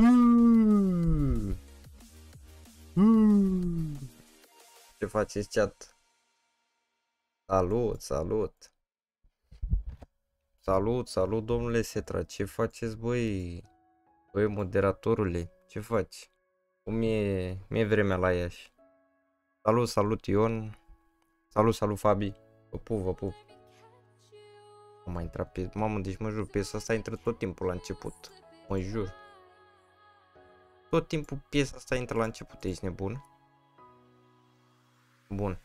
Mm. Mm. Ce faceți chat? Salut, salut. Salut, salut domnule Setra, ce faceți băi? Băi moderatorule, ce faci? Cum e, mi-e vremea la Iași? Salut, salut Ion. Salut, salut Fabi. Vă pup, vă pup. Am mai intrat pe... Mamă, deci mă jur, piesa asta intră tot timpul la început. Mă jur. Tot timpul piesa asta intră la început, ești nebun? Bun.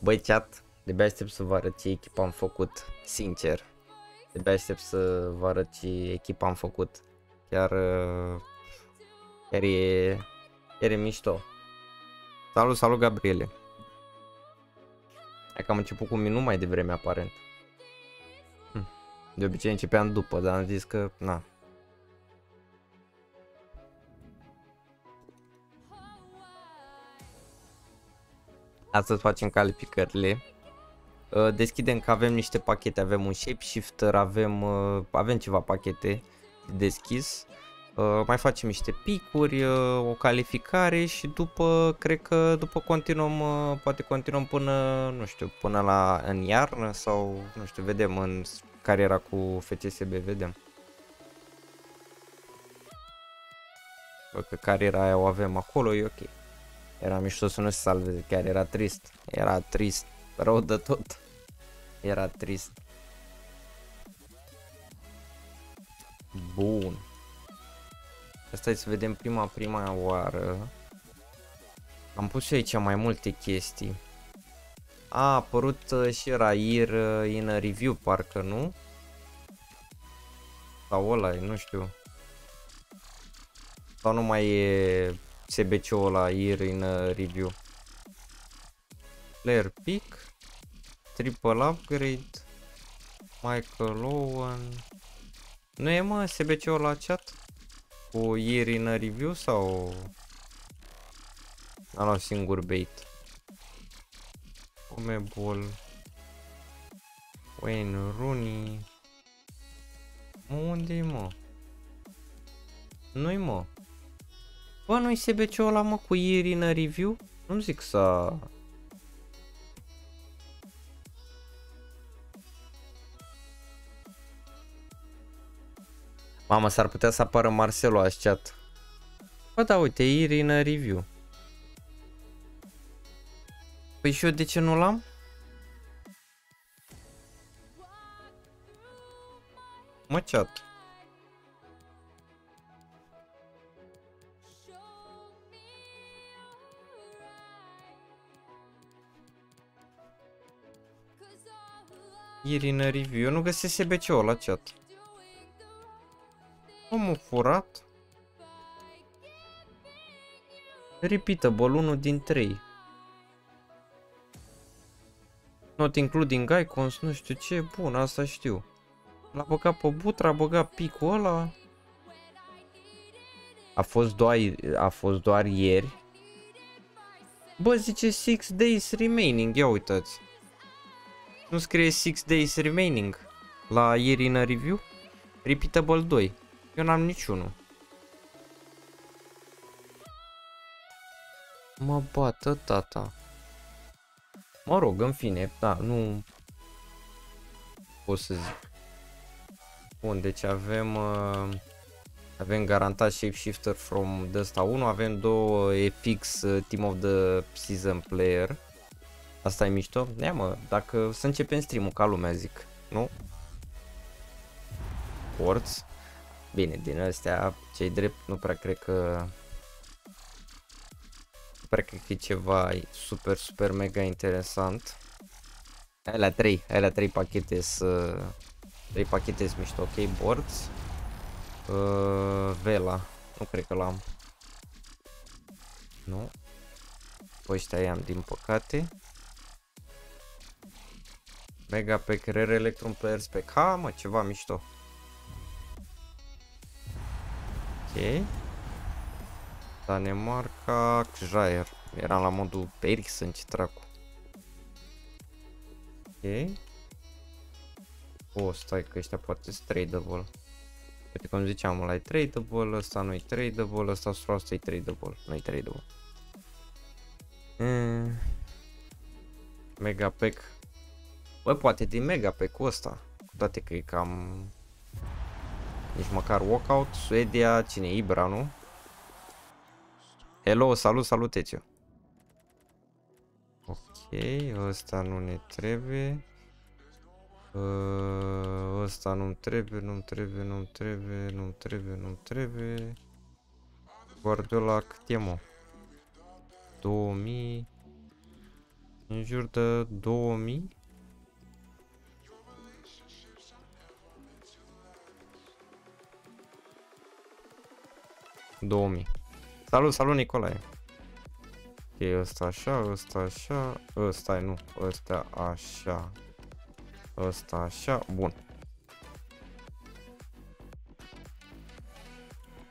Băi, chat, de aștept să vă arăt ce echipă am făcut, sincer. De aștept să vă arăt ce echipă am făcut. Chiar, chiar e, chiar e mișto. Salut, salut Gabriele. Hai că am început cu un minut mai devreme aparent. Hm. De obicei începeam după, dar am zis că, na, Astăzi facem calificările. Uh, deschidem că avem niște pachete, avem un shapeshifter, avem, uh, avem ceva pachete deschis. Uh, mai facem niște picuri, o calificare și după, cred că după continuăm, poate continuăm până, nu știu, până la în iarnă sau, nu știu, vedem în cariera cu FCSB, vedem. Că cariera aia o avem acolo, e ok. Era mișto să nu se salveze, chiar era trist. Era trist, rău de tot. Era trist. Bun. Asta e să vedem prima, prima oară. Am pus și aici mai multe chestii. A apărut uh, și Rair uh, in a review, parcă, nu? Sau ăla nu știu. Sau nu mai e SBC-ul ăla ieri în uh, review. Player pick, triple upgrade, Michael Owen. Nu e mă SBC-ul la chat? Cu ieri în review sau a luat singur bait? Comebol Wayne Rooney Unde-i mă? Nu-i mă Bă, nu-i SBC-ul ăla, mă, cu Irina Review? Nu zic să... Mamă, s-ar putea să apară Marcelo Asciat. Bă, da, uite, Irina Review. Păi și eu de ce nu l-am? Mă, chat. Ieri în review. Eu nu găsesc SBC-ul la chat. Omul furat. Repeatable, unul din trei. Not including icons, nu știu ce, bun, asta știu. L-a băgat pe butra, a băgat picul ăla. A fost doar, a fost doar ieri. Bă, zice 6 days remaining, ia uitați. Nu scrie 6 days remaining la ieri în review? Repeatable 2. Eu n-am niciunul. Mă bată tata. Mă rog, în fine, da, nu pot să zic. Bun, deci avem uh, avem garantat shapeshifter from de ăsta 1, avem două FX uh, Team of the Season Player. Asta e mișto? Ia mă, dacă să începem stream-ul ca lumea zic, nu? Ports. Bine, din astea, cei drept, nu prea cred că... Nu prea cred că e ceva super, super mega interesant. Alea 3, alea 3 pachete să... 3 pachete sunt mișto, ok, boards. Uh, Vela, nu cred că l-am. Nu. Păi ăștia i-am din păcate. Mega pe Rare Electron Player Spec. Ha, mă, ceva mișto. Ok. Danemarca, Jair. Eram la modul pe Ericsson, ce dracu. Ok. O, oh, stai că ăștia poate sunt tradable. Uite cum ziceam, ăla e tradable, ăsta nu e tradable, ăsta 100% e tradable, nu e tradable. Mm. Mega pack. Bă, poate din mega pack-ul ăsta. Cu toate că e cam... Nici măcar walkout, Suedia, cine e Ibra, nu? Hello, salut, salut, Ezio. Ok, ăsta nu ne trebuie. Uh, ăsta nu-mi trebuie, nu-mi trebuie, nu-mi trebuie, nu-mi trebuie, nu-mi trebuie. Guardiola cât e, mă? 2000 În jur de 2000 2000 Salut, salut Nicolae Ok, ăsta așa, ăsta așa Ăsta nu, ăsta așa Ăsta așa, bun.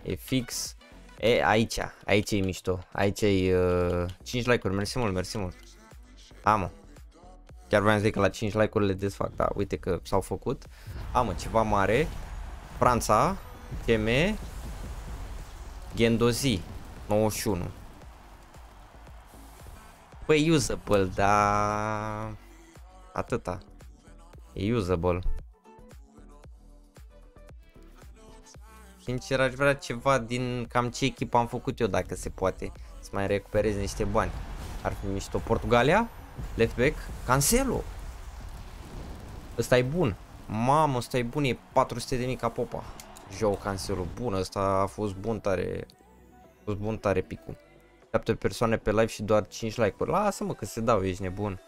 E fix. E, aici, aici e mișto. Aici e uh, 5 like-uri, mersi mult, mersi mult. Amă. Chiar vreau să zic că la 5 like-uri le desfac, da, uite că s-au făcut. Amă, ceva mare. Franța, TM, Gendozi, 91. Păi usable, da... Atâta. E usable. Sincer, aș vrea ceva din cam ce echipă am făcut eu, dacă se poate. Să mai recuperez niște bani. Ar fi mișto. Portugalia? Left back? Cancelo! Ăsta e bun. Mamă, ăsta e bun. E 400 de mii ca popa. Joe Cancelo. Bun, ăsta a fost bun tare. A fost bun tare picul. 7 persoane pe live și doar 5 like-uri. Lasă-mă că se dau, ești nebun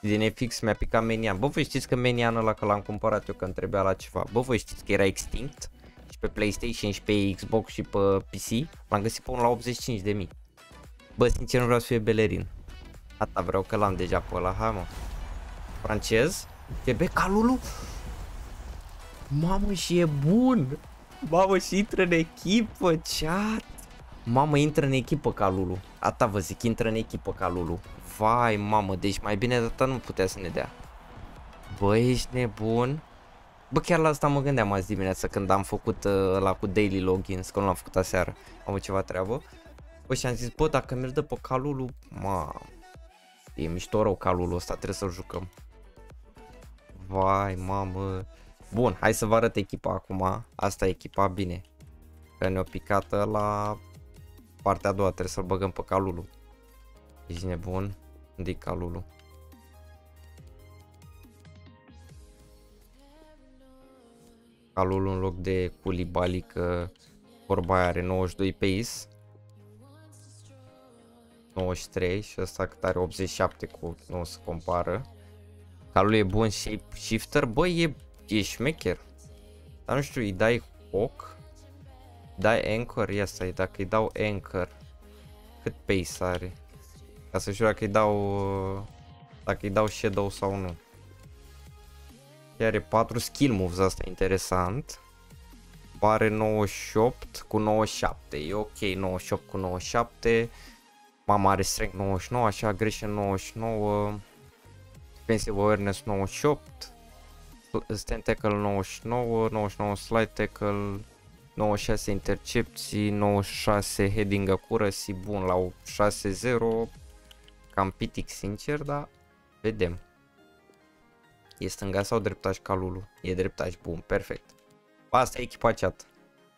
din FX mi-a picat Menian. Bă, voi știți că Menian ăla că l-am cumpărat eu că îmi trebuia la ceva. Bă, voi știți că era extinct? Și pe PlayStation și pe Xbox și pe PC l-am găsit pe unul la 85 de mii. Bă, sincer nu vreau să fie belerin. Asta vreau că l-am deja pe ăla, hai mă. Francez? TB Calulu? Mamă, și e bun! Mamă, și intră în echipă, chat! Mamă, intră în echipă Calulu. Ata vă zic, intră în echipă Calulu. Vai, mamă, deci mai bine data nu putea să ne dea. Bă, ești nebun? Bă, chiar la asta mă gândeam azi dimineața când am făcut uh, la cu daily logins, că nu l-am făcut aseară. Am avut ceva treabă. Bă, și am zis, bă, dacă mi-l dă pe calulul, ma, e mișto rău calulul ăsta, trebuie să-l jucăm. Vai, mamă. Bun, hai să vă arăt echipa acum. Asta e echipa, bine. Că ne-o picat la partea a doua, trebuie să-l băgăm pe calulul. Ești nebun? unde calulul? Calulul în loc de Culibali că vorba aia are 92 pace 93 și ăsta cât are 87 cu nu se compară Calul e bun shape shifter, băi e, e șmecher Dar nu știu, îi dai hook Dai anchor, ia stai, dacă îi dau anchor Cât pace are? Ca să știu dacă îi dau dacă îi dau shadow sau nu. Chiar are 4 skill moves, asta e interesant. Pare 98 cu 97, e ok 98 cu 97. Mama are strength 99, așa aggression 99. Defensive awareness 98. Stand tackle 99, 99 slide tackle, 96 intercepții, 96 heading accuracy, bun la 6-0 cam pitic sincer, dar vedem. E stânga sau dreptaș ca Lulu? E dreptaș, bun, perfect. Asta e echipa chat.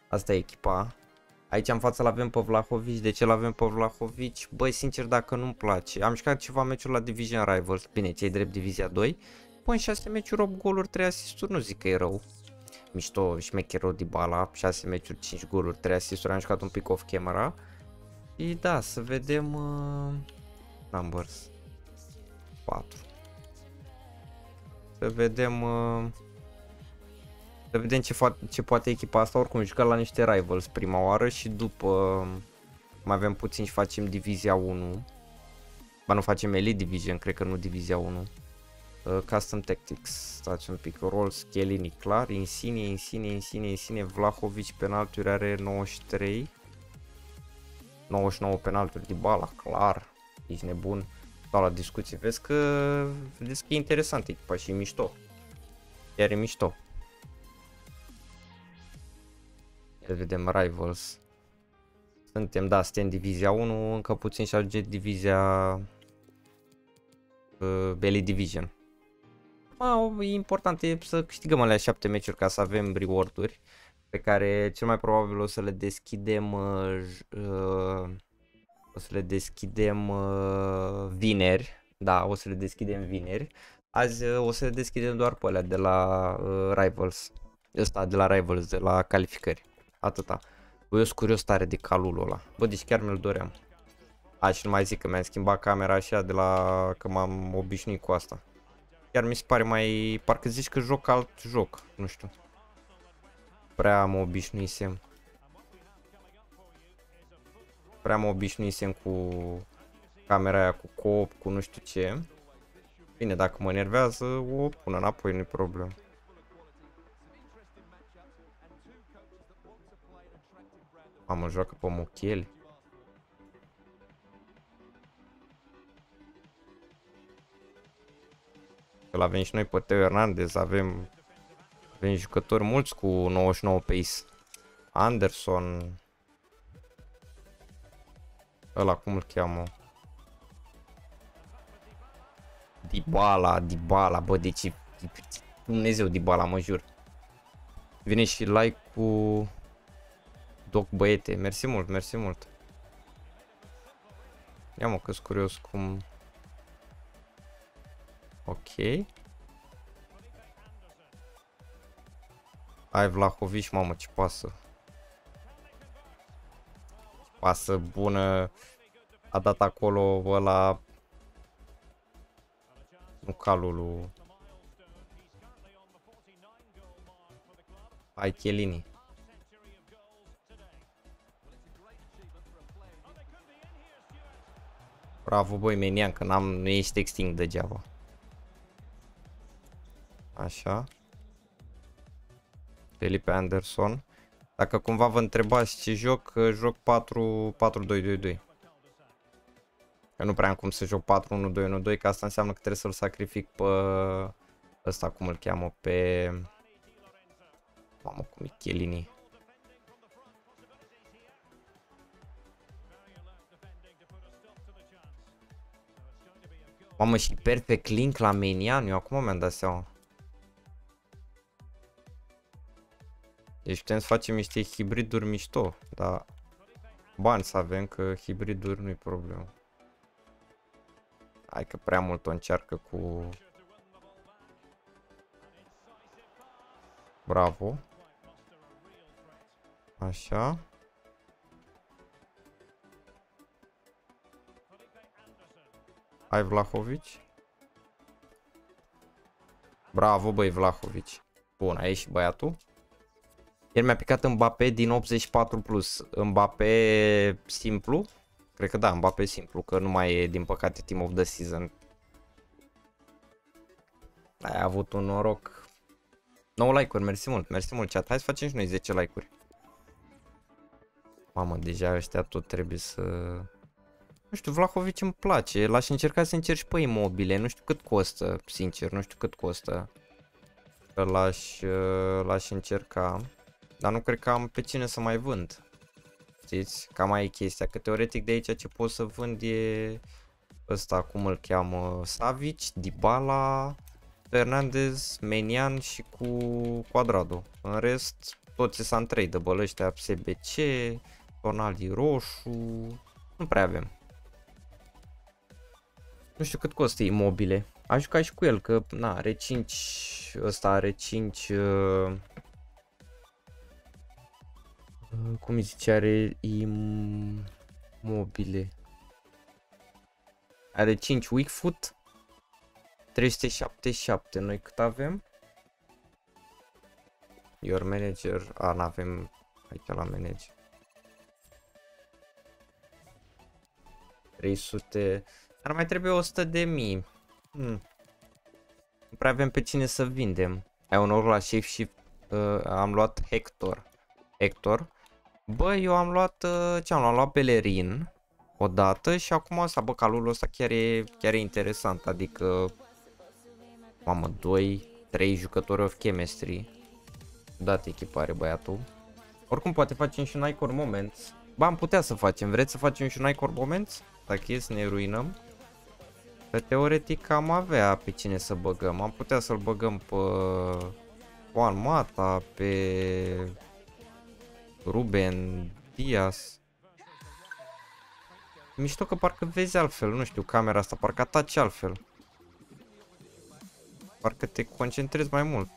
Asta e echipa. Aici în față l-avem pe Vlahovici. De ce l-avem pe Vlahovici? Băi, sincer, dacă nu-mi place. Am jucat ceva meciuri la Division Rivals. Bine, cei drept Divizia 2. Păi 6 meciuri, 8 goluri, 3 asisturi. Nu zic că e rău. Mișto, șmecherul de bala. 6 meciuri, 5 goluri, 3 asisturi. Am jucat un pic off camera. Și da, să vedem... Uh numbers 4. Să vedem uh, să vedem ce, ce poate echipa asta. Oricum jucat la niște rivals prima oară și după mai avem puțin și facem divizia 1. Ba nu facem Elite Division, cred că nu divizia 1. Uh, custom Tactics, stați un pic, Roll, Schelini, clar, Insigne, Insigne, Insigne, Insigne, Vlahovic, penalturi are 93. 99 penalturi de bala, clar ești nebun, stau la discuții, vezi că, vezi că e interesant echipa și e mișto. Chiar e mișto. Să vedem Rivals. Suntem, da, suntem divizia 1, încă puțin și ajunge divizia uh, Belly Division. Ma, e important e să câștigăm alea 7 meciuri ca să avem reward-uri pe care cel mai probabil o să le deschidem uh, uh, o să le deschidem uh, vineri. Da, o să le deschidem vineri. Azi uh, o să le deschidem doar pe alea de la uh, Rivals. Ăsta de la Rivals, de la calificări. Atâta. Bă, eu sunt curios tare de calul ăla. Bă, deci chiar mi-l doream. A, și nu mai zic că mi-am schimbat camera așa de la că m-am obișnuit cu asta. Chiar mi se pare mai... Parcă zici că joc alt joc, nu știu. Prea mă obișnuisem. Prea mă obișnuisem cu camera aia, cu cop, cu nu știu ce. Bine, dacă mă enervează, o pun înapoi, nu-i problemă. Mamă, joacă pe mucheli. Că avem și noi pe Teo Hernandez, avem, avem jucători mulți cu 99 pace. Anderson. Ăla cum îl cheamă? Dybala, Dybala, bă, deci Dumnezeu Dybala, mă jur. Vine și like cu Doc băiete, mersi mult, mersi mult. Ia mă că curios cum... Ok. Ai Vlahovici, mamă, ce pasă. Pasă bună. A dat acolo ăla... Nu calul lui... Hai Chiellini. Bravo, băi, Menian, că n-am, nu ești extinct degeaba. Așa. Felipe Anderson. Dacă cumva vă întrebați ce joc, joc 4-2-2-2. Că nu prea am cum să joc 4-1-2-1-2, că asta înseamnă că trebuie să-l sacrific pe ăsta, cum îl cheamă, pe... Mamă, cum e Chiellini. Mamă, și perfect link la Menian, eu acum mi-am dat seama. Deci putem să facem niște hibriduri mișto, dar bani să avem, că hibriduri nu-i problemă. Hai că prea mult o încearcă cu... Bravo. Așa. Ai Vlahovic? Bravo, băi, Vlahovic. Bun, ai și băiatul. El mi-a picat Mbappé din 84+. Plus. Mbappé simplu. Cred că da, Mbappé simplu, că nu mai e, din păcate, Team of the Season. Ai avut un noroc. 9 like-uri, mersi mult, mersi mult chat. Hai să facem și noi 10 like-uri. Mamă, deja ăștia tot trebuie să... Nu știu, Vlahovic îmi place. L-aș încerca să încerci pe imobile. Nu știu cât costă, sincer. Nu știu cât costă. L-aș, uh, l-aș încerca. Dar nu cred că am pe cine să mai vând. Știți? Cam mai e chestia. Că teoretic de aici ce pot să vând e ăsta, cum îl cheamă, Savic, Dybala, Fernandez, Menian și cu Quadrado. În rest, toți sunt trade ăștia SBC, Tonali roșu, nu prea avem. Nu știu cât costă imobile. Aș juca și cu el, că na, are 5, ăsta are 5, uh, cum îi zice, are imobile. Are 5 weak foot, 377, noi cât avem? Your manager, a, n-avem aici la manager. 300, ar mai trebuie 100 de mii. Hmm. Nu prea avem pe cine să vindem. Ai un la shift shift. Uh, am luat Hector. Hector. Bă, eu am luat, uh, ce am luat? Am luat Pelerin odată și acum asta, bă, calul ăsta chiar e, chiar e interesant, adică, mamă, 2, 3 jucători of chemistry, dat echipare băiatul, Oricum poate facem și un Icon Moments. Ba, am putea să facem. Vreți să facem și un Icon Moments? Dacă e să ne ruinăm. Că teoretic am avea pe cine să băgăm. Am putea să-l băgăm pe Juan Mata, pe Ruben Diaz. Mișto că parcă vezi altfel, nu știu, camera asta, parcă ataci altfel. Parcă te concentrezi mai mult.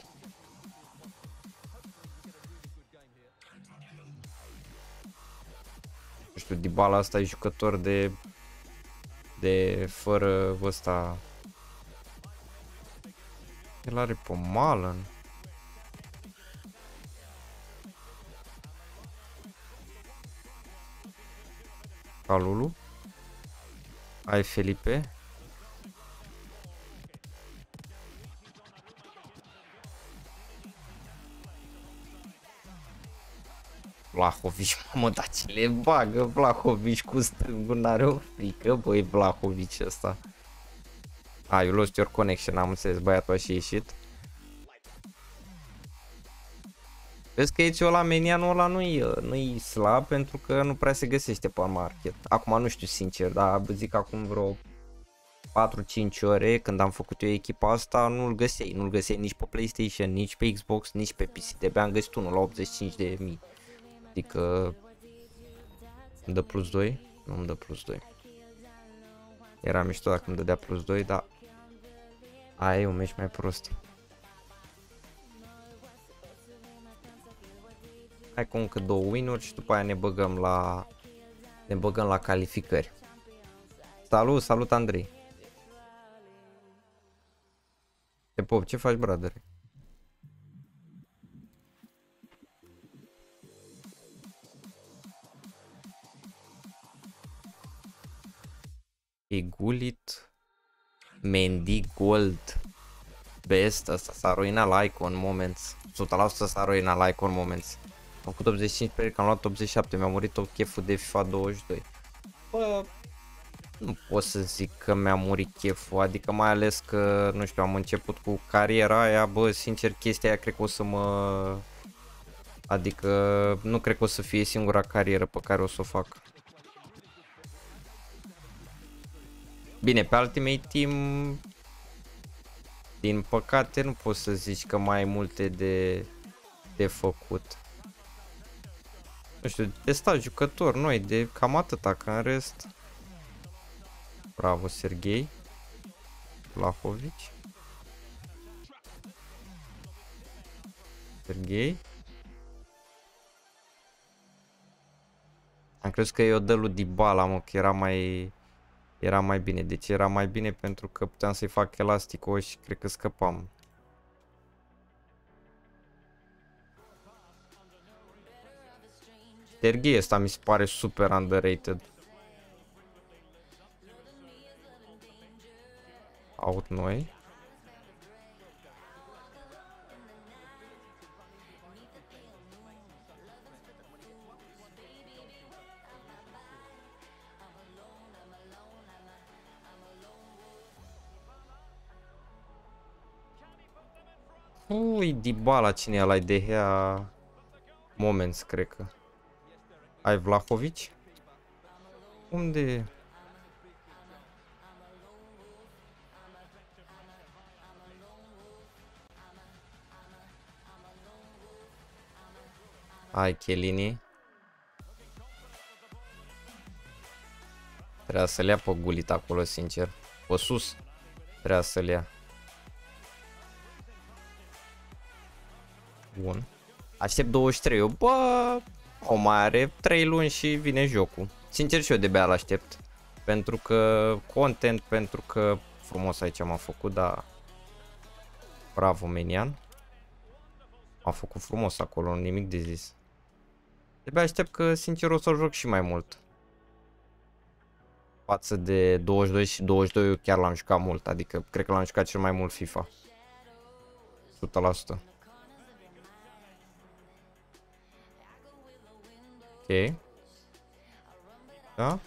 Nu știu, Dybala asta e jucător de de fără ăsta el are pe Malan Calulu ai Felipe Vlahovic, mamă, da ce le bagă Vlahovic cu stângul, n-are o frică, băi, Vlahovic ăsta. A, you lost your connection, am înțeles, băiatul a și ieșit. Vezi că aici ăla, menianul ăla nu-i nu slab pentru că nu prea se găsește pe market. Acum nu știu sincer, dar zic acum vreo 4-5 ore când am făcut eu echipa asta, nu-l găseai. Nu-l găseai nici pe PlayStation, nici pe Xbox, nici pe PC. De am găsit unul la 85 de mii. Adică îmi dă plus 2? Nu îmi dă plus 2. Era mișto dacă îmi dădea plus 2, dar aia e un meci mai prost. Hai cu încă două win și după aia ne băgăm la ne băgăm la calificări. Salut, salut Andrei. Te pop, ce faci, brother? E Gulit Mendy Gold Best, asta s-a ruinat la Icon Moments 100% s-a ruinat la Icon Moments Am făcut 85 pe că am luat 87 Mi-a murit tot cheful de FIFA 22 Bă, nu pot să zic că mi-a murit cheful, adică mai ales că, nu știu, am început cu cariera aia, bă, sincer, chestia aia cred că o să mă... Adică nu cred că o să fie singura carieră pe care o să o fac. Bine, pe Ultimate Team din păcate nu poți să zici că mai ai multe de, de făcut. Nu știu, de stat jucători noi, de cam atâta, că în rest... Bravo, Sergei. Vlahovic. Sergei. Am crezut că eu dă lui Dybala, mă, că era mai era mai bine. Deci era mai bine pentru că puteam să-i fac elastico și cred că scăpam. Serghei ăsta mi se pare super underrated. Out noi. Ui, Dybala, cine e ăla? De Gea Moments, cred că. Ai Vlahovic? Unde Ai Chelini. Trebuia să-l ia pe gulit acolo, sincer. Pe sus. Trebuia să-l ia. Bun. Aștept 23. Eu, bă, o mai are 3 luni și vine jocul. Sincer și eu de bea l-aștept. Pentru că content, pentru că frumos aici m-am făcut, dar bravo Menian. Am făcut frumos acolo, nimic de zis. De bea aștept că sincer o să joc și mai mult. Față de 22 și 22 eu chiar l-am jucat mult, adică cred că l-am jucat cel mai mult FIFA. 100%. Ok. Da?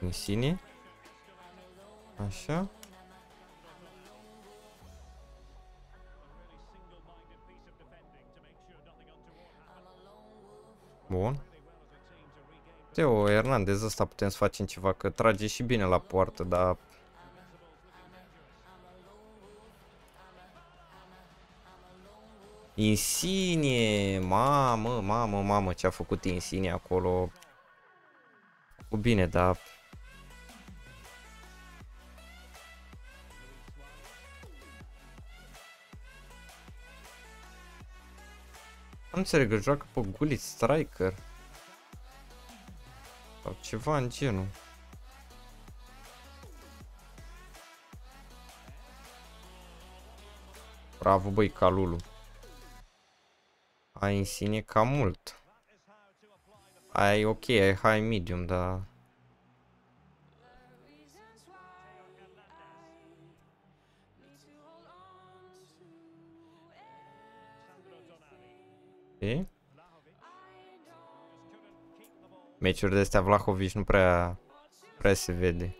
În sine. Așa. Bun. Teo Hernandez asta putem să facem ceva, că trage și bine la poartă, dar Insigne, mamă, mamă, mamă, ce a făcut Insigne acolo. Cu bine, dar... Nu înțeleg, că joacă pe Gullit Striker. Sau ceva în genul. Bravo, băi, Calulu. Ai insigne cam mult. Ai ok, ai high medium, dar... E? Meciuri de astea Vlahovic nu prea, prea se vede.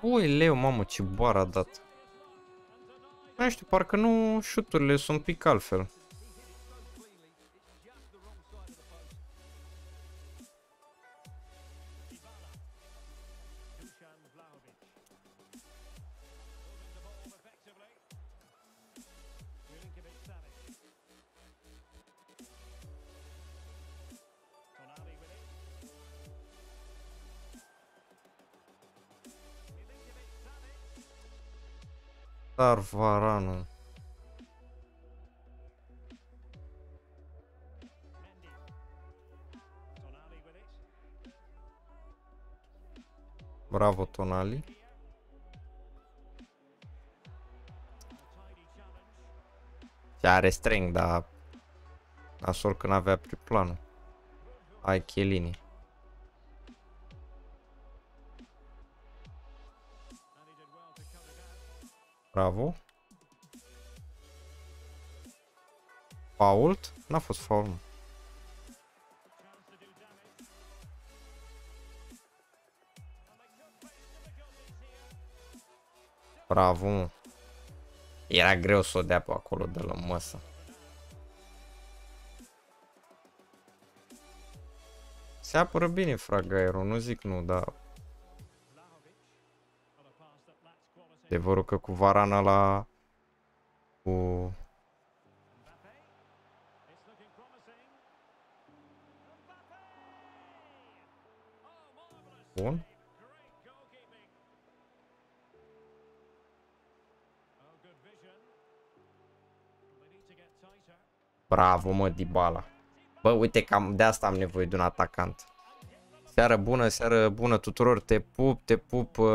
Ui, leu, mamă, ce boară a dat. Nu știu, parcă nu șuturile sunt un pic altfel. Dar Varanu. Bravo, Tonali. Și are streng, dar nasol că n-avea planul. Ai Chiellini. Bravo. Fault? N-a fost fault. Bravo. Era greu să o dea pe acolo de la masă. Se apără bine Fragaero, nu zic nu, dar Adevărul că cu Varana la... Cu... Bun. Bravo, mă, Dybala. Bă, uite, cam de asta am nevoie de un atacant. Seară bună, seară bună tuturor. Te pup, te pup, uh,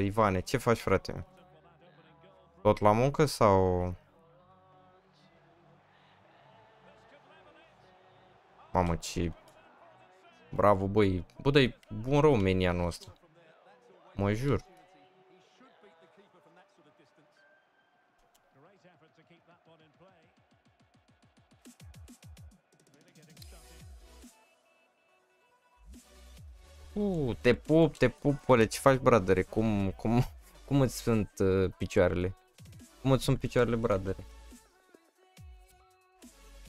Ivane. Ce faci, frate? Tot la muncă sau... Mamă, ce... Bravo, băi. Bă, dai bun rău menianul ăsta. Mă jur. Uh, te pup, te pup, ole, ce faci, bradere? Cum, cum, cum îți sunt uh, picioarele? Cum îți sunt picioarele, bradere?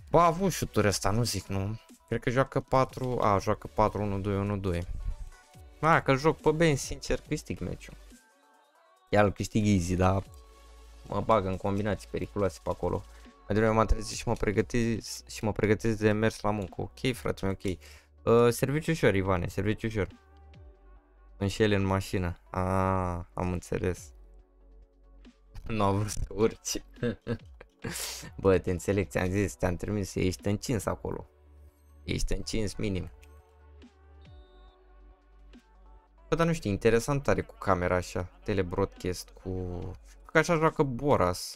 Bă, a avut șuturi ăsta, nu zic, nu. Cred că joacă 4, a, joacă 4, 1, 2, 1, 2. A, că joc pe Ben, sincer, câștig meciul. Iar îl câștig easy, dar mă bag în combinații periculoase pe acolo. Mai devreme m-am trezit și mă pregătesc și mă pregătesc de mers la muncă. Ok, frate, ok. Uh, serviciu ușor, Ivane, serviciu ușor. Înșele în mașină. Ah, am înțeles. Nu am vrut să urci. Bă, te înțeleg, ți-am zis, te-am trimis, ești încins acolo. Ești încins minim. Bă, dar nu știu, interesant are cu camera așa, telebroadcast, cu... Că așa joacă Boras.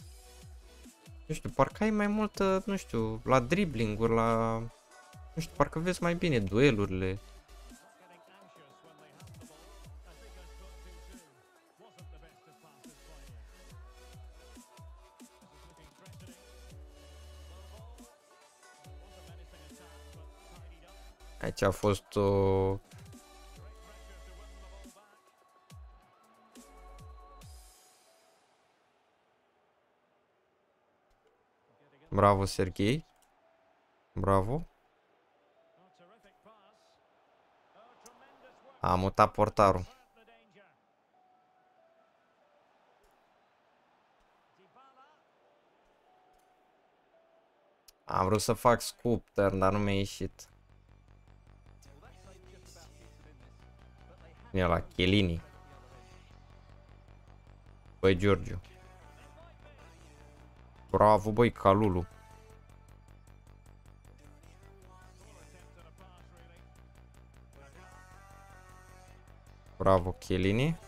Nu știu, parcă ai mai multă, nu știu, la dribbling-uri, la nu știu, parcă vezi mai bine duelurile. Aici a fost o... Bravo, Serghei. Bravo. A mutat portarul. Am vrut să fac scoop turn, dar nu mi-a ieșit. E la Chelini. Băi, Giorgio. Bravo, băi, Calulu. Bravo, Chelini.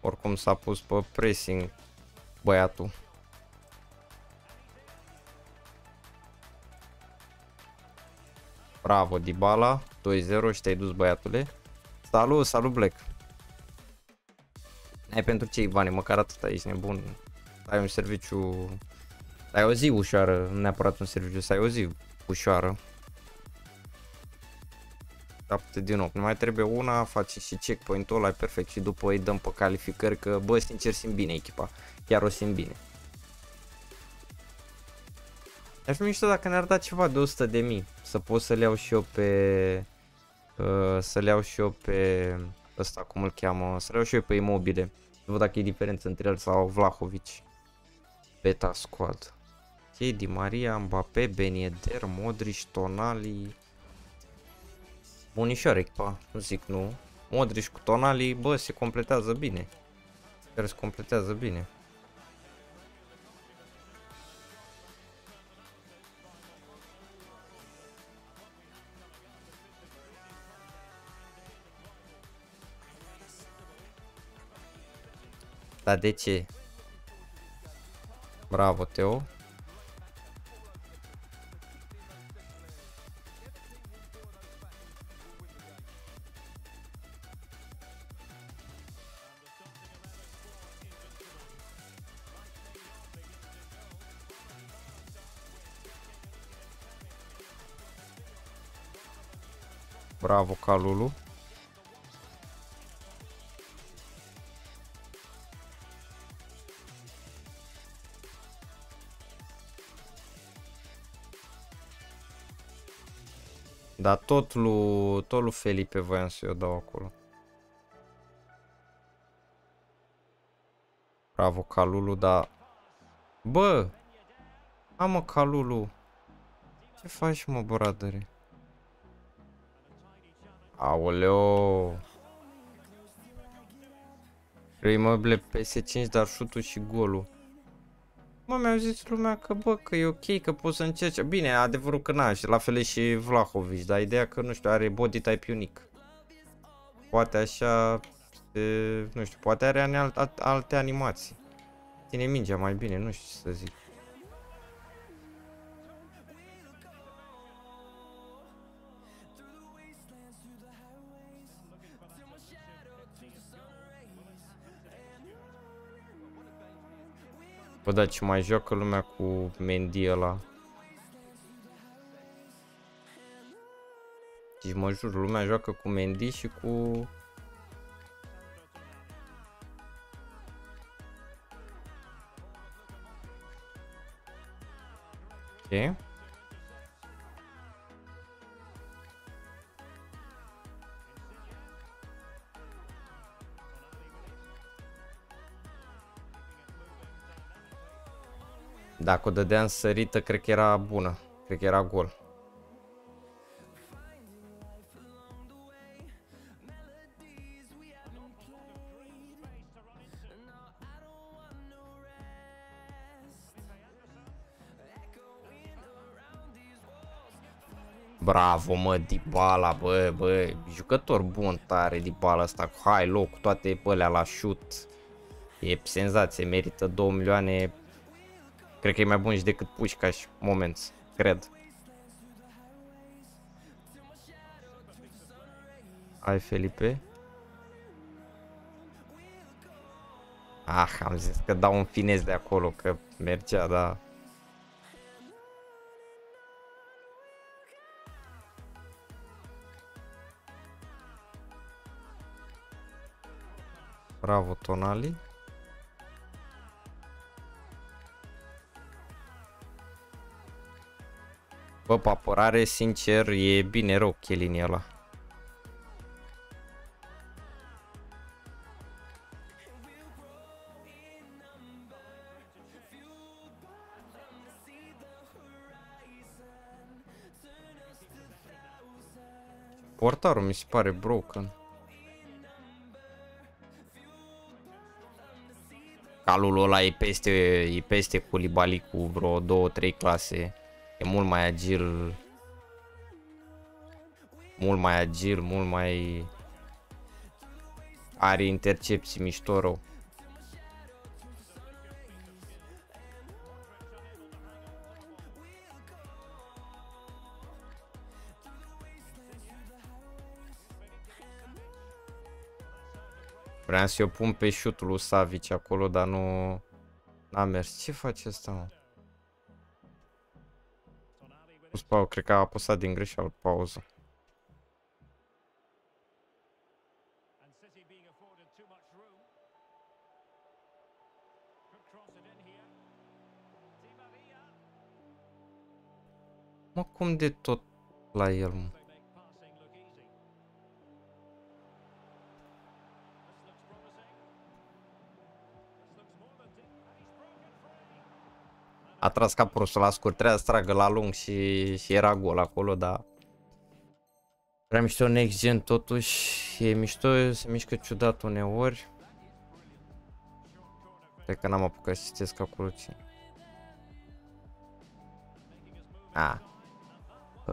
Oricum s-a pus pe pressing băiatul. Bravo, Dybala. 2-0 și te-ai dus băiatule. Salut, salut Black. Ai pentru ce, Ivane, măcar atât ești nebun. Ai un serviciu... Ai o zi ușoară, nu neapărat un serviciu, să ai o zi ușoară. 7 din 8. Nu mai trebuie una, face și checkpoint-ul ăla, perfect. Și după îi dăm pe calificări că, bă, sincer, simt bine echipa. Chiar o simt bine. Aș fi mișto dacă ne-ar da ceva de 100 de mii. Să pot să le iau și eu pe... Uh, să le iau și eu pe... Ăsta, cum îl cheamă? Să le iau și eu pe imobile. Să văd dacă e diferență între el sau Vlahovic. Beta squad. Ok, Di Maria, Mbappé, Ben Yedder, Modric, Tonali. Bunișoare echipa, nu zic nu. Modric cu Tonali, bă, se completează bine. Chiar se completează bine. Dar de ce? Bravo, Teo. Bravo, Calulu. Dar tot lui, tot lui Felipe voiam să o dau acolo. Bravo, Calulu, dar... Bă! Amă, Calulu! Ce faci, mă, bradăre? Aoleo! Reimabil PS5, dar șutul și golul. Mă, mi-au zis lumea că, bă, că e ok, că poți să încerci. Bine, adevărul că n și la fel și Vlahovic, dar ideea că, nu știu, are body type unic. Poate așa, e, nu știu, poate are alte, alte animații. Ține mingea mai bine, nu știu ce să zic. Bă, da, ce mai joacă lumea cu Mendy ăla. Deci mă jur, lumea joacă cu Mendy și cu... Ok. Dacă o dădeam sărită, cred că era bună. Cred că era gol. Bravo, mă, Dybala, bă, bă, jucător bun tare Dybala asta cu high low, cu toate pălea la shoot. E senzație, merită 2 milioane Cred că e mai bun și decât Pușcaș, moment, cred. Ai Felipe? Ah, am zis că dau un finez de acolo, că mergea, da. Bravo, Tonali. Bă, apărare, sincer, e bine rău Chiellini ăla. Portarul mi se pare broken. Calul ăla e peste, e peste Culibali cu vreo 2-3 clase. E mult mai agil. Mult mai agil, mult mai... Are intercepții mișto rău. Vreau să-i pun pe șutul lui Savic acolo, dar nu... N-a mers. Ce face ăsta, mă? Pus cred că a apăsat din greșeală pauză. Mă, cum de tot la el, mă? A tras ca prostul la scurt, trebuia să tragă la lung și, și era gol acolo, dar prea mișto next gen totuși, e mișto, se mișcă ciudat uneori. Cred că n-am apucat să citesc acolo ce. A.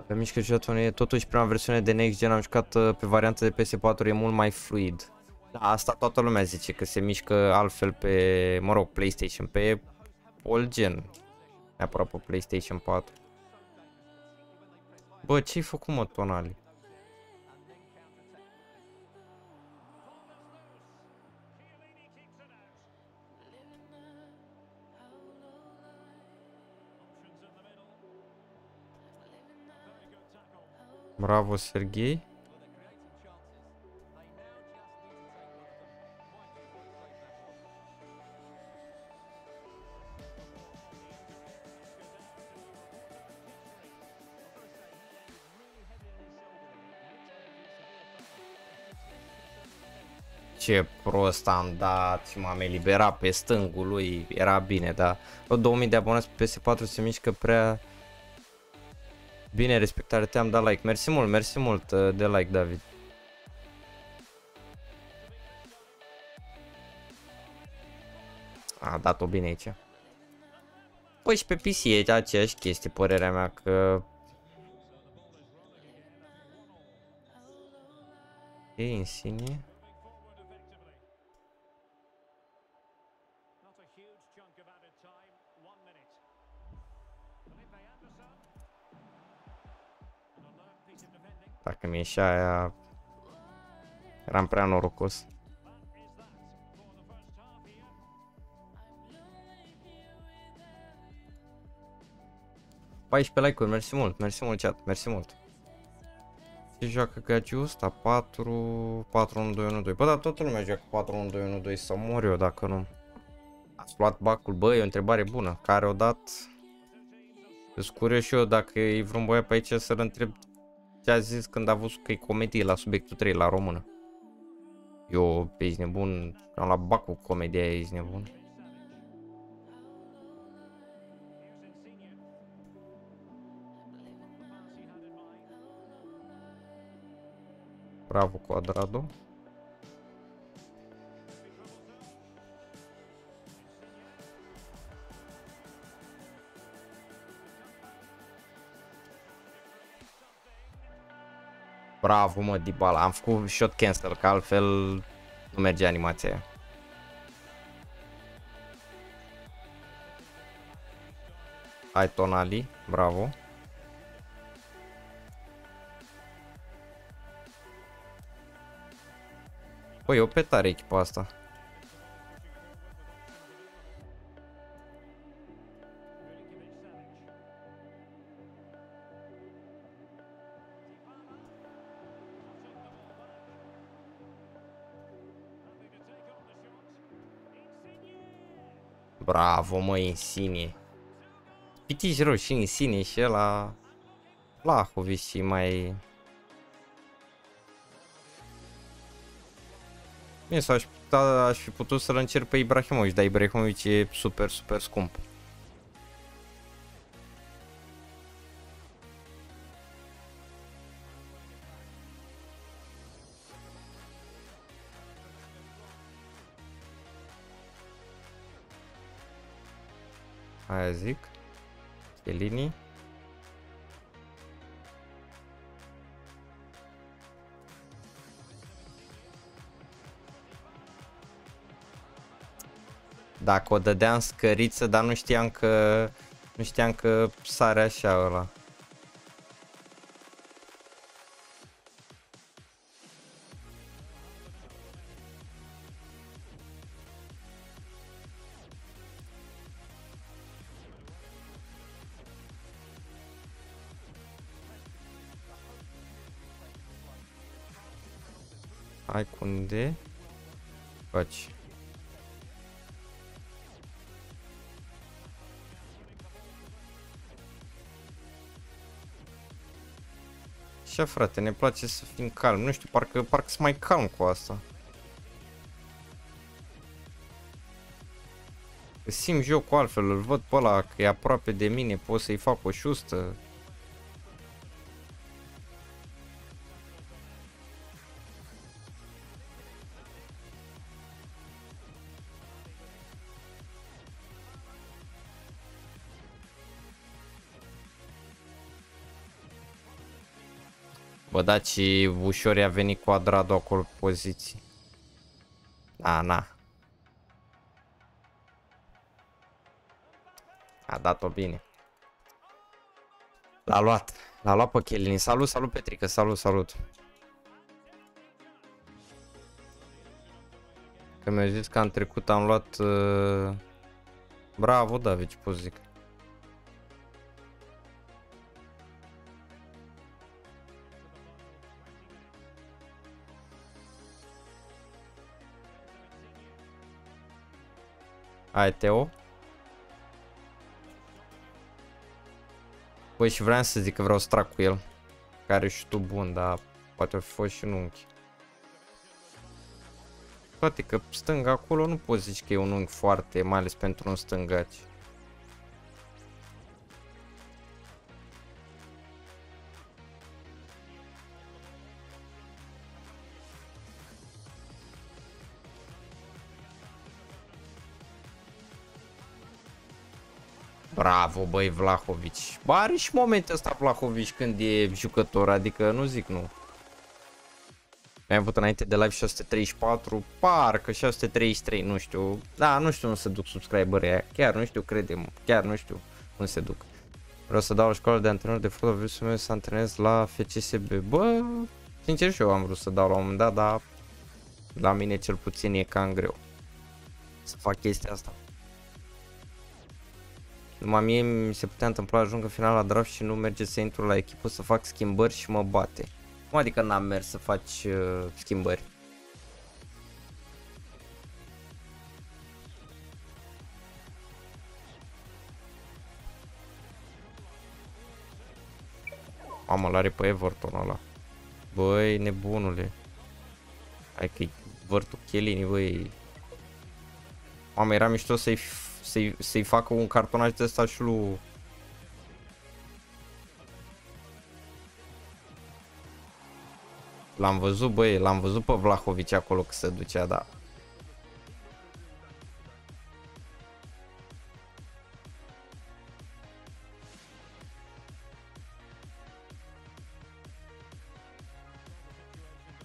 Pe mișcă ciudat uneori, totuși prima versiune de next gen am jucat uh, pe varianta de PS4, e mult mai fluid. Da, asta toată lumea zice că se mișcă altfel pe, mă rog, PlayStation, pe all gen. Neapărat pe PlayStation 4. Bă, ce-ai făcut, mă, Tonali? Bravo, Serghei. Ce prost am dat și m-am eliberat pe stângul lui, era bine, dar 2000 de abonați pe PS4 se mișcă prea bine, respectare, te-am dat like, mersi mult, mersi mult uh, de like, David. A dat-o bine aici. Păi și pe PC e aceeași chestie, părerea mea, că... E insigne. Dacă mi ieșea aia, eram prea norocos. pe like-uri, mersi mult, mersi mult chat, mersi mult. Ce joacă Gagiu ăsta? 4, 4, 1, 2, 1, 2. Bă, dar toată lumea joacă 4, 1, 2, 1, 2 să mor eu dacă nu. Ați luat bacul, bă, e o întrebare bună. Care o dat? Îs curios și eu dacă e vreun băiat pe aici să-l întreb ce a zis când a văzut că e comedie la subiectul 3 la română. Eu, pe ești nebun, am la bac cu comedia aia, ești nebun. Bravo, Quadrado. Bravo, mă, Dybala. Am făcut shot cancel, că altfel nu merge animația Hai Tonali, bravo. Păi, o petare echipa asta. Bravo, mă, Insigne. Pitici rău și Insigne și ăla... Vlahovic și mai... Bine, sau aș, da, aș fi putut să-l încerc pe Ibrahimovic, dar Ibrahimovic e super, super scump. Aia zic. Chelini. Dacă o dădeam scăriță, dar nu știam că nu știam că sare așa ăla. Hai unde? Faci. Așa frate, ne place să fim calm. Nu știu, parcă, parcă sunt mai calm cu asta. Simt jocul altfel, îl văd pe ăla că e aproape de mine, pot să-i fac o șustă. Bă, da, și ușor i-a venit quadrado acolo pe poziții. Da, na. A dat-o bine. L-a luat. L-a luat pe Chelini. Salut, salut Petrică, salut, salut. Că mi-a zis că am trecut am luat... Uh... Bravo, David, ce pot zic. Hai, Teo. Păi și vreau să zic că vreau să trag cu el. Care și tu bun, dar poate fi fost și un unchi. Toate că stânga acolo nu poți zici că e un unghi foarte, mai ales pentru un stângaci. Bravo, băi, Vlahovic. Bă, are și momentul ăsta Vlahovic când e jucător, adică nu zic nu. Am avut înainte de live 634, parcă 633, nu știu. Da, nu știu cum se duc subscriberii aia. Chiar nu știu, credem, chiar nu știu cum se duc. Vreau să dau la școală de antrenor de fotbal, vreau să să antrenez la FCSB. Bă, sincer și eu am vrut să dau la un moment dat, dar la mine cel puțin e cam greu să fac chestia asta. Numai mie mi se putea întâmpla ajung în final la draft și nu merge să intru la echipă să fac schimbări și mă bate. Cum adică n-am mers să faci uh, schimbări? Mamă, l-are pe Everton ăla. Băi, nebunule. Hai că-i vârtul Chelini, băi. Mamă, era mișto să-i să-i, să facă un cartonaj de ăsta și lui... L-am văzut, băi, l-am văzut pe Vlahovici acolo că se ducea, da.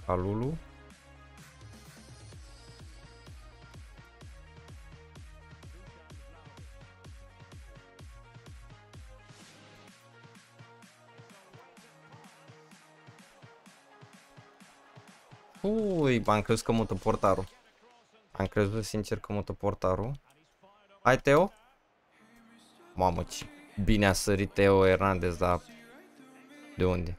Calulu. Ui, am crezut că mută portarul. Am crezut sincer că mută portarul. Hai, Teo. Mamă, ce bine a sărit Teo Hernandez, dar de unde?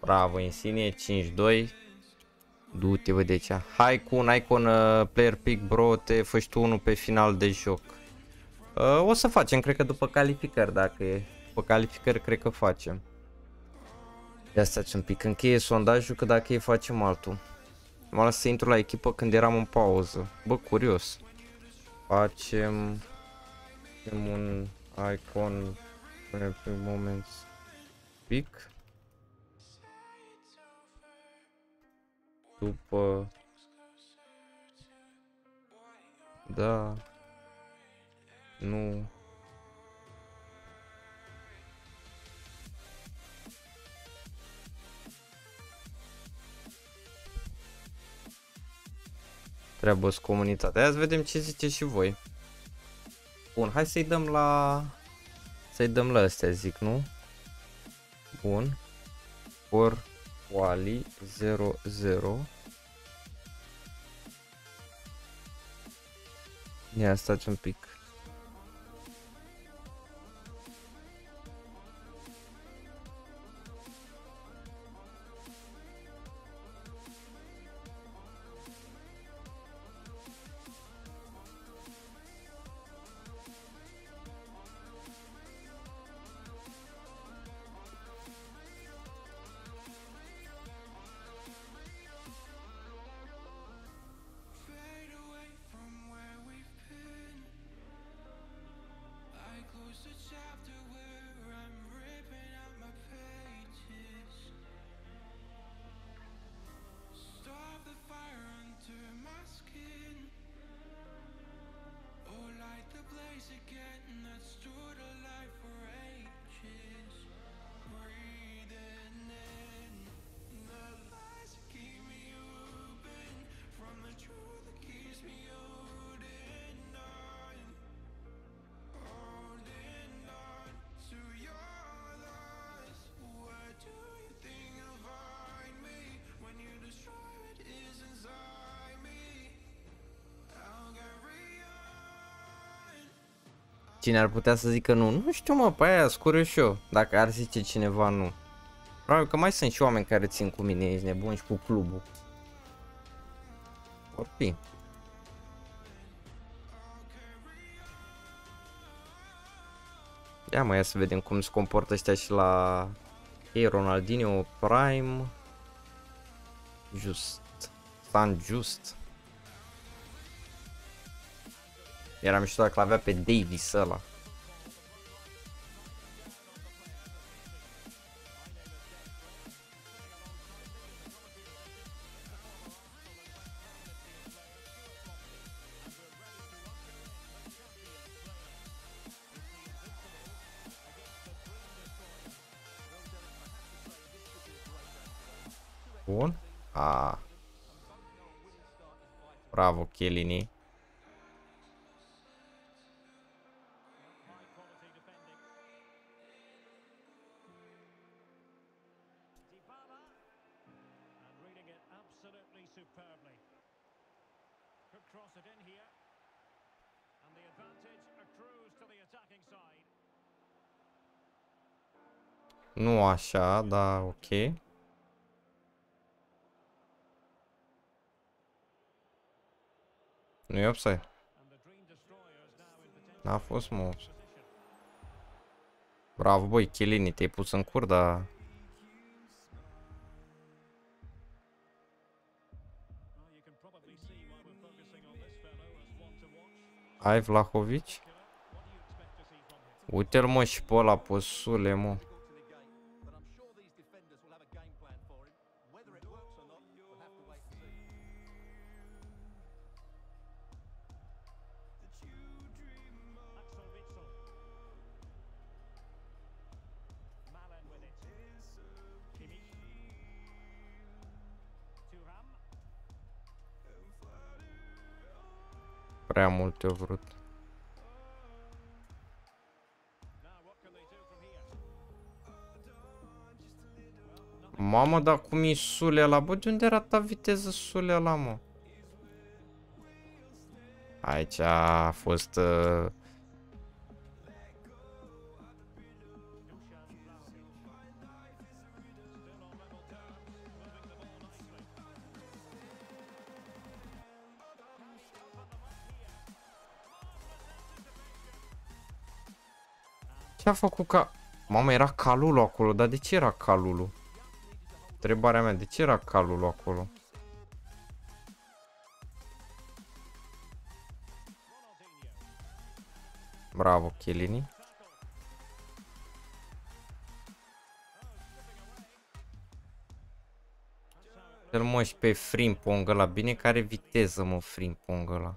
Bravo, Insigne, 5-2. Du-te, bă, de ce? Hai cu un icon uh, player pick, bro, te faci tu unul pe final de joc. Uh, o să facem, cred că după calificări, dacă e. După calificări, cred că facem. Ia stați un pic, încheie sondajul că dacă e facem altul. Mă las să intru la echipă când eram în pauză. Bă, curios. Facem... Facem un icon pe moment pic. După Da. Nu. Treabă cu comunitatea. Hai să vedem ce zice și voi. Bun, hai să-i dăm la... Să-i dăm la astea, zic, nu? Bun. For Wally 00 Ia stați un pic. Cine ar putea să zică nu? Nu știu mă, pe aia scură și eu. Dacă ar zice cineva nu. Probabil că mai sunt și oameni care țin cu mine, ești nebun și cu clubul. Or fi. Ia mai ia să vedem cum se comportă ăștia și la Ei, Ronaldinho Prime Just San Just Era mișto dacă l-avea pe Davis ăla. Bun. A. Bravo, Chiellini. Așa, da, ok. Nu e offside. N-a fost mă Bravo, băi, Chiellini, te-ai pus în cur, dar... Ai Vlahovic? Uite-l mă și pe ăla, posule, mă. Prea multe au vrut. Mamă, dar cum e sulea la Bă, de unde era ta viteză sulea la mă? Aici a fost... Uh, Ce a făcut ca... Mamă, era calulu acolo, dar de ce era calulu? Întrebarea mea, de ce era calulu acolo? Bravo, Chiellini. Cel mă și pe Frimpong ăla. Bine care viteză, mă, Frimpong ăla.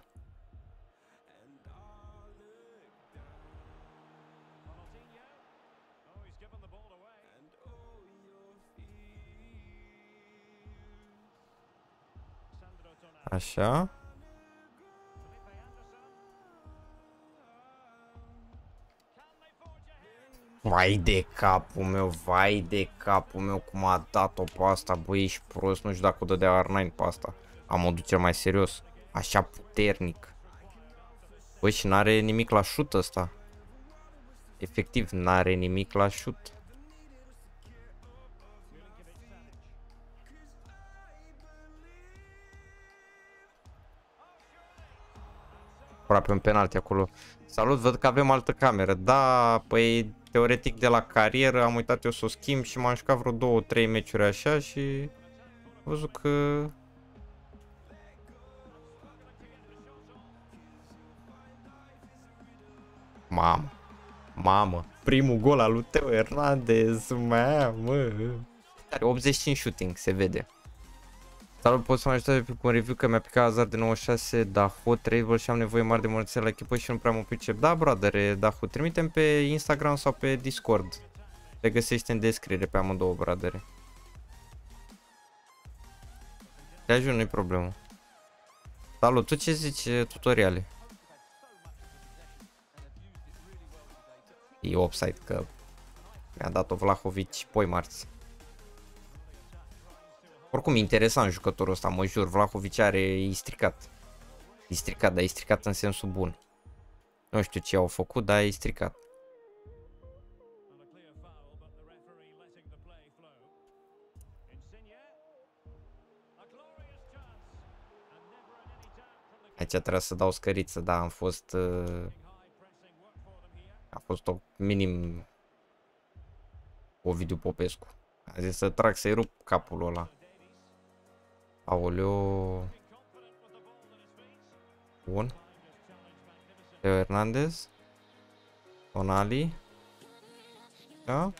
Așa. Vai de capul meu, vai de capul meu cum a dat-o pe asta, băi, ești prost, nu știu dacă o dădea R9 pe asta. Am o duce mai serios, așa puternic. Băi, și n-are nimic la șut ăsta. Efectiv, n-are nimic la șut. Aproape un penalti acolo. Salut, văd că avem altă cameră. Da, păi teoretic de la carieră am uitat eu să o schimb și m-am jucat vreo două, trei meciuri așa și am văzut că Mamă, mamă, primul gol al lui Teo Hernandez, mamă. 85 shooting, se vede. Salut, poți să mă ajutați cu un review că mi-a picat Hazard de 96, Dahu, 3 și am nevoie mare de mulțime la echipă și nu prea mă pricep. Da, brother, Dahu, trimitem pe Instagram sau pe Discord. Te găsești în descriere pe amândouă, brother. Te ajut, nu-i problemă. Salut, tu ce zici tutoriale? E offside că mi-a dat-o Vlahovic poi marți. Oricum, interesant jucătorul ăsta, mă jur, Vlahovic are, e stricat. E stricat, dar e stricat în sensul bun. Nu știu ce au făcut, dar e stricat. Aici trebuie să dau scăriță, da, am fost... Uh, a fost o minim Ovidiu Popescu. A zis să trag să-i rup capul ăla. Aoleo. Bun. Leo Hernandez. Tonali. Da?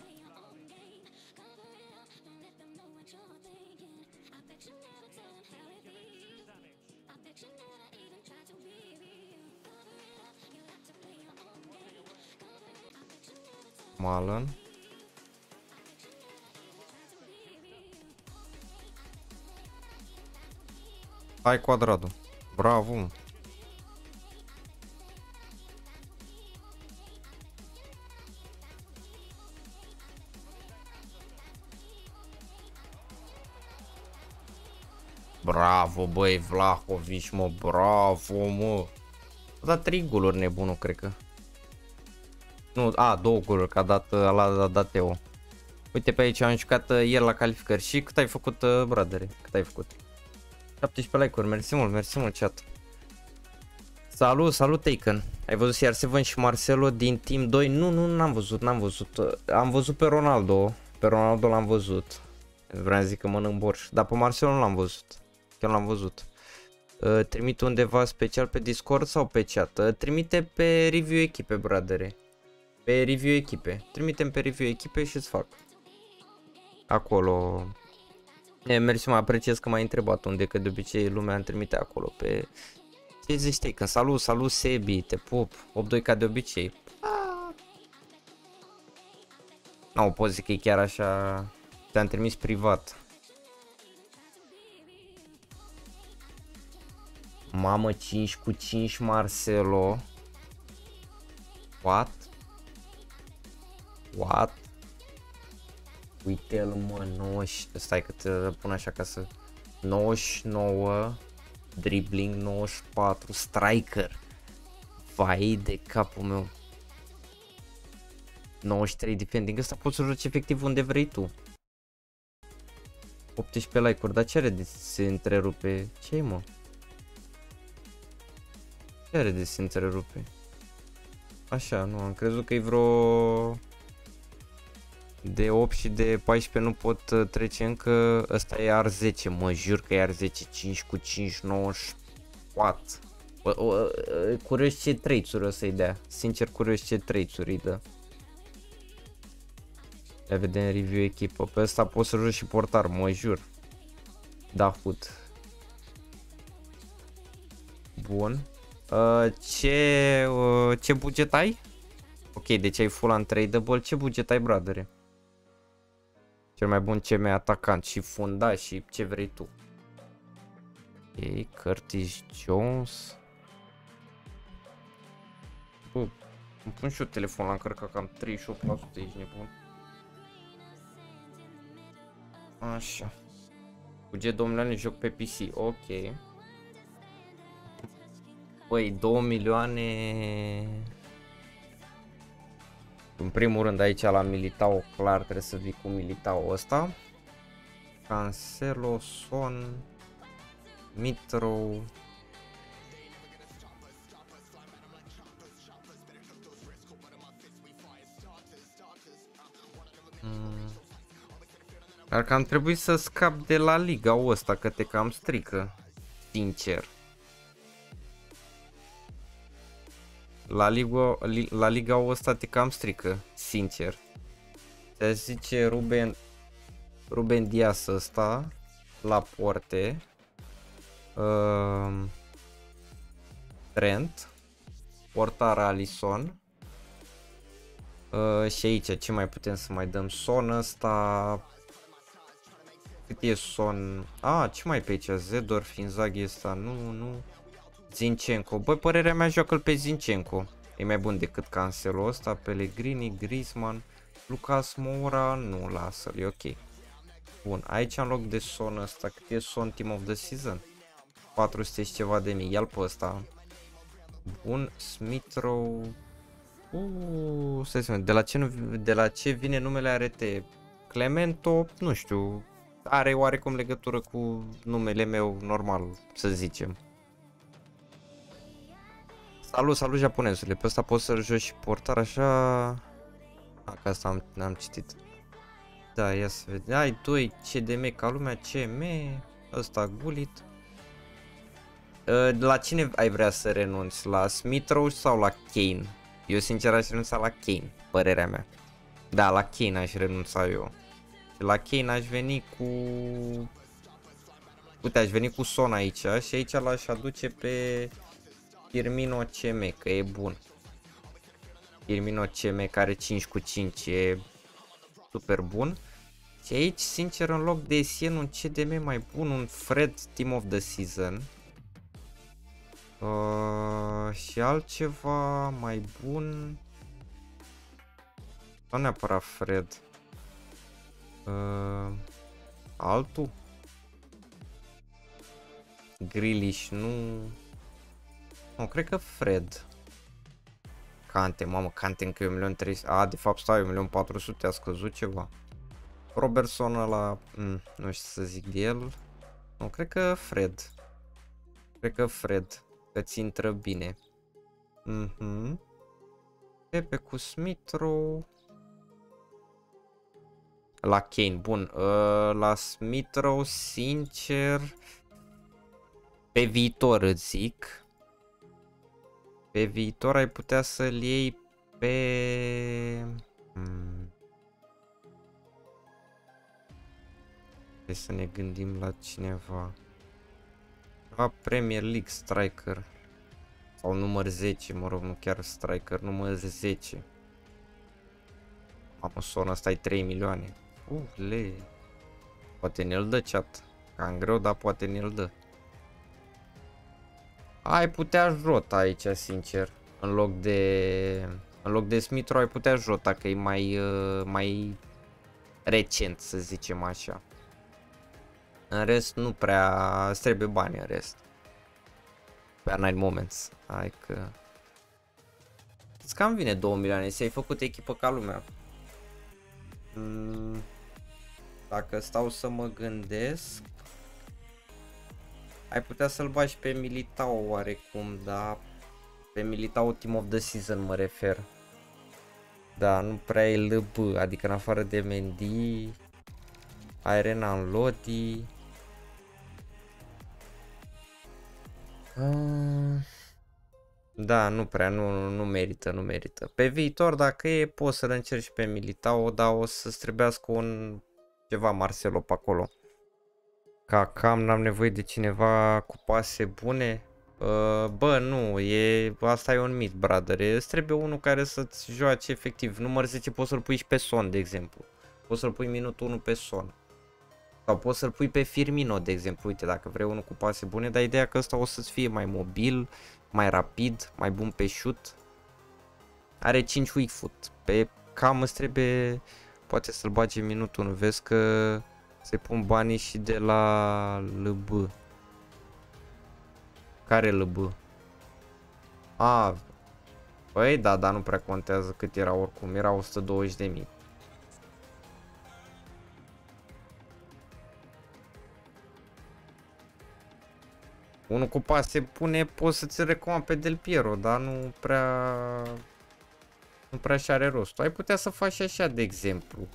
Malen. Hai quadrado. Bravo. Bravo, băi, Vlahovic, mă, bravo, mă. A dat 3 goluri nebunul, cred că. Nu, a, două goluri, că a dat, a, a dat Teo. Uite pe aici, am jucat uh, ieri la calificări și cât ai făcut, uh, bradere? Cât ai făcut? 17 like-uri, mersi mult, mersi mult chat. Salut, salut Taken. Ai văzut CR7 și Marcelo din Team 2? Nu, nu, n-am văzut, n-am văzut. Am văzut pe Ronaldo. Pe Ronaldo l-am văzut. Vreau să zic că mănânc borș. Dar pe Marcelo nu l-am văzut. Chiar l-am văzut. Uh, trimit undeva special pe Discord sau pe chat? Uh, trimite pe review echipe, bradere. Pe review echipe. Trimitem pe review echipe și îți fac. Acolo E, mersi, mă apreciez că m-ai întrebat unde, că de obicei lumea îmi trimite acolo pe... Ce zici Când salut, salut Sebi, te pup, 8-2 ca de obicei. Nu, pot zic că e chiar așa, te-am trimis privat. Mamă, 5 cu 5 Marcelo. What? What? Uite-l mă, 90, stai că te pun așa ca să... 99, dribbling 94, striker. Vai de capul meu. 93 defending, ăsta poți să joci efectiv unde vrei tu. 18 like-uri, dar ce are de se întrerupe? ce mă? Ce are de se întrerupe? Așa, nu, am crezut că e vreo de 8 și de 14 nu pot uh, trece încă, ăsta e R10, mă jur că e R10, 5 cu 5, 94. O, o, curios ce trade o să-i dea. Sincer curios ce trade îi dă. Ia vedem review echipă. Pe ăsta pot să joc și portar, mă jur. Da, hut. Bun. Uh, ce, uh, ce buget ai? Ok, deci ai full untradable. Ce buget ai, bradere? Cel mai bun CM atacant și funda și ce vrei tu. Ok, Curtis Jones. Bă, îmi pun și eu telefon la încărcat cam 38%, ești nebun. Așa. Buget 2 milioane joc pe PC, ok. Băi, 2 milioane... În primul rând aici la Militao, clar trebuie să vii cu Militao ăsta. Cancelo, Son, Mitro, mm. Dar că am trebuit să scap de la liga ăsta, că te cam strică, sincer. La liga, la liga ăsta te cam strică, sincer. Se zice Ruben, Ruben Dias ăsta, la porte. Uh, Trent, portar Alison. Uh, și aici ce mai putem să mai dăm? Son ăsta... Cât e Son? A, ah, ce mai pe aici? Zedor, Inzaghi ăsta? Nu, nu. Zinchenko. Băi, părerea mea joacă pe Zinchenko. E mai bun decât Cancelo ăsta, Pellegrini, Griezmann, Lucas Moura, nu, lasă-l, e ok. Bun, aici în loc de Son ăsta, cât e Son Team of the Season? 400 și ceva de mii, ia-l pe ăsta. Bun, Smithrow... Uuu, să zicem, de la, ce nu, de la ce vine numele ART? Clemento, nu știu, are oarecum legătură cu numele meu normal, să zicem. Salut, salut japonezule, pe ăsta poți să-l joci și portar așa... A, că asta am, am citit. Da, ia să vedem. Ai 2 CDM ca lumea, CM, ăsta gulit. Ă, la cine ai vrea să renunți? La Smithrow sau la Kane? Eu sincer aș renunța la Kane, părerea mea. Da, la Kane aș renunța eu. La Kane aș veni cu... Uite, aș veni cu Son aici și aici l-aș aduce pe Firmino CM, că e bun. Firmino CM care 5 cu 5 e super bun. Și aici, sincer, în loc de Sien, un CDM mai bun, un Fred Team of the Season. Uh, și altceva mai bun. Nu neapărat Fred. Uh, altul? Grilish, nu... Nu, cred că Fred. Cante, mamă, Cante încă e 1.300.000. A, de fapt, stai, 1.400.000, a scăzut ceva. Robertson ăla, mm, nu știu să zic de el. Nu, cred că Fred. Cred că Fred, că ți intră bine. Mhm. Pepe cu Smithrow. La Kane, bun. Uh, la Smithrow, sincer, pe viitor îți zic. Pe viitor ai putea să-l iei pe... Hmm. Hai să ne gândim la cineva. La Premier League Striker. Sau număr 10, mă rog, nu chiar Striker, număr 10. Mamă, sonă asta ai 3 milioane. Uh, le. Poate ne-l dă chat. Cam greu, dar poate ne-l dă. Ai putea jota aici, sincer. În loc de... În loc de Smithrow ai putea jota, că e mai... Uh, mai recent, să zicem așa. În rest, nu prea... Îți trebuie bani în rest. Pe Night Moments. Hai că... Îți cam vine 2 milioane, să ai făcut echipă ca lumea. Mm, dacă stau să mă gândesc, ai putea să-l bagi pe Militao oarecum, da? Pe Militao Team of the Season mă refer. Da, nu prea e LB, adică în afară de Mendy, ai Renan Lodi. Uh, Da, nu prea, nu, nu merită, nu merită. Pe viitor, dacă e, poți să-l încerci pe Militao, dar o să-ți trebuiască un ceva Marcelo pe acolo. Ca cam n-am nevoie de cineva cu pase bune. Uh, bă, nu, e, asta e un mit, brother. Îți trebuie unul care să-ți joace efectiv. Număr 10 poți să-l pui și pe son, de exemplu. Poți să-l pui minutul 1 pe son. Sau poți să-l pui pe Firmino, de exemplu. Uite, dacă vrei unul cu pase bune, dar ideea că ăsta o să-ți fie mai mobil, mai rapid, mai bun pe shoot. Are 5 weak foot. Pe cam îți trebuie, poate să-l bage minutul 1. Vezi că se pun banii și de la LB. Care LB? A, păi da, dar nu prea contează cât era oricum, era 120 de mii. Unul cu pase pune, poți să-ți recomand pe Del Piero, dar nu prea... Nu prea și are rost. Ai putea să faci așa, de exemplu.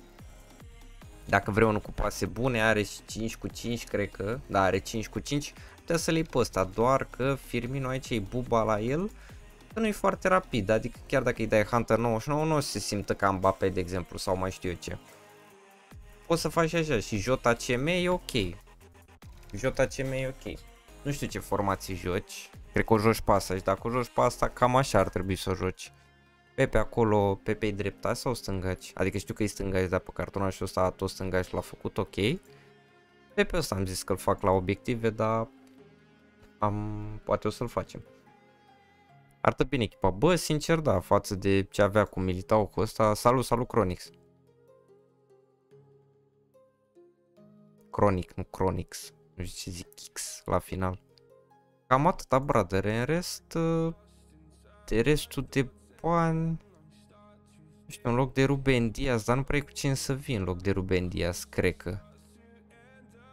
Dacă vrei unul cu pase bune, are și 5 cu 5, cred că. Da, are 5 cu 5. Putea să le iei pe ăsta, doar că Firmino aici e buba la el. Că nu e foarte rapid, adică chiar dacă îi dai Hunter 99, nu o să se simtă ca Mbappé, de exemplu, sau mai știu eu ce. Poți să faci așa și Jota CM e ok. Jota CM e ok. Nu știu ce formații joci. Cred că o joci pe asta și dacă o joci pe asta, cam așa ar trebui să o joci. Pepe acolo, Pepe e drepta sau stângaci? Adică știu că e stângaci, dar pe cartonașul ăsta tot stângaci l-a făcut ok. Pepe ăsta am zis că-l fac la obiective, dar am, poate o să-l facem. Arată bine echipa. Bă, sincer, da, față de ce avea cu Militao cu ăsta. Salut, salut, Chronix. Chronic, nu Chronix. Nu știu ce zic X la final. Cam atâta, brother. În rest, de restul de bani... Nu știu, în loc de Ruben Diaz, dar nu prea cu cine să vin în loc de Ruben Diaz, cred că.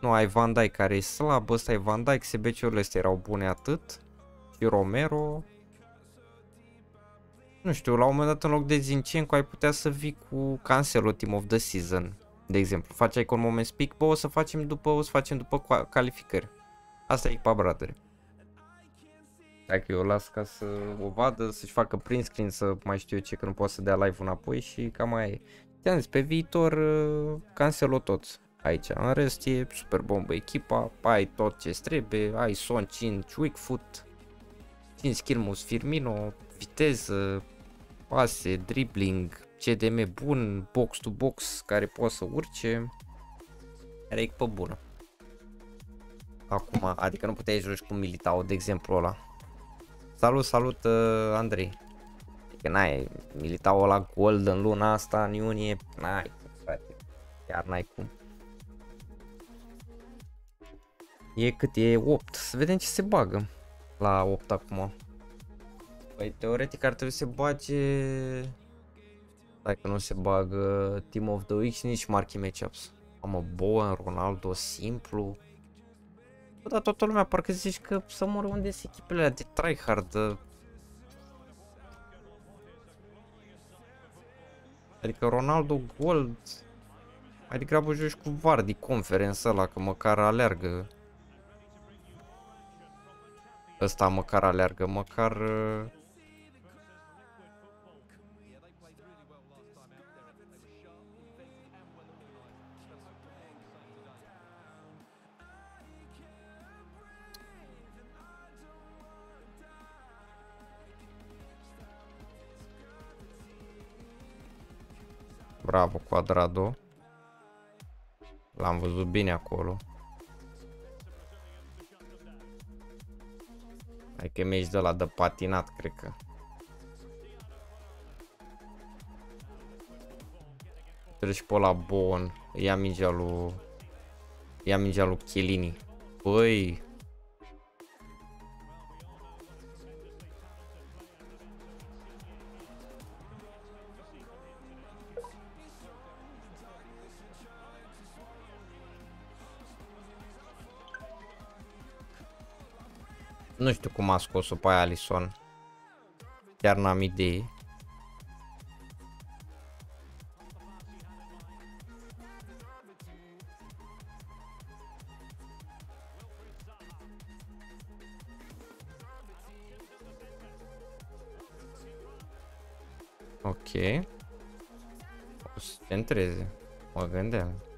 Nu, ai Van Dijk care e slab, ăsta e Van Dijk, SBC-urile astea erau bune atât. Și Romero. Nu știu, la un moment dat în loc de Zinchenko ai putea să vii cu Cancelo Team of the Season. De exemplu, faci ai cu un moment speak, bă, o să facem după, o să facem după calificări. Asta e echipa bradere. Dacă eu las ca să o vadă, să-și facă print screen, să mai știu eu ce, că nu poate să dea live înapoi și cam mai e. Te-am zis, pe viitor uh, cancelo toți aici. În rest e super bombă echipa, ai tot ce trebuie, ai Son 5, weak foot, 5 skill moves Firmino, viteză, pase, dribbling, CDM bun, box to box care poate să urce. Are echipă bună. Acum, adică nu puteai joci cu Militao, de exemplu ăla. Salut, salut uh, Andrei. Că n-ai Militao la gold în luna asta, în iunie, n-ai frate. Chiar n-ai cum. E cât e 8. Să vedem ce se bagă la 8 acum. Păi teoretic ar trebui să se bage dacă nu se bagă Team of the Week și nici marquee matchups. Am Bowen, Ronaldo, simplu. Bă, dar toată lumea parcă zici că să moră unde sunt echipele de tryhard. Adică Ronaldo Gold mai degrabă joci cu Vardy Conference ăla, că măcar aleargă. Ăsta măcar aleargă, măcar... Uh, Bravo, Quadrado. L-am văzut bine acolo. Hai că meci de la de patinat, cred că. Treci pe la Bon. Ia mingea lui... Ia mingea lui Chiellini. Băi, Nu știu cum a scos-o pe Alison. Chiar n-am idee. Ok. O să se centreze. Mă gândeam.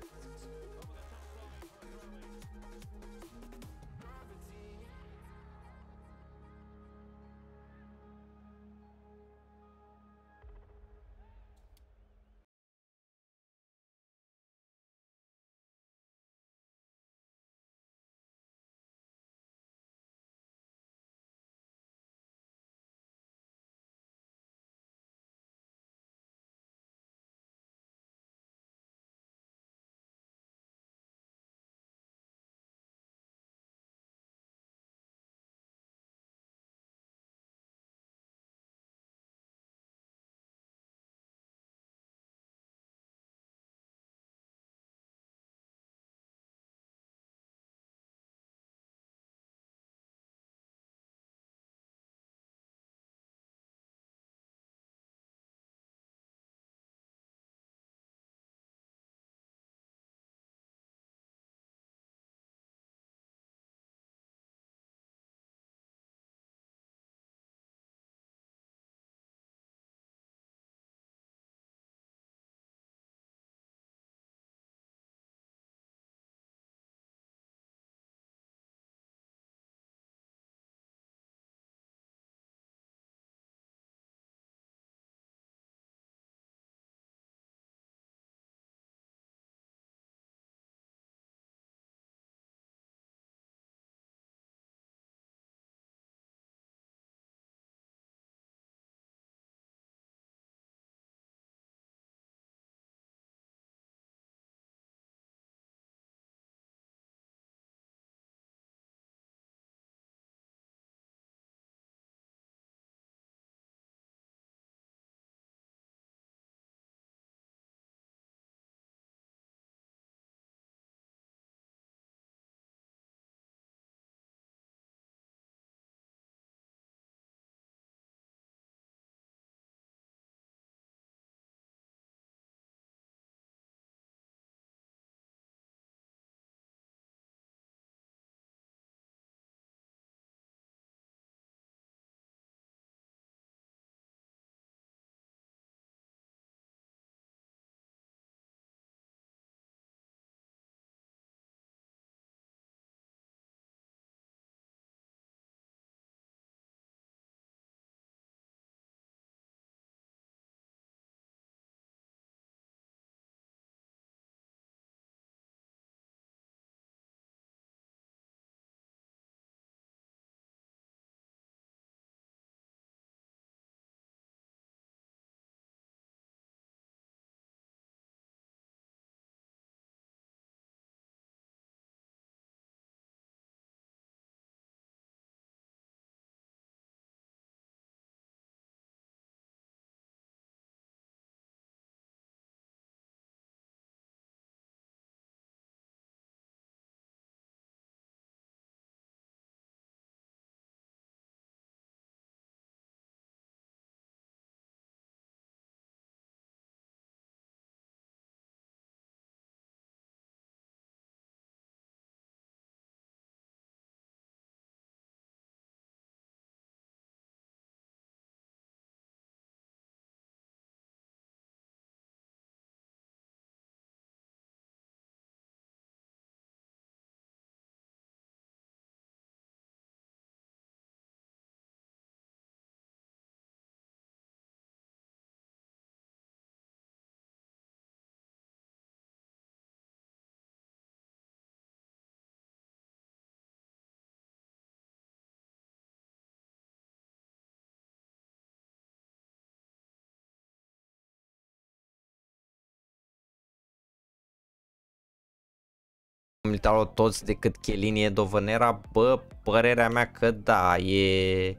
Militaro toți decât Chelini e Dovănera, bă, părerea mea că da, e...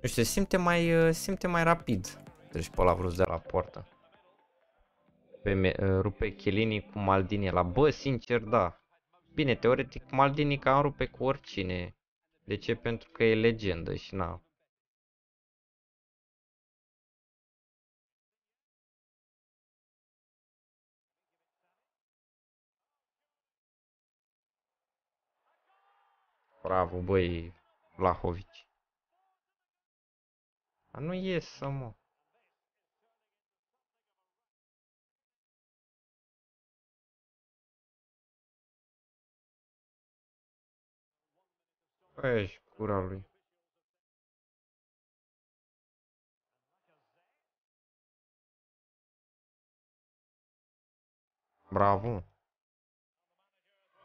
Nu știu, simte mai, simte mai rapid. Deci pe la vrut de la poartă. Pe, rupe Chelini cu Maldini la bă, sincer, da. Bine, teoretic Maldini cam rupe cu oricine. De ce? Pentru că e legendă și na, Bravo, băi, Vlahovici. A nu iesă, mă. Aia și cura lui. Bravo.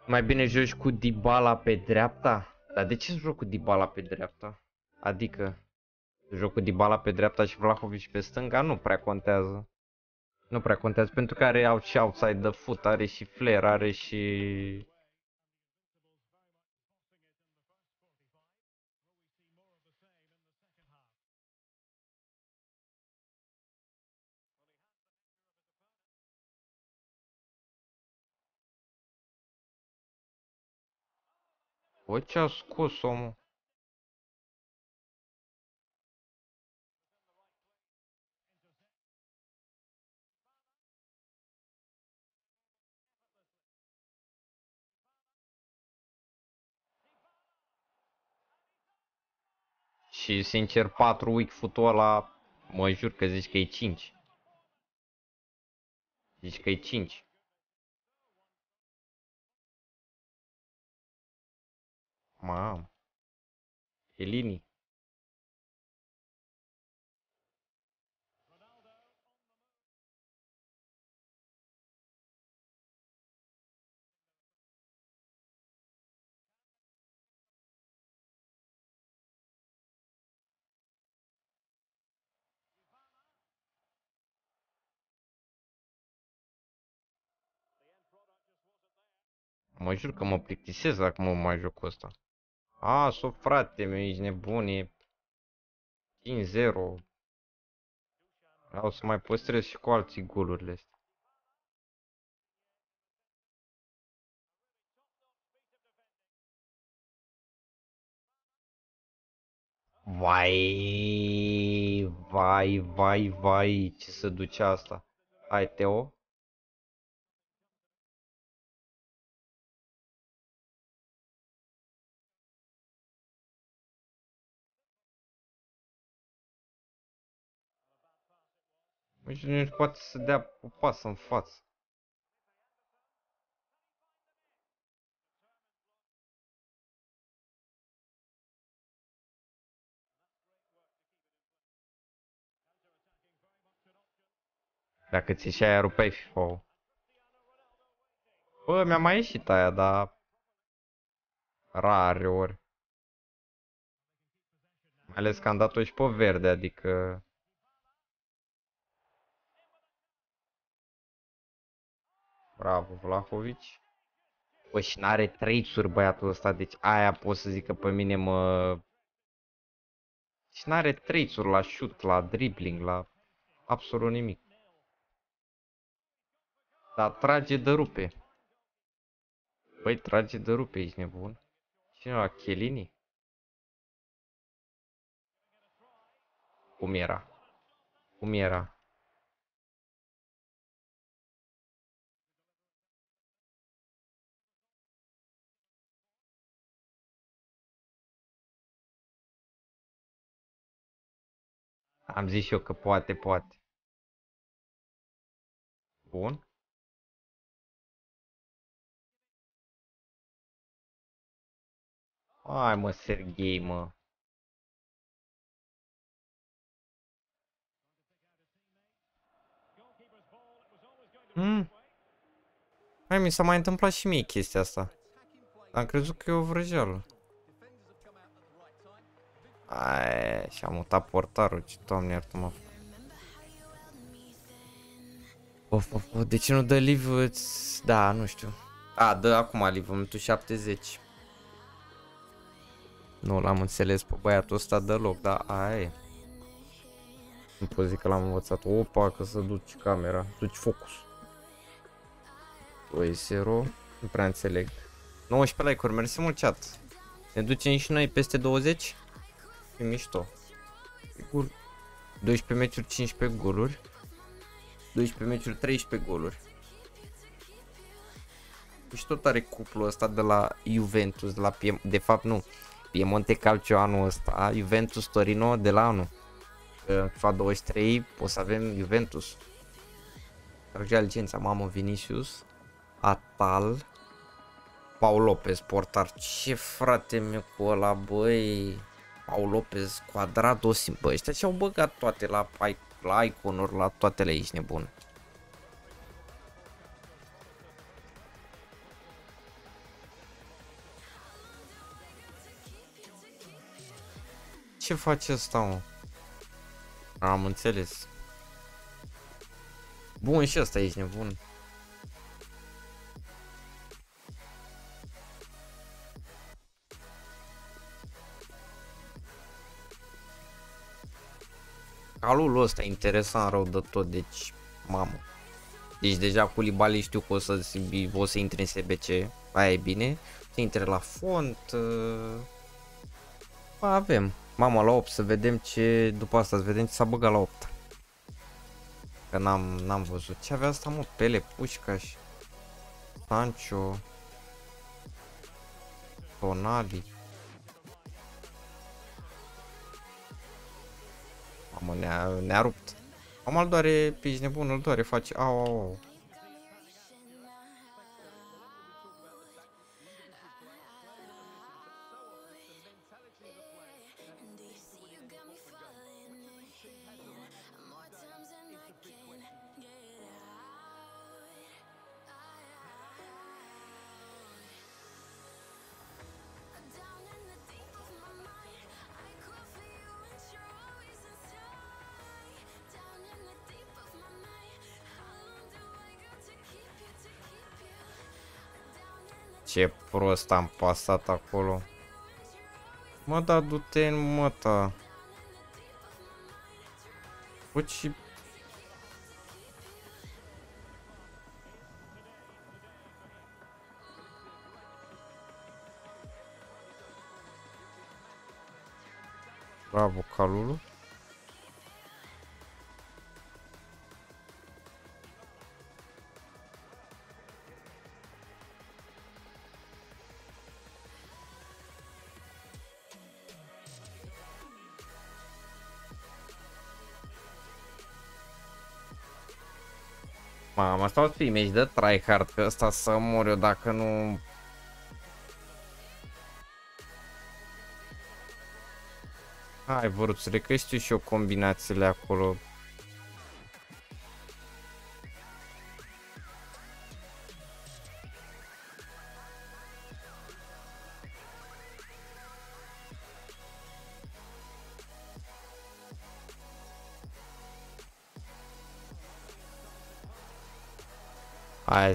Mai bine joci cu Dybala pe dreapta? Dar de ce joc cu Dybala pe dreapta? Adică, joc cu Dybala pe dreapta și Vlahovic pe stânga? Nu prea contează. Nu prea contează pentru că are out și outside the foot, are și flair, are și... Bă, ce a scos omul? Și sincer 4 week foot ăla Mă jur că zici că e 5 Zici că e 5 Mam Elini Mă jur că mă plictisez dacă mă mai joc cu ăsta. A, so frate meu, ești nebun, 5-0. O să mai păstrez și cu alții golurile astea. Vai, vai, vai, vai, ce să duce asta. Hai, Teo. Nici nu poate să dea o pasă în față. Dacă ți și aia rupeai FIFA-ul. Bă, mi-a mai ieșit aia, dar... Rare ori. Mai ales că am dat-o și pe verde, adică... Bravo, Vlahovic. Bă, și n-are trei băiatul ăsta, deci aia pot să zic că pe mine mă... Și n-are trei la shoot, la dribbling, la absolut nimic. Dar trage de rupe. Băi, trage de rupe, ești nebun. Cine la Chelini? Cum era? Cum era? Am zis eu că poate, poate. Bun. Hai mă, Serghei, mă. Hmm. Hai, mi s-a mai întâmplat și mie chestia asta. Am crezut că e o vrăjeală. Aia, și-a mutat portarul, ce doamne iartă-mă. Of, of, of, de ce nu dă live? Da, nu știu. A, dă acum live, momentul 70. Nu l-am înțeles pe băiatul ăsta deloc, dar aia e. Nu pot zic că l-am învățat. Opa, că să duci camera, duci focus. 2-0, nu prea înțeleg. 19 like-uri, mersi mult chat. Ne ducem și noi peste 20? E mișto. Gol. 12 meciuri, 15 goluri. 12 meciuri, 13 goluri. Și tot are cuplul ăsta de la Juventus, de la Piem de fapt nu, Piemonte Calcio anul ăsta, Juventus Torino de la anul. În FIFA 23 o să avem Juventus. Trage licența, mamă, Vinicius, Atal, Paul Lopez, portar. Ce frate meu cu ăla, băi. Paul Lopez, Cuadrado, bă, ăștia și-au băgat toate la, la iconuri, la toate le ești nebun. Ce face asta, mă? Am înțeles. Bun, și asta ești nebun. Calul ăsta e interesant rău de tot, deci, mamă. Deci deja cu Libali știu că o să, o să intre în SBC, aia e bine. Să intre la font. Uh... Avem. Mama la 8, să vedem ce, după asta să vedem ce s-a băgat la 8. Că n-am, n-am văzut. Ce avea asta, mă? Pele, Pușcaș, Sancho, Tonali. Mamă, ne-a, ne-a rupt. Am al doare, pici nebun, îl doare, face, au, au, au. Ce prost am pasat acolo. Mă, da, du-te în măta. Bă, ce... Bravo, Calulu. Mamă, asta o fi meci de tryhard, că ăsta să mor eu dacă nu... Hai, vârțule, că știu și eu combinațiile acolo.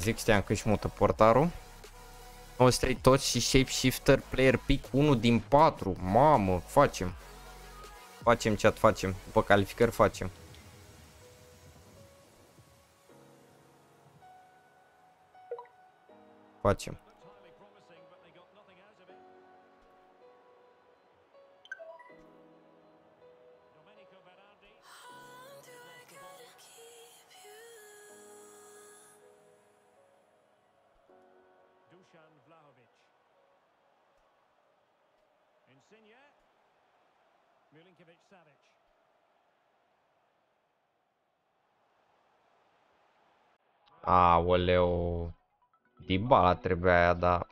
Zic, știam că își mută portarul. Ăsta e tot și shapeshifter player pick 1 din 4. Mamă, facem. Facem chat, facem. După calificări facem. Facem. Aoleu. Dybala trebuia aia, dar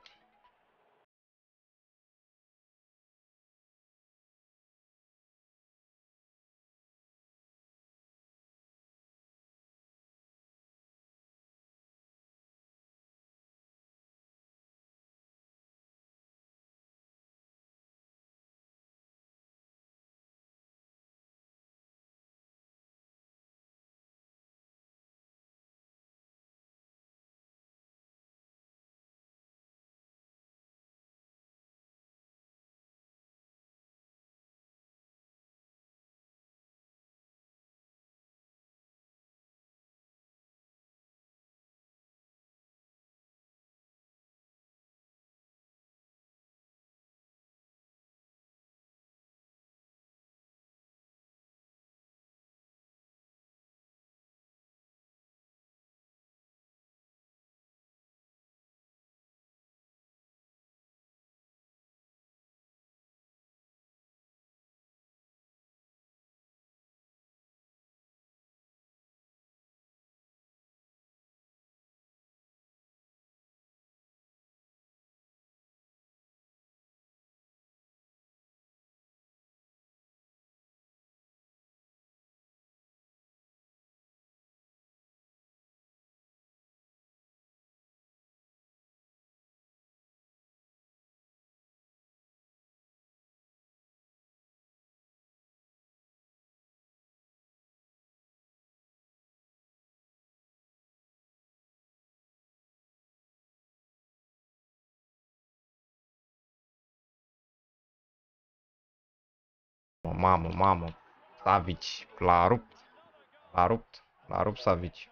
mamă, mamă. Savici, l-a rupt. L-a rupt. L-a rupt Savici.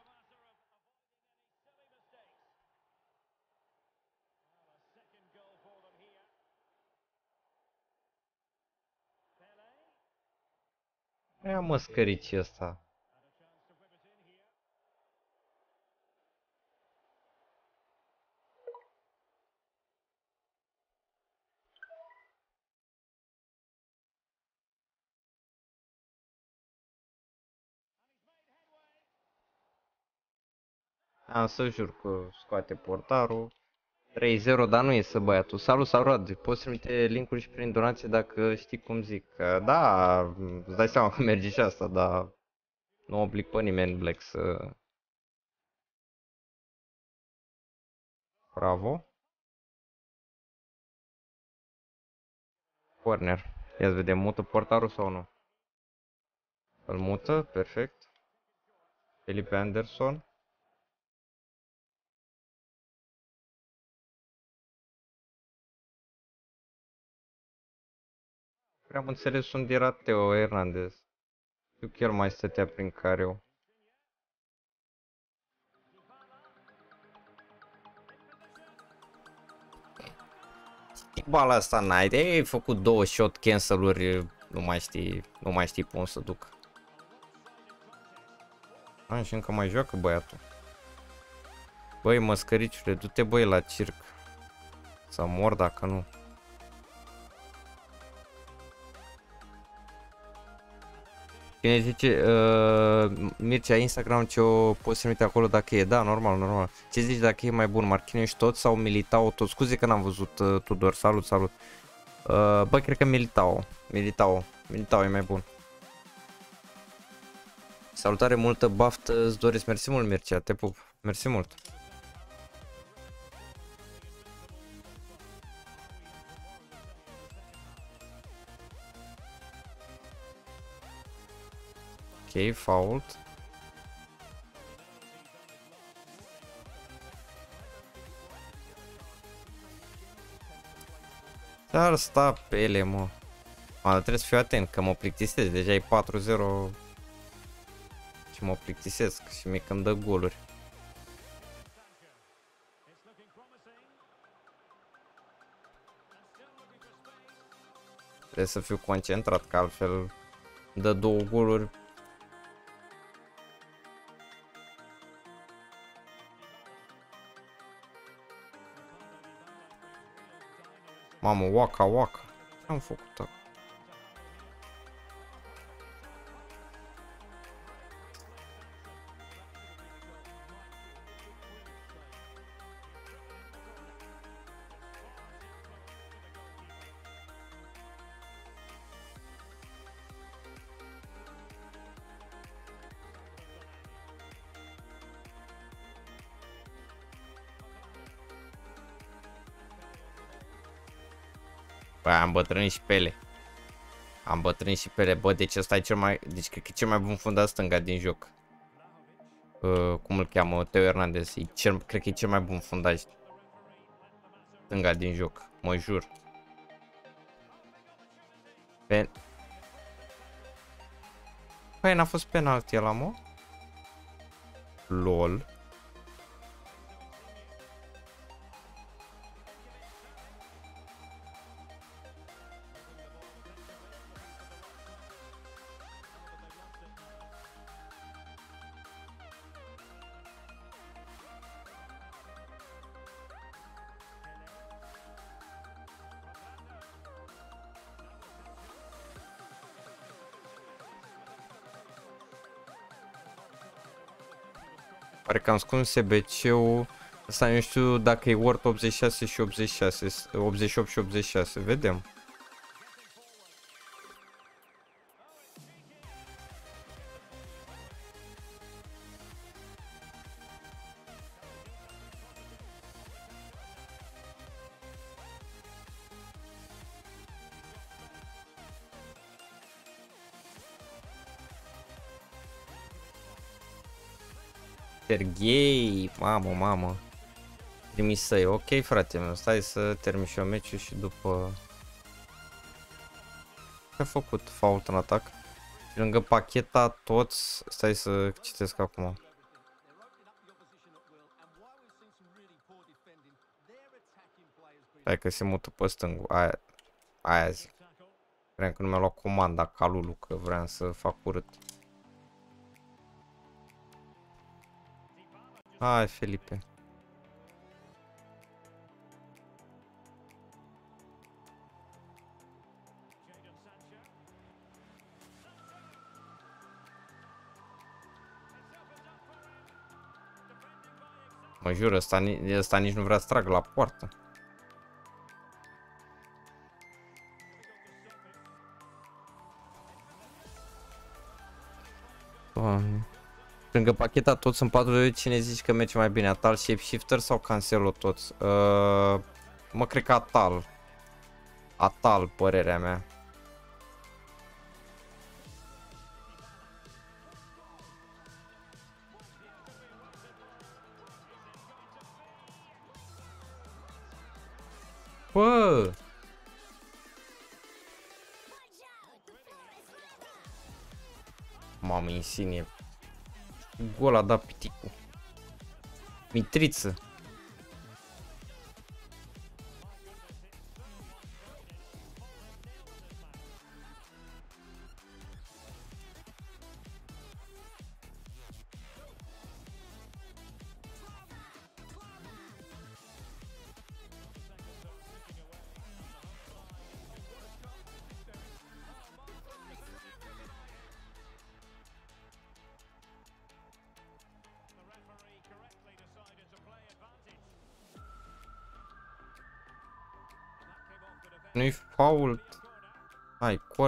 Ia mă scărici ăsta. Am să jur că scoate portarul. 3-0, dar nu iese băiatul. Salut, salut, poți trimite linkuri și prin donație dacă știi cum zic. Da, îți dai seama că merge și asta, dar nu oblig pe nimeni Black să... Bravo. Corner. Ia să vedem, mută portarul sau nu? Îl mută, perfect. Felipe Anderson. Prea am înțeles unde era Teo Hernandez. Eu chiar mai stătea prin careu. Bala asta n-ai, ai făcut două shot cancel-uri, nu mai știi, nu mai știi cum să duc. Am și încă mai joacă băiatul. Băi, măscăriciule, du-te băi la circ. Să mor dacă nu. Cine zice, uh, Mircea, Instagram ce o poți trimite acolo dacă e, da, normal, normal. Ce zici dacă e mai bun, Marquinhos tot sau Militao tot? Scuze că n-am văzut uh, Tudor, salut, salut. Uh, bă, cred că Militao, Militao, Militao e mai bun. Salutare multă baftă, îți doresc, mersi mult Mircea, te pup, mersi mult. Ok, fault. Dar sta pe ele, mă. Ma, trebuie să fiu atent, că mă plictisesc. Deja e 4-0 și mă plictisesc și mi când dă goluri. Trebuie să fiu concentrat, că altfel dă două goluri Mamă, waka waka. Ce am făcut acum? Bă, am bătrânit și pe ele. Am bătrânit și pe ele. Bă, deci ăsta e cel mai... Deci cred că e cel mai bun fundat stânga din joc. Uh, cum îl cheamă? Teo Hernandez. E cel, cred că e cel mai bun fundaj stânga din joc. Mă jur. Pe... Păi n-a fost penalti ăla, mă? LOL. Pare că am scos SBC-ul. Asta nu știu dacă e Word 86 și 86, 88 și 86, vedem. Serghei, mamă, mamă. Trimisăi, ok frate meu, stai să termin și eu meciul și după... ai făcut fault în atac. Și lângă pacheta toți, stai să citesc acum. Stai că se mută pe stângul, aia, aia zic. Vreau că nu mi-a luat comanda calulu, că vreau să fac urât. Hai, Felipe. Mă jur, ăsta, ăsta nici nu vrea să tragă la poartă. Lângă pacheta toți sunt 4 de cine zici că merge mai bine? Atal, Shapeshifter sau Cancelo toți? Uh, mă cred că Atal. Atal, părerea mea. Bă! Mamă, Insigne. Gol a dat piticul. Mitriță.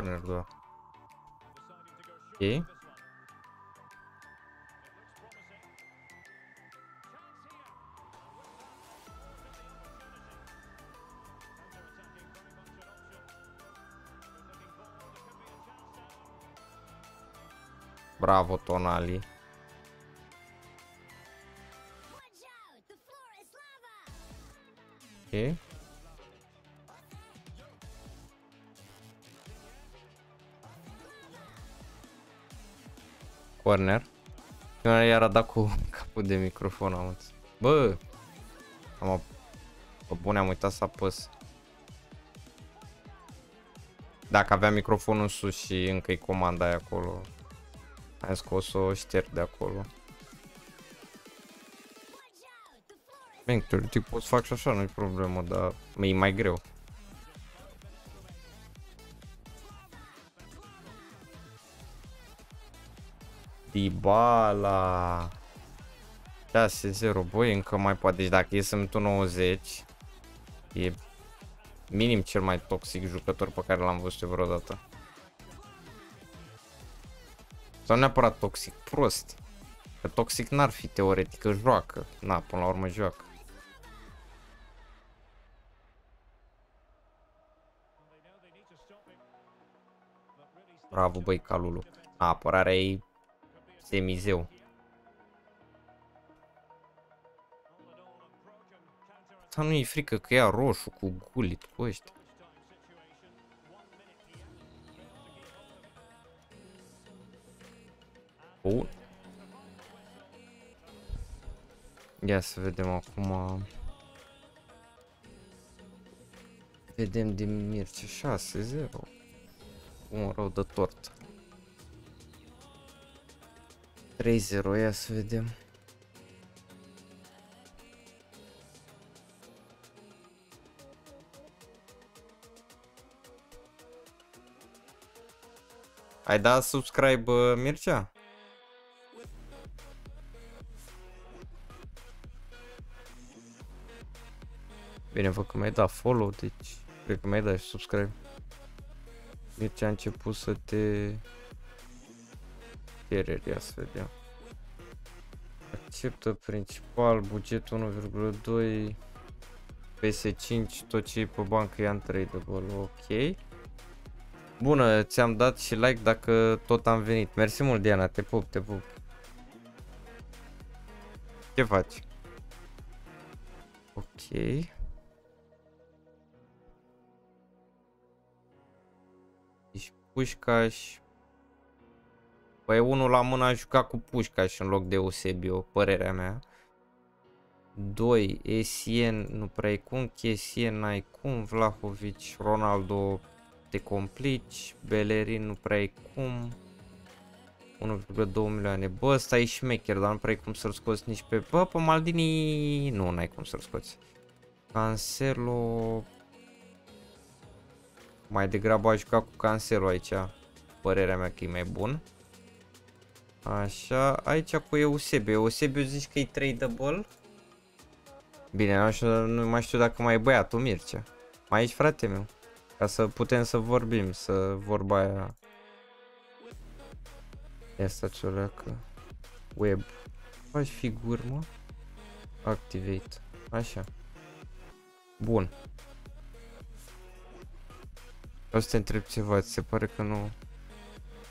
Corner, da. Ok. Bravo, Tonali. Ok. Corner. Iar a dat cu capul de microfon, am înțeles. Bă! Am Bă, bune, am uitat să apăs. Dacă avea microfonul sus și încă-i comanda aia acolo. Am scos-o șterg de acolo. Bine, teoretic pot să fac și așa, nu-i problemă, dar e mai greu. Dybala 6-0, băi, încă mai poate. Deci dacă e sunt 90, e minim cel mai toxic jucător pe care l-am văzut vreodată. Sau neapărat toxic, prost. Că toxic n-ar fi teoretic, că joacă. Na, până la urmă joacă. Bravo, băi, Calulu. Apărarea ei Semizeu. Asta nu e frică că ia roșu cu gulit cu ăștia. Bun. Ia să vedem acum. Vedem din Mircea 6-0. Un rău de tortă. 3-0, ia să vedem. Ai dat subscribe, uh, Mircea? Bine, văd că mi-ai dat follow, deci cred că mi-ai dat și subscribe. Mircea a început să te cereri, ia să vedem. Acceptă principal, buget 1,2, PS5, tot ce e pe bancă e untradeable, ok. Bună, ți-am dat și like dacă tot am venit. Mersi mult, Diana, te pup, te pup. Ce faci? Ok. Pușcaș. Păi unul la mână a jucat cu Pușcaș în loc de Eusebio, părerea mea. 2. Esien, nu prea e cum, Chesien n-ai cum, Vlahovic, Ronaldo te complici, Bellerin nu prea e cum. 1,2 milioane. Bă, ăsta e șmecher, dar nu prea e cum să-l scoți nici pe... Bă, pe Maldini nu, n-ai cum să-l scoți. Cancelo... Mai degrabă a jucat cu Cancelo aici. Părerea mea că e mai bun. Așa, aici cu Eusebio. Eusebio zici că e tradable? Bine, nu, știu, nu mai știu dacă mai e băiatul Mircea. Mai ești frate meu? Ca să putem să vorbim, să vorba aia... Asta ciuleacă. Web. Faci figuri, mă? Activate. Așa. Bun. O să te întreb ceva, ți se pare că nu...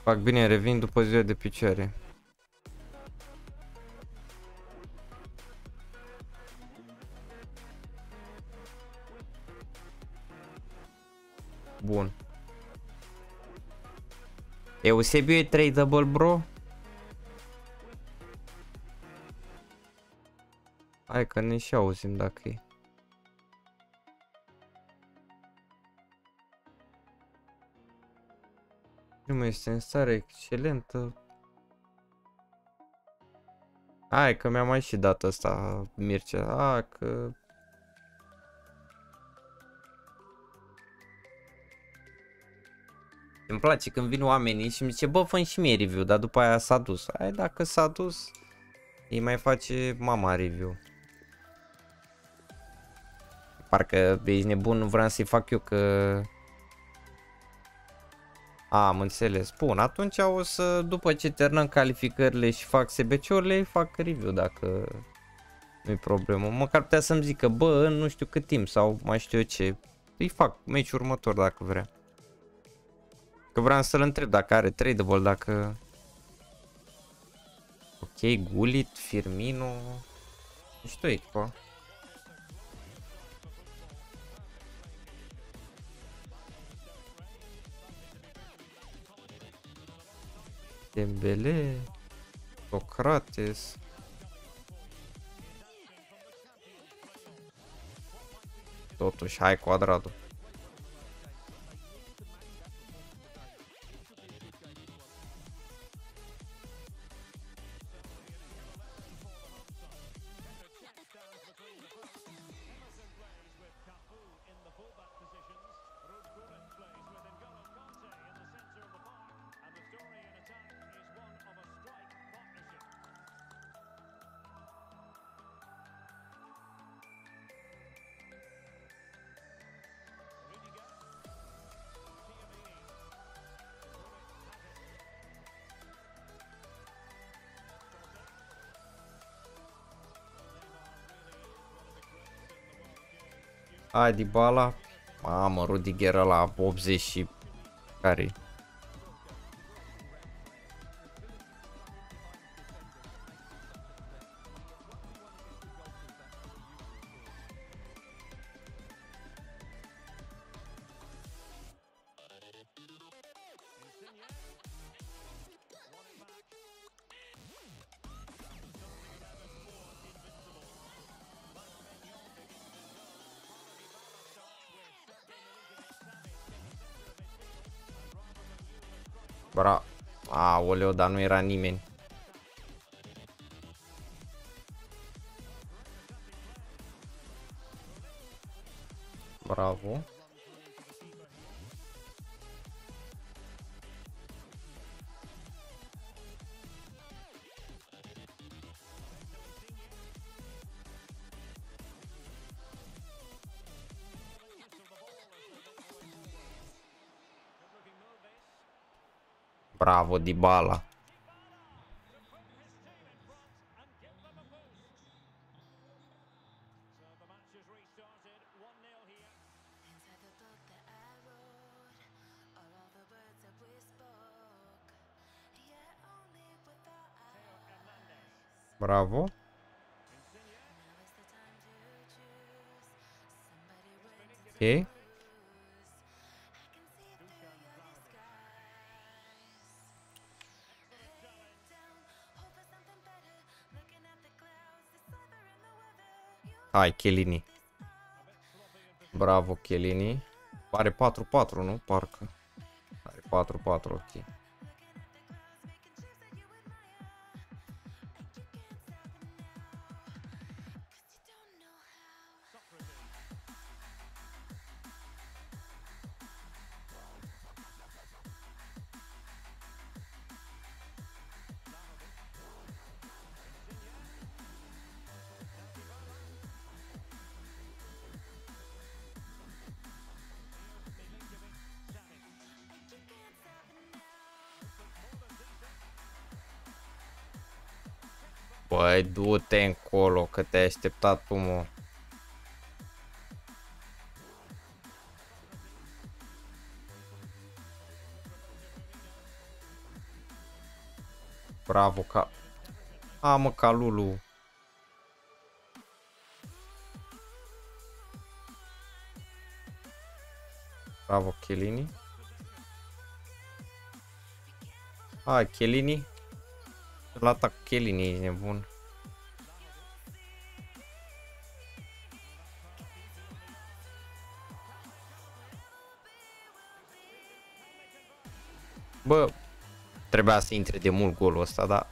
Fac bine, revin după ziua de picioare. Bun. Eusebiu e tradable, bro? Hai că ne și auzim dacă e. Primul este în stare excelentă. Hai că mi-a mai și dat asta Mircea. A, că Îmi place când vin oamenii și mi zice, bă, fă și mie review, dar după aia s-a dus. Ai, dacă s-a dus, îi mai face mama review. Parcă ești nebun, nu vreau să-i fac eu că... A, am înțeles. Bun, atunci o să, după ce terminăm calificările și fac SBC-urile, fac review dacă nu-i problemă. Măcar putea să-mi zică, bă, nu știu cât timp sau mai știu eu ce. Îi fac meci următor dacă vrea. Că vreau să-l întreb dacă are tradable, dacă... Ok, Gullit, Firmino... Mișto echipa. Dembele, Socrates. Totuși, hai quadratul. Hai, Dybala. Mamă, Rudiger la 80 și... care -i? Bra... Aoleo, dar nu era nimeni. Bravo, Dybala. Hai, Chelini. Bravo, Chelini. Are 4-4, nu? Parcă. Are 4-4, ok. Așteptat tu, mă. Bravo, ca... A, mă, Calulu. Bravo, Chelini. Hai, Chelini. Îl atac Chelini, e nebun. Bă, trebuia să intre de mult golul ăsta, dar...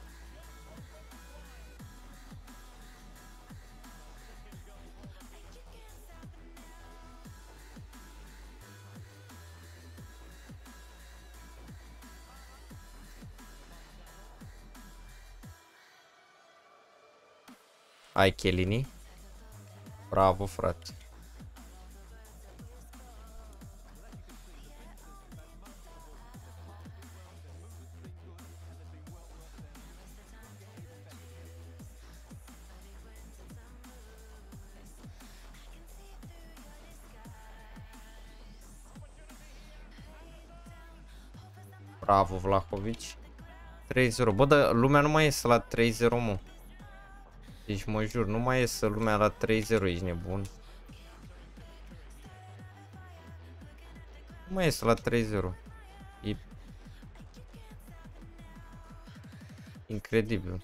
Ai Chelini. Bravo, frate. Bravo, Vlahovic. 3-0. Bă, dar lumea nu mai iese la 3-0, mă. Deci mă jur, nu mai iese lumea la 3-0, ești nebun. Nu mai iese la 3-0. E... Incredibil.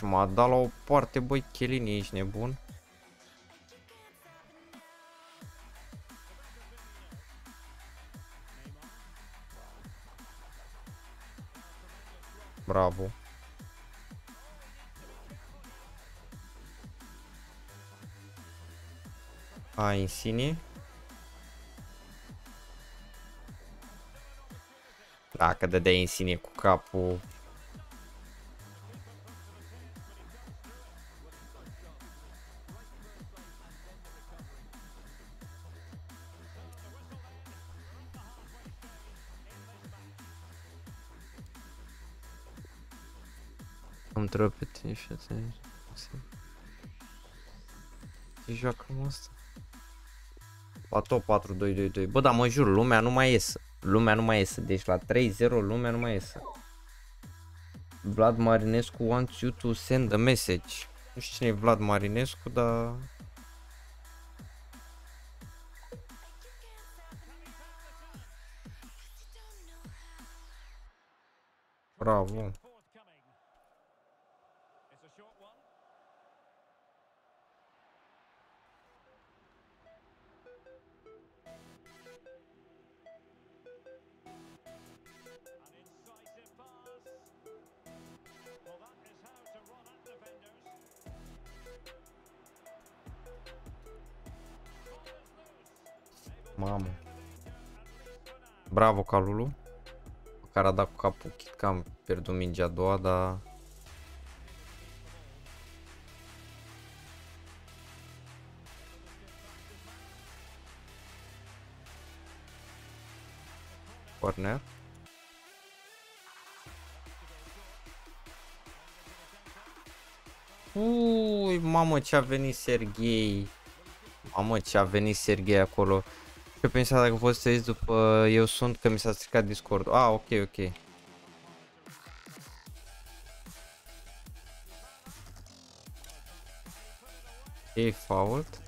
Mamă, ce m-a dat la o parte, băi, Chelini, ești nebun? Bravo. A, Insigne. Dacă dădea Insigne cu capul întrebat pe tine și atunci. Ce joacă mă asta? Pato 4-2-2-2. Bă, dar mă jur, lumea nu mai iese. Lumea nu mai iese. Deci la 3-0 lumea nu mai iese. Vlad Marinescu wants you to send a message. Nu știu cine e Vlad Marinescu, dar... Bravo. Bravo, Calulu. Care a dat cu capul chit că am pierdut mingea a doua, dar... Corner. Ui, mamă ce a venit Serghei. Mamă ce a venit Serghei acolo. Eu pensam dacă poți să ies după eu sunt că mi s-a stricat Discord. Ah, ok, ok. E fault.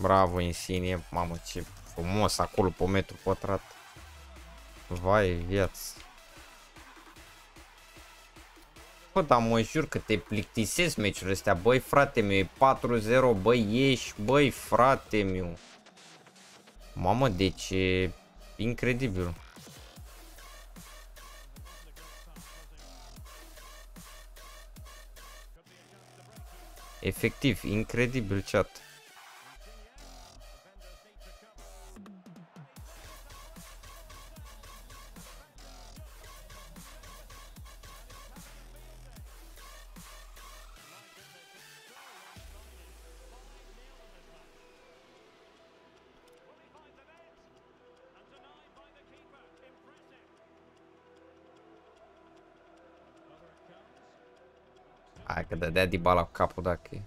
Bravo, Insigne, mamă, ce frumos acolo pe metru pătrat. Vai, viață. Bă, dar mă jur că te plictisesc meciurile astea, băi frate meu, e 4-0, băi ieși, băi frate meu. Mamă, deci e incredibil. Efectiv, incredibil chat. Dădea Dybala cu capul dacă e.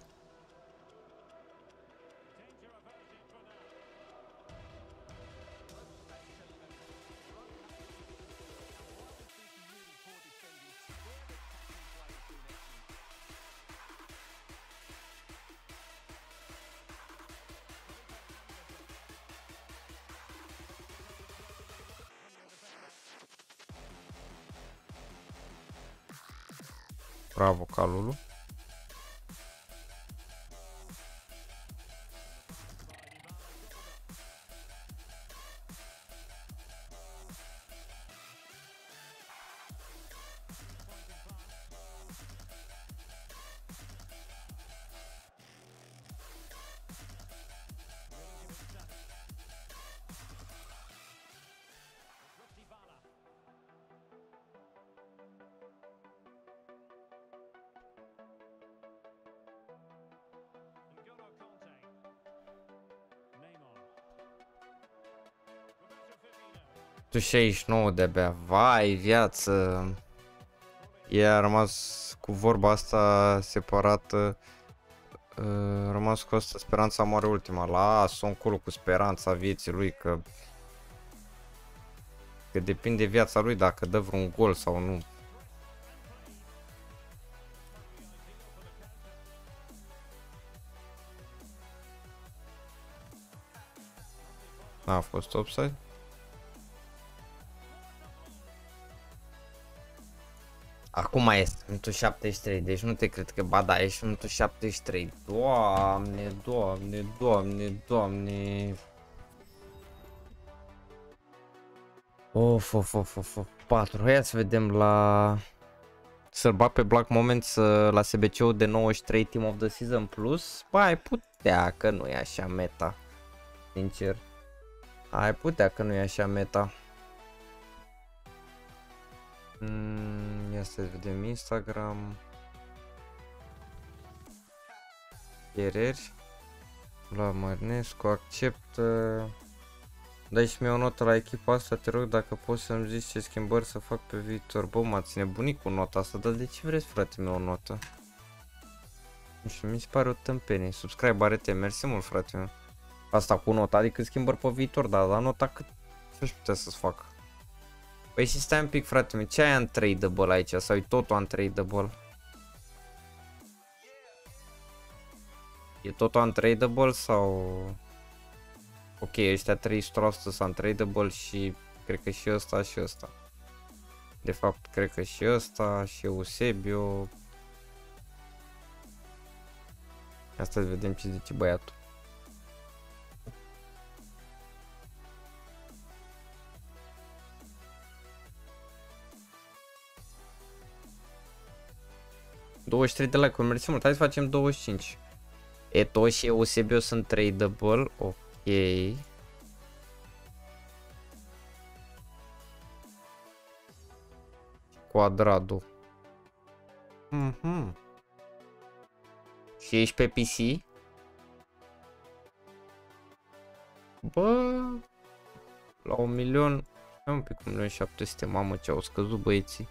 Tu 69 de bea. Vai, viață. E a rămas cu vorba asta separată. A rămas cu asta speranța moare ultima. Las-o încolo cu speranța vieții lui că... Că depinde viața lui dacă dă vreun gol sau nu. A fost offside? Acum este minutul 73, deci nu te cred că ba da, ești minutul 73. Doamne, doamne, doamne, doamne. Of, of, of, of, of. 4. Hai să vedem la... Să-l bag pe Black Moments la SBC-ul de 93 Team of the Season Plus. Ba, ai putea că nu e așa meta. Sincer. Ai putea că nu e așa meta. Mm, ia să vedem Instagram. Iereri. La Mărnescu, acceptă. Dai și mie o notă la echipa asta, te rog dacă poți să-mi zici ce schimbări să fac pe viitor. Bă, m-ați nebunit cu nota asta, dar de ce vreți frate meu o notă? Nu știu, mi se pare o tâmpenie. Subscribe arete, mersi mult frate meu. Asta cu nota, adică schimbări pe viitor, dar la nota cât ce-aș putea să-ți fac? Păi și stai un pic frate meu, ce ai untradable aici? Sau e totul untradable? E totul untradable sau... Ok, ăștia 300% sunt untradable și cred că și ăsta și ăsta. De fapt, cred că și ăsta și Eusebio. Asta vedem ce zice băiatul. 23 de like-uri, mersi mult, hai să facem 25. Eto și Eusebio sunt tradable, ok. Quadrado. Mhm. Mm și ești pe PC? Bă, la un milion, un pic, un milion 700, mamă ce au scăzut băieții.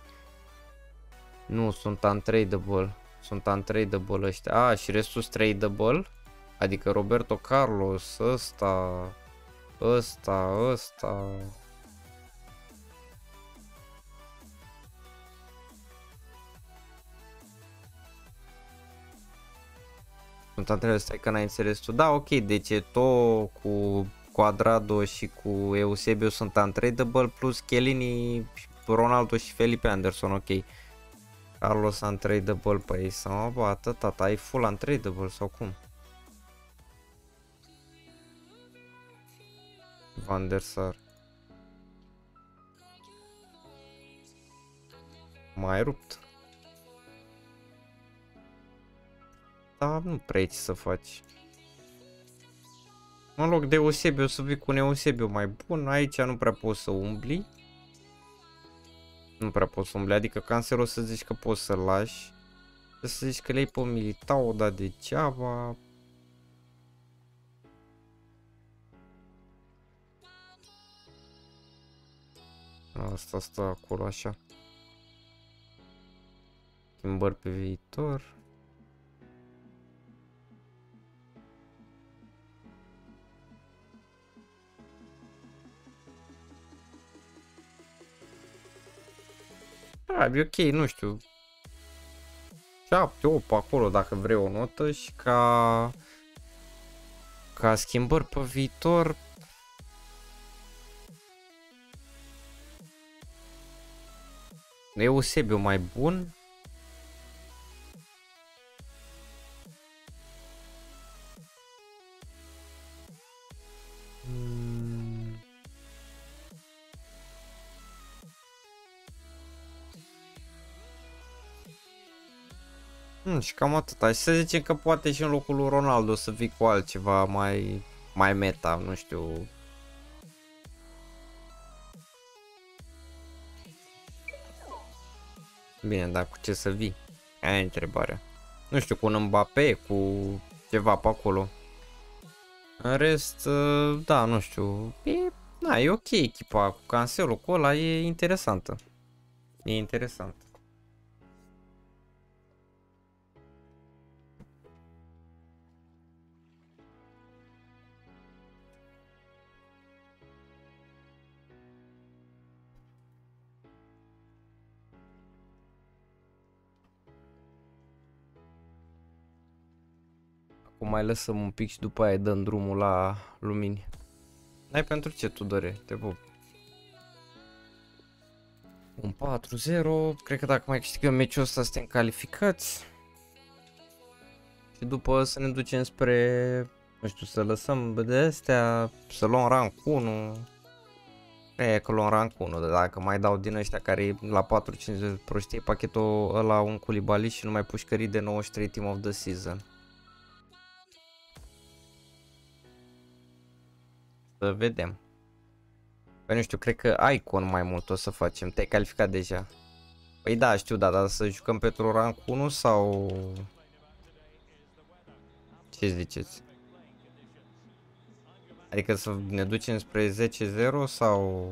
Nu, sunt untradable. Sunt untradable ăștia. A, și restul sunt tradable. Adică Roberto Carlos, ăsta... Ăsta, ăsta. Sunt antrenor, stai că n-ai înțeles tu. Da, ok, deci To cu Quadrado și cu Eusebio sunt untradable plus Chiellini, Ronaldo și Felipe Anderson, ok. Carlos untradable, păi să mă bată, tata, ai full untradable sau cum? Van der Sar. Mai rupt. Da, nu prea ce să faci. În loc de Eusebio să vii cu un Eusebio mai bun, aici nu prea poți să umbli. Nu prea poți să umbli, adică Cancelo să zici că poți să-l lași. Să zici că le-ai pe Militao, dar degeaba. Asta stă acolo așa. Schimbări pe viitor. Da, e ok, nu știu. 7, 8 acolo dacă vrei o notă și ca ca schimbări pe viitor Eusebio mai bun Hmm, și cam atât. Hai să zicem că poate și în locul lui Ronaldo să vii cu altceva mai, mai meta, nu știu. Bine, dar cu ce să vii? Aia e întrebarea. Nu știu, cu un Mbappé, cu ceva pe acolo. În rest, da, nu știu. E, na, e ok echipa cu Cancelo, cu ăla e interesantă. E interesant. Mai lăsăm un pic și după aia dăm drumul la lumini. N-ai pentru ce, tu dore, te pup. Un 4-0, cred că dacă mai câștigăm meciul ăsta suntem calificați. Și după să ne ducem spre, nu știu, să lăsăm de astea, să luăm rank 1. E că luăm rank 1, dar dacă mai dau din ăștia care la 4-5 prostie pachetul ăla un culibali și nu mai pușcării de 93 Team of the Season. Să vedem. Păi nu știu, cred că Icon mai mult o să facem. Te-ai calificat deja. Păi da, știu, da, dar să jucăm pentru rank 1 sau... Ce ziceți? Adică să ne ducem spre 10-0 sau...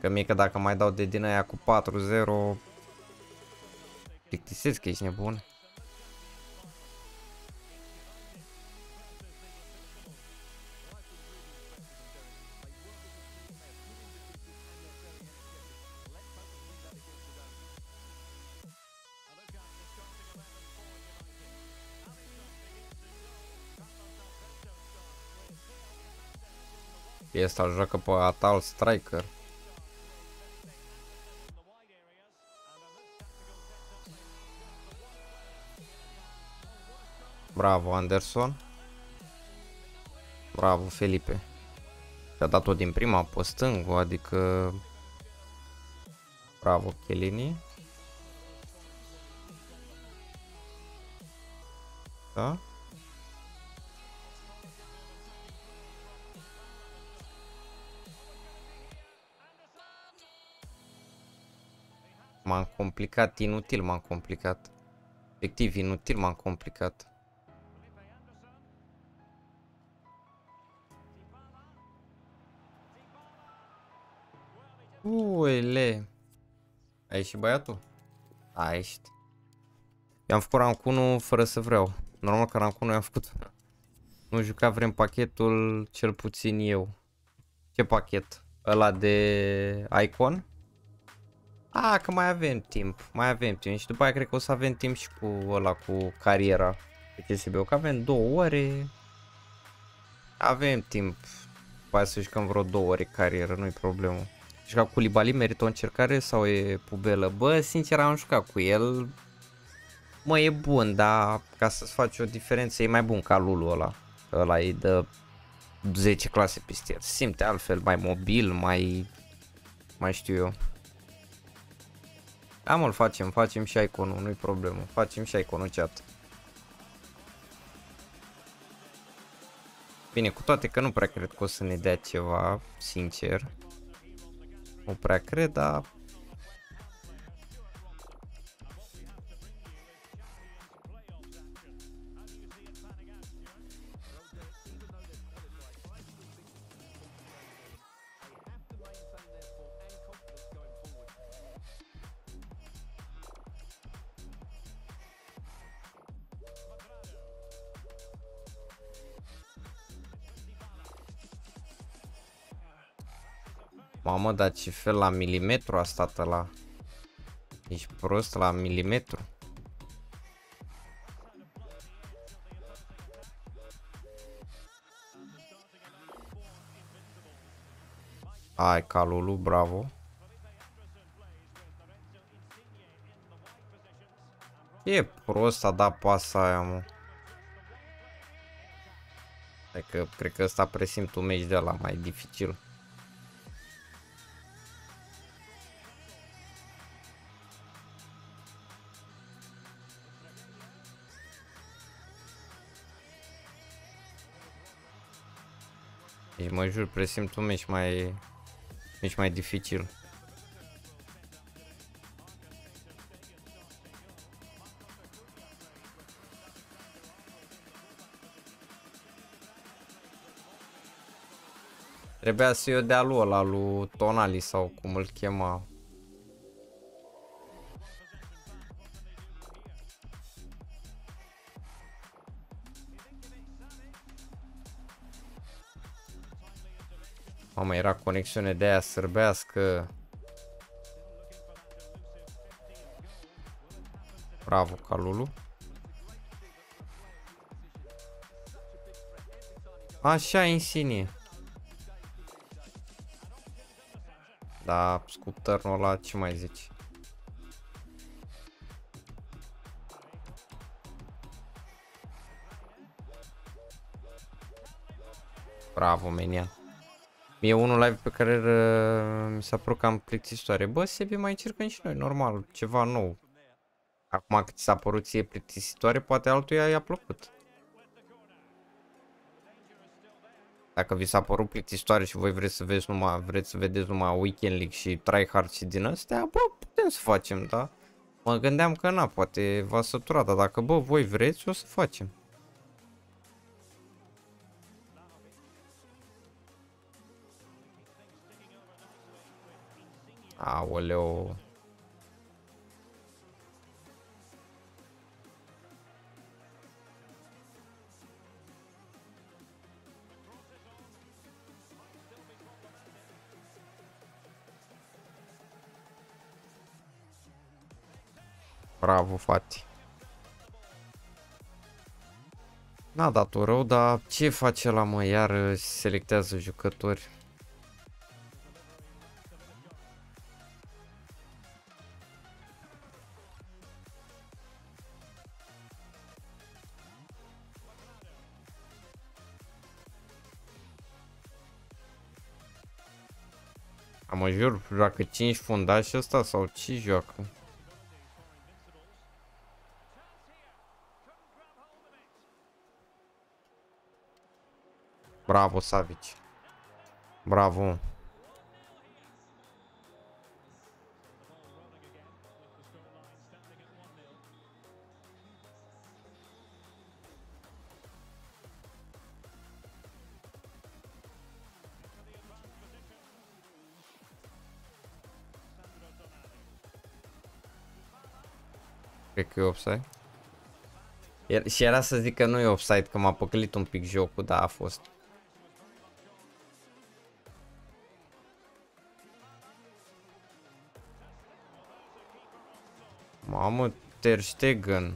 Că mie că dacă mai dau de din aia cu 4-0... Plictisesc că ești nebun. Este îl joacă pe Atal Striker. Bravo Anderson. Bravo Felipe. Și-a dat-o din prima pe stângul, adică... Bravo Chelini. Da? M-am complicat, inutil m-am complicat. Efectiv, inutil m-am complicat. Uele. A ieșit băiatul? A ieșit. Eu am făcut rank 1 fără să vreau. Normal că rank 1 am făcut. Nu juca vrem pachetul, cel puțin eu. Ce pachet? Ăla de Icon? A, că mai avem timp, mai avem timp și după aia cred că o să avem timp și cu ăla, cu cariera pe CSB, că avem două ore, avem timp, după aia să jucăm vreo două ore carieră, nu-i problemă. Juca cu Libali merită o încercare sau e pubelă? Bă, sincer am jucat cu el, mă e bun, dar ca să-ți faci o diferență e mai bun ca Lulu ăla, ăla e de 10 clase peste el, simte altfel, mai mobil, mai, mai știu eu. Da, mă, facem, facem și iconul, nu-i problemă. Facem și iconul chat. Bine, cu toate că nu prea cred că o să ne dea ceva, sincer. Nu prea cred, dar Mamă, dar ce fel la milimetru a stat la. Ești prost la milimetru. Ai, Calulu, bravo. E prost a dat pasa aia, mă. Adică, cred că ăsta presimt un meci de la mai dificil. Jur, presimt un meci mai, meci mai dificil. Trebuia să eu dea lui ăla, lui Tonali sau cum îl chema. Mamă, era conexiune de aia sârbească. Bravo, Calulu. Așa, Insigne. Da, sculptărul ăla, ce mai zici? Bravo, Menia. E unul live pe care uh, mi s-a părut cam plictisitoare. Bă, Sebi, mai încercăm și noi, normal, ceva nou. Acum cât s-a părut ție plictisitoare, poate altuia i-a plăcut. Dacă vi s-a părut plictisitoare și voi vreți să vezi numai, vreți să vedeți numai Weekend League și Tryhard și din astea, bă, putem să facem, da? Mă gândeam că na, poate v-a săturat, dar dacă bă, voi vreți, o să facem. Aoleu. Bravo, Fati. N-a dat-o rău, dar ce face la mă? Iar selectează jucători. Jur, joacă 5 fundași ăsta sau ce joacă? Bravo, Savic. Bravo. Cred că e offside. Er- și era să zic că nu e offside, că m-a păcălit un pic jocul, dar a fost. Mamă, Ter Stegen.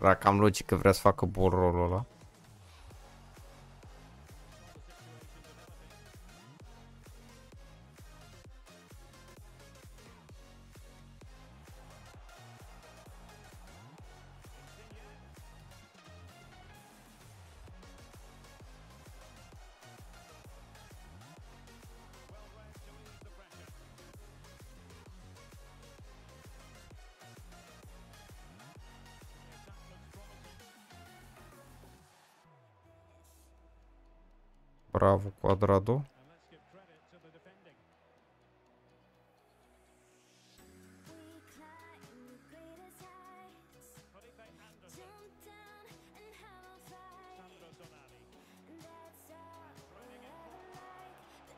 Era cam logic că vrea să facă ball roll ăla. Bravo, Cuadrado.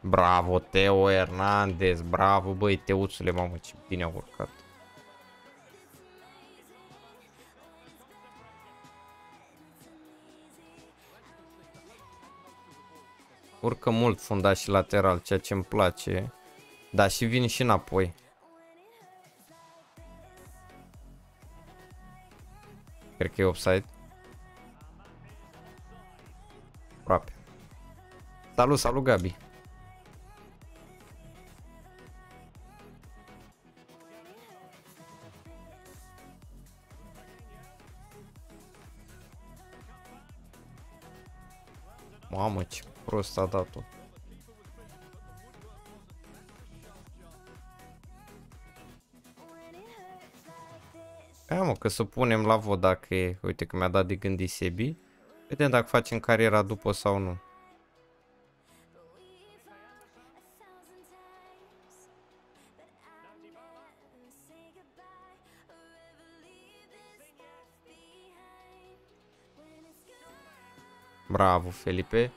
Bravo, Teo Hernandez, bravo, băi, Teuțule, mamă, ce bine a urcat. Urcă mult fundaș și lateral, ceea ce îmi place. Da, și vin și înapoi. Cred că e offside. Aproape. Salut, salut Gabi. Ce prost a dat-o. Hai mă, că să punem la vot dacă e... Uite că mi-a dat de gândit Sebi. Vedem dacă facem cariera după sau nu. Bravo, Felipe.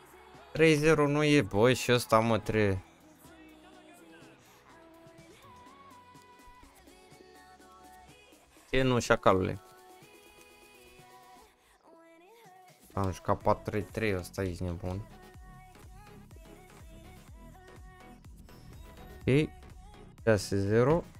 3-0 nu e, băi, și ăsta mă trebuie. Ce nu, șacalule? Am jucat 4-3-3, ăsta e nebun. Ok. 6-0.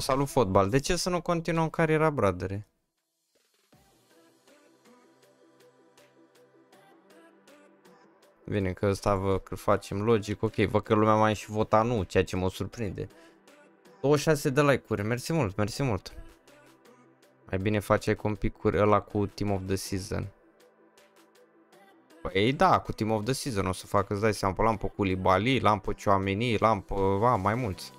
Salut, salut fotbal. De ce să nu continuăm cariera, bradere? Bine că ăsta vă că facem logic, ok, văd că lumea mai și vota nu, ceea ce mă surprinde. 26 de like-uri, mersi mult, mersi mult. Mai bine face cu un pic ăla cu Team of the Season. Păi da, cu Team of the Season o să fac, îți dai seama, l-am pe Koulibaly, l-am pe Chouameni, l-am pe, a, mai mulți.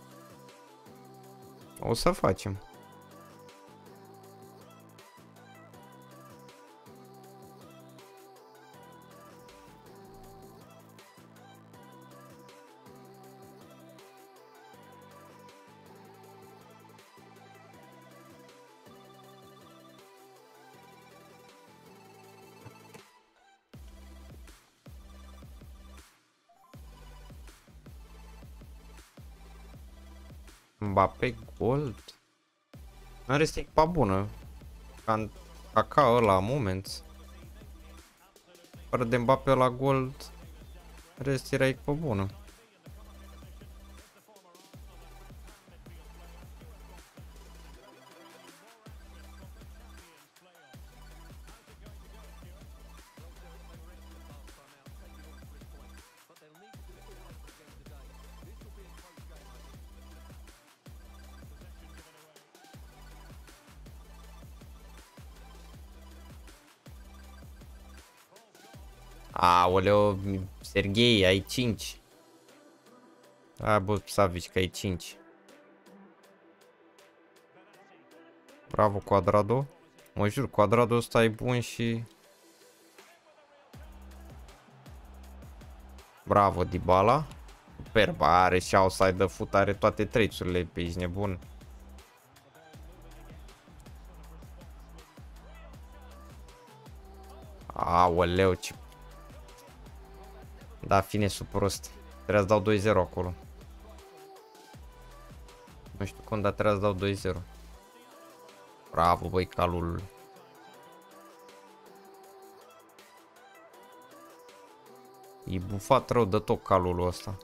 O să facem. Mbappé Gold? Nu are echipa bună. Ca, ca, ca ăla, Moments. Fără de Mbappé la Gold, rest era echipă bună. Aoleo, Serghei, ai 5. A, bă, Savici, că ai 5. Bravo, Quadrado. Mă jur, Quadrado ăsta e bun și... Bravo, Dybala. Superb, are și outside de foot, are toate traits-urile pe ești nebun. Aoleu, ce... Da, fine, sub prost. Trebuie să dau 2-0 acolo. Nu știu cum, dar trebuie să dau 2-0. Bravo, băi, calul. E bufat rău de tot calul ăsta.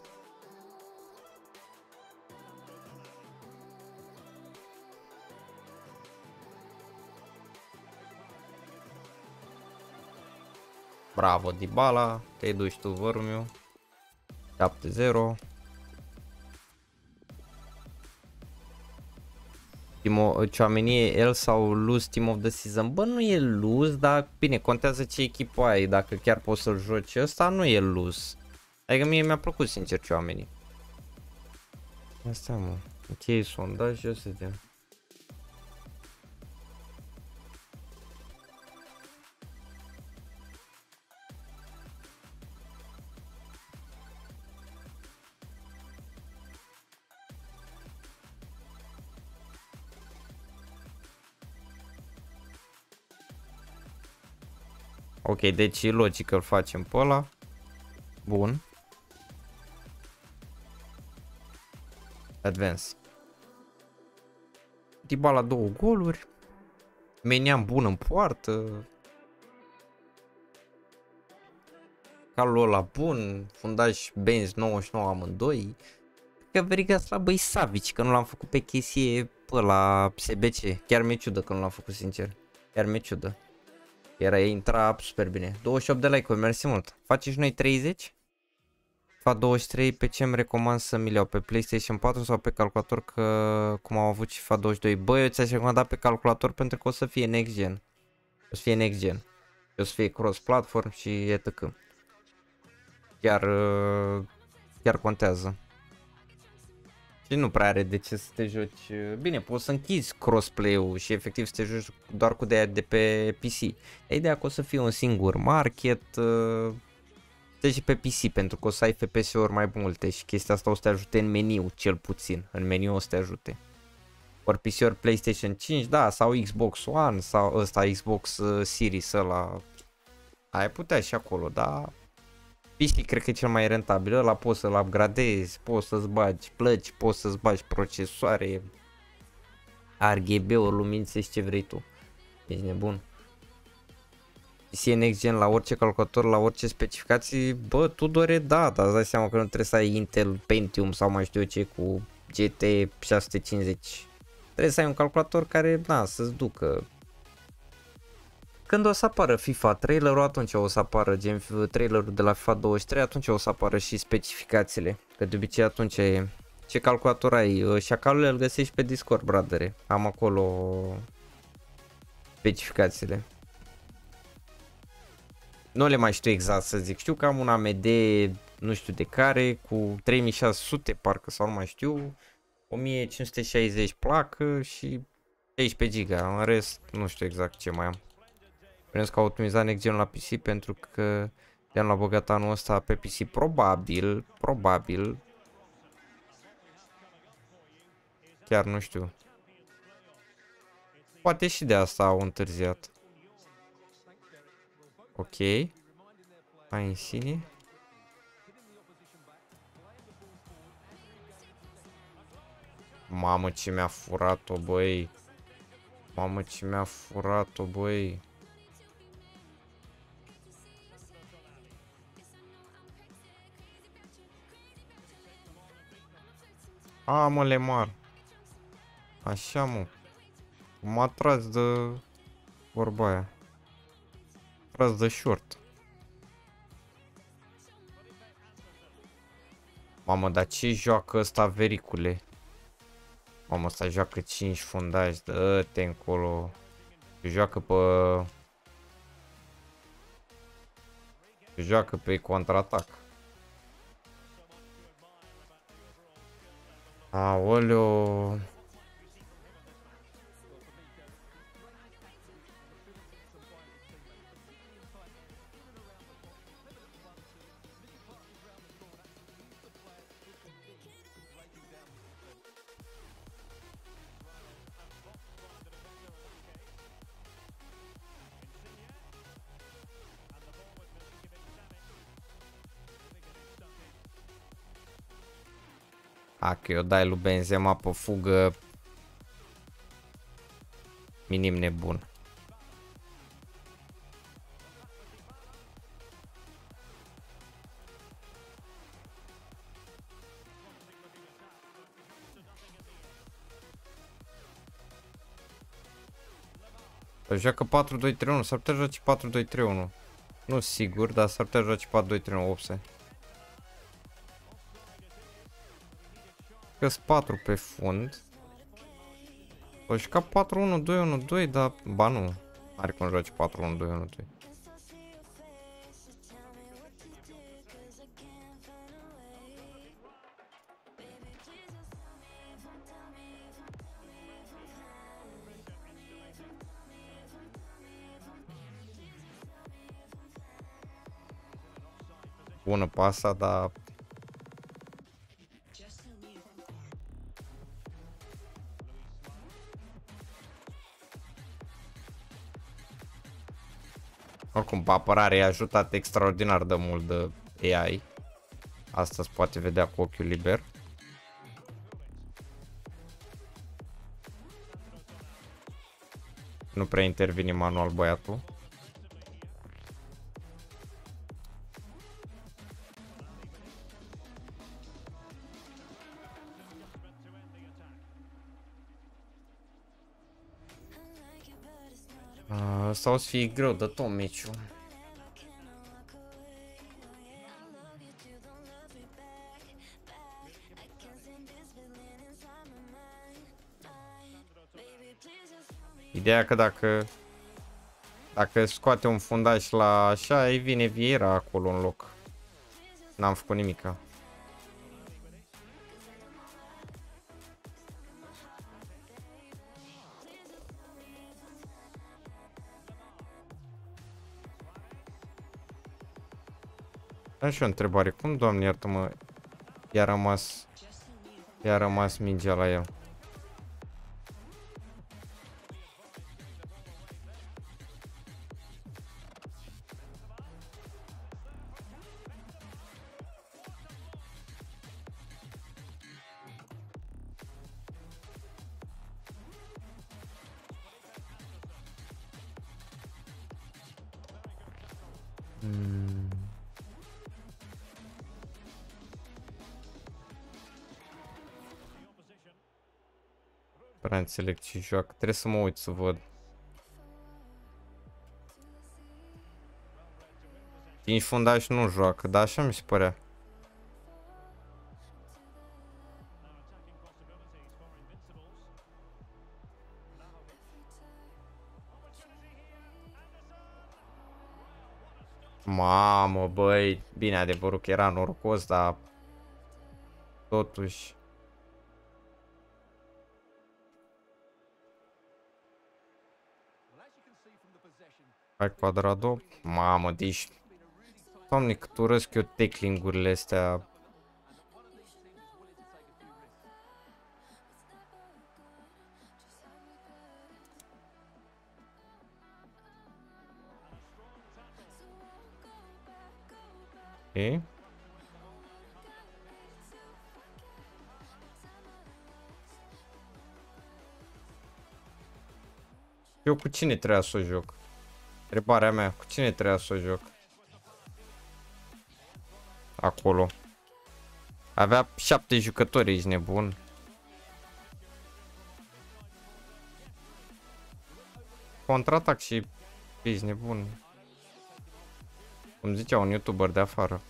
Bravo, Dybala, te-ai dus tu, vărul meu. 7-0. Timo, Cioameni el sau lose team of the season? Bă, nu e lose, dar bine, contează ce echipă ai, dacă chiar poți să-l joci ăsta, nu e lose. Adică mie mi-a plăcut sincer Cioameni. Asta mă, ok, sondaj, eu să vedem. Ok, deci e logic că îl facem pe ăla. Bun. Advance. Dybala două goluri. Meniam bun în poartă. Calul ăla bun. Fundaj Benz 99 amândoi. Că veriga slabă e Savici, că nu l-am făcut pe chestie pe la SBC. Chiar mi-e ciudă că nu l-am făcut sincer. Chiar mi-e ciudă. Era intra super bine. 28 de like-uri, mersi mult. Faci și noi 30? Fa 23 pe ce îmi recomand să mi le iau pe PlayStation 4 sau pe calculator că cum am avut și Fa 22. Băi, eu ți-aș recomanda pe calculator pentru că o să fie next gen. O să fie next gen. O să fie cross platform și etc. Chiar, chiar contează. Și nu prea are de ce să te joci. Bine, poți să închizi crossplay-ul și efectiv să te joci doar cu de de pe PC. Ideea că o să fie un singur market, deci pe PC pentru că o să ai FPS-uri mai multe și chestia asta o să te ajute în meniu cel puțin. În meniu o să te ajute. Ori PC ori PlayStation 5, da, sau Xbox One sau ăsta Xbox uh, Series ăla. Ai putea și acolo, da PC cred că e cel mai rentabil, ăla poți să-l upgradezi, poți să-ți bagi plăci, poți să-ți bagi procesoare, RGB-uri, lumințe și ce vrei tu. Ești nebun. PC Next Gen la orice calculator, la orice specificații, bă, tu dore da, dar îți dai seama că nu trebuie să ai Intel Pentium sau mai știu eu ce cu GT 650. Trebuie să ai un calculator care, na, să-ți ducă când o să apară FIFA trailerul, atunci o să apară gen trailerul de la FIFA 23, atunci o să apară și specificațiile. Că de obicei atunci e ce calculator ai. Șacalul îl găsești pe Discord, bradere. Am acolo specificațiile. Nu le mai știu exact să zic. Știu că am un AMD, nu știu de care, cu 3600 parcă sau nu mai știu, 1560 placă și 16 GB. În rest, nu știu exact ce mai am. Bănuiesc că au optimizat next gen la PC pentru că le-am luat băgat anul ăsta pe PC. Probabil, probabil. Chiar nu știu. Poate și de asta au întârziat. Ok. Mai în sine. Mamă ce mi-a furat-o, băi. Mamă ce mi-a furat-o, băi. A, mă, Lemar. Așa, mă. M-a tras de vorba aia. Tras de short. Mamă, dar ce joacă ăsta, vericule? Mamă, ăsta joacă 5 fundași, dă-te încolo. Joacă pe... Joacă pe contraatac. Aoleo. Dacă eu dai lui Benzema pe fugă, minim nebun. Păi joacă 4-2-3-1, s-ar putea joace 4-2-3-1. Nu sigur, dar s-ar putea joace 4-2-3-1 opse. Că 4 pe fund. O juca 4-1-2-1-2, dar... Ba nu. Are cum joace 4-1-2-1-2. Bună pasa, dar Oricum, pe apărare e ajutat extraordinar de mult de AI. Asta se poate vedea cu ochiul liber. Nu prea intervine manual băiatul. Asta o să fie greu de tot meciul. Ideea că dacă dacă scoate un fundaș la așa, îi vine Viera acolo în loc. N-am făcut nimica. Am și o întrebare. Cum, doamne, iartă-mă, i-a rămas, i-a rămas mingea la el? Înțeleg ce joacă. Trebuie să mă uit să văd. Cinci fundași nu joacă, dar așa mi se părea. Mamă, băi, bine adevărul că era norocos, dar totuși Hai quadrado. Mamă, deci... Doamne, cât urăsc eu tackling-urile astea. Okay. Eu cu cine trebuia să o joc? Întrebarea mea, cu cine trebuia să o joc? Acolo. Avea șapte jucători, ești nebun. Contraatac și ești nebun. Cum zicea un youtuber de afară.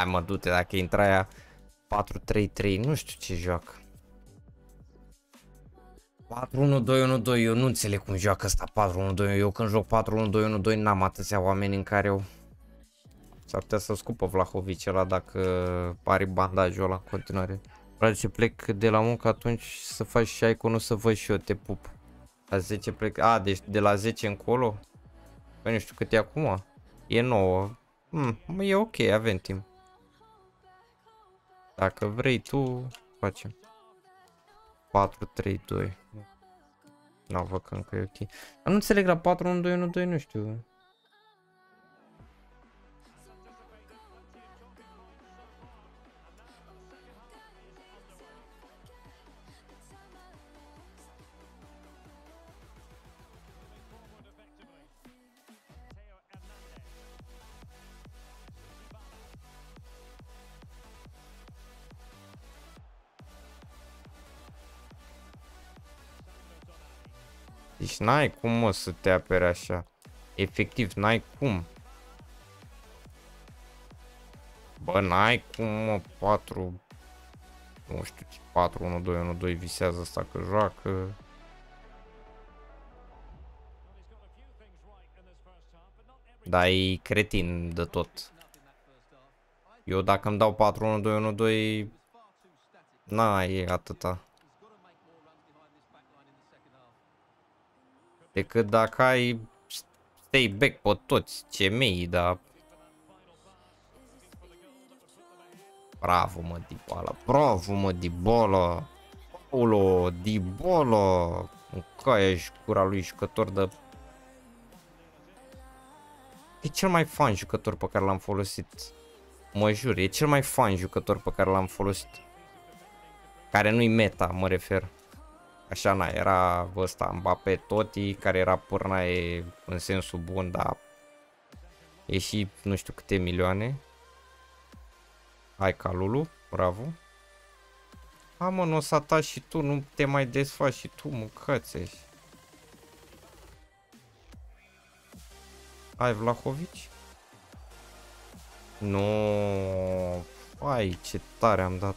Hai mă, du-te dacă intra aia 4-3-3, nu știu ce joacă. 4-1-2-1-2, eu nu înțeleg cum joacă asta 4-1-2, eu când joc 4-1-2-1-2 n-am atâția oameni în care eu... S-ar putea să scupă Vlahovic ăla dacă are bandajul ăla în continuare. Frate, ce plec de la muncă atunci să faci și ai cu nu să văd și eu, te pup. La 10 plec, a, deci de la 10 încolo? Păi nu știu cât e acum. E 9. Hmm, e ok, avem timp. Dacă vrei tu, facem. 4-3-2. Nu, văd că încă e ok. Dar nu înțeleg la 4-1-2-1-2, nu știu. Deci n-ai cum mă să te apere așa. Efectiv, n-ai cum. Bă, n-ai cum mă, 4... Nu știu ce, 4, 1, 2, 1, 2 visează asta că joacă. Da, e cretin de tot. Eu dacă îmi dau 4, 1, 2, 1, 2... Na, e atâta. Decât dacă ai stay back pe toți cemei, dar... Bravo, mă, Dybala. Bravo, mă, Dybala. Paulo, Dybala. Un caia și cura lui jucător de... E cel mai fan jucător pe care l-am folosit. Mă jur, e cel mai fan jucător pe care l-am folosit. Care nu-i meta, mă refer. Așa, na, era ăsta, Mbappé Toti, care era pârnaie în sensul bun, dar e și nu știu câte milioane. Hai ca Lulu, bravo. Ha mă, nu o să ataci și tu, nu te mai desfaci și tu, mâncați Hai Vlahovici? Nu, ai ce tare am dat.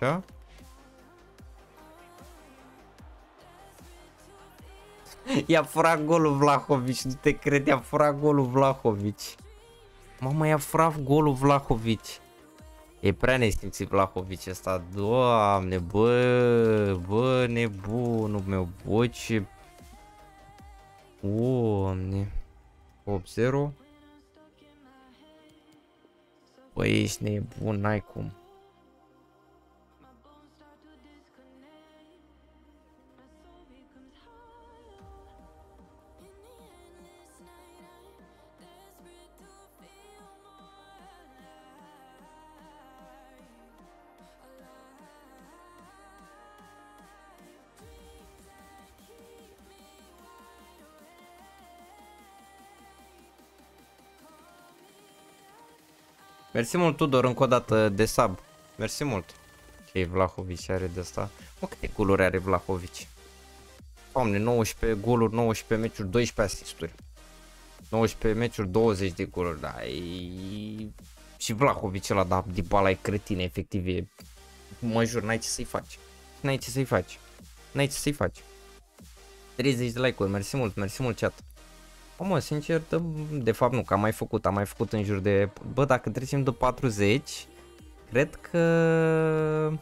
Așa. I-a furat golul Vlahovic, nu te cred, i-a furat golul Vlahovic. Mama, i-a furat golul Vlahovic. E prea nesimțit Vlahovic ăsta, doamne, bă, bă, nebunul meu, bă, ce... Doamne. 8-0. Băi, ești nebun, n-ai cum. Mersi mult, Tudor, încă o dată de sub. Mersi mult. Ok, Vlahovic are de asta. Mă, câte goluri are Vlahovic? Doamne, 19 goluri, 19 meciuri, 12 asisturi. 19 meciuri, 20 de goluri, da, e... Și Vlahovic ăla, da, bala e cretin, efectiv, e... Mă jur, n-ai ce să-i faci. N-ai ce să-i faci. N-ai ce să-i faci. 30 de like-uri, mersi mult, mersi mult chat. O, mă, sincer, de, de fapt nu, că am mai făcut, am mai făcut în jur de... Bă, dacă trecem de 40, cred că...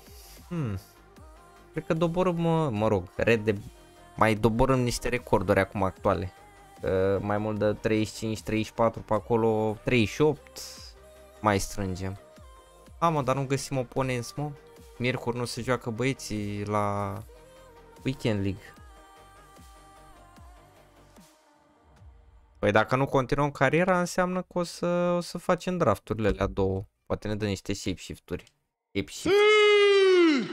Hmm, cred că doborâm, mă, mă rog, red de... Mai doborâm niște recorduri acum actuale. Uh, mai mult de 35, 34 pe acolo, 38 mai strângem. A, mă, dar nu găsim oponenți, mă. Miercuri nu se joacă băieții la Weekend League. Păi dacă nu continuăm cariera, înseamnă că o să, o să facem drafturile la două. Poate ne dă niște shape shift-uri. Shape shift.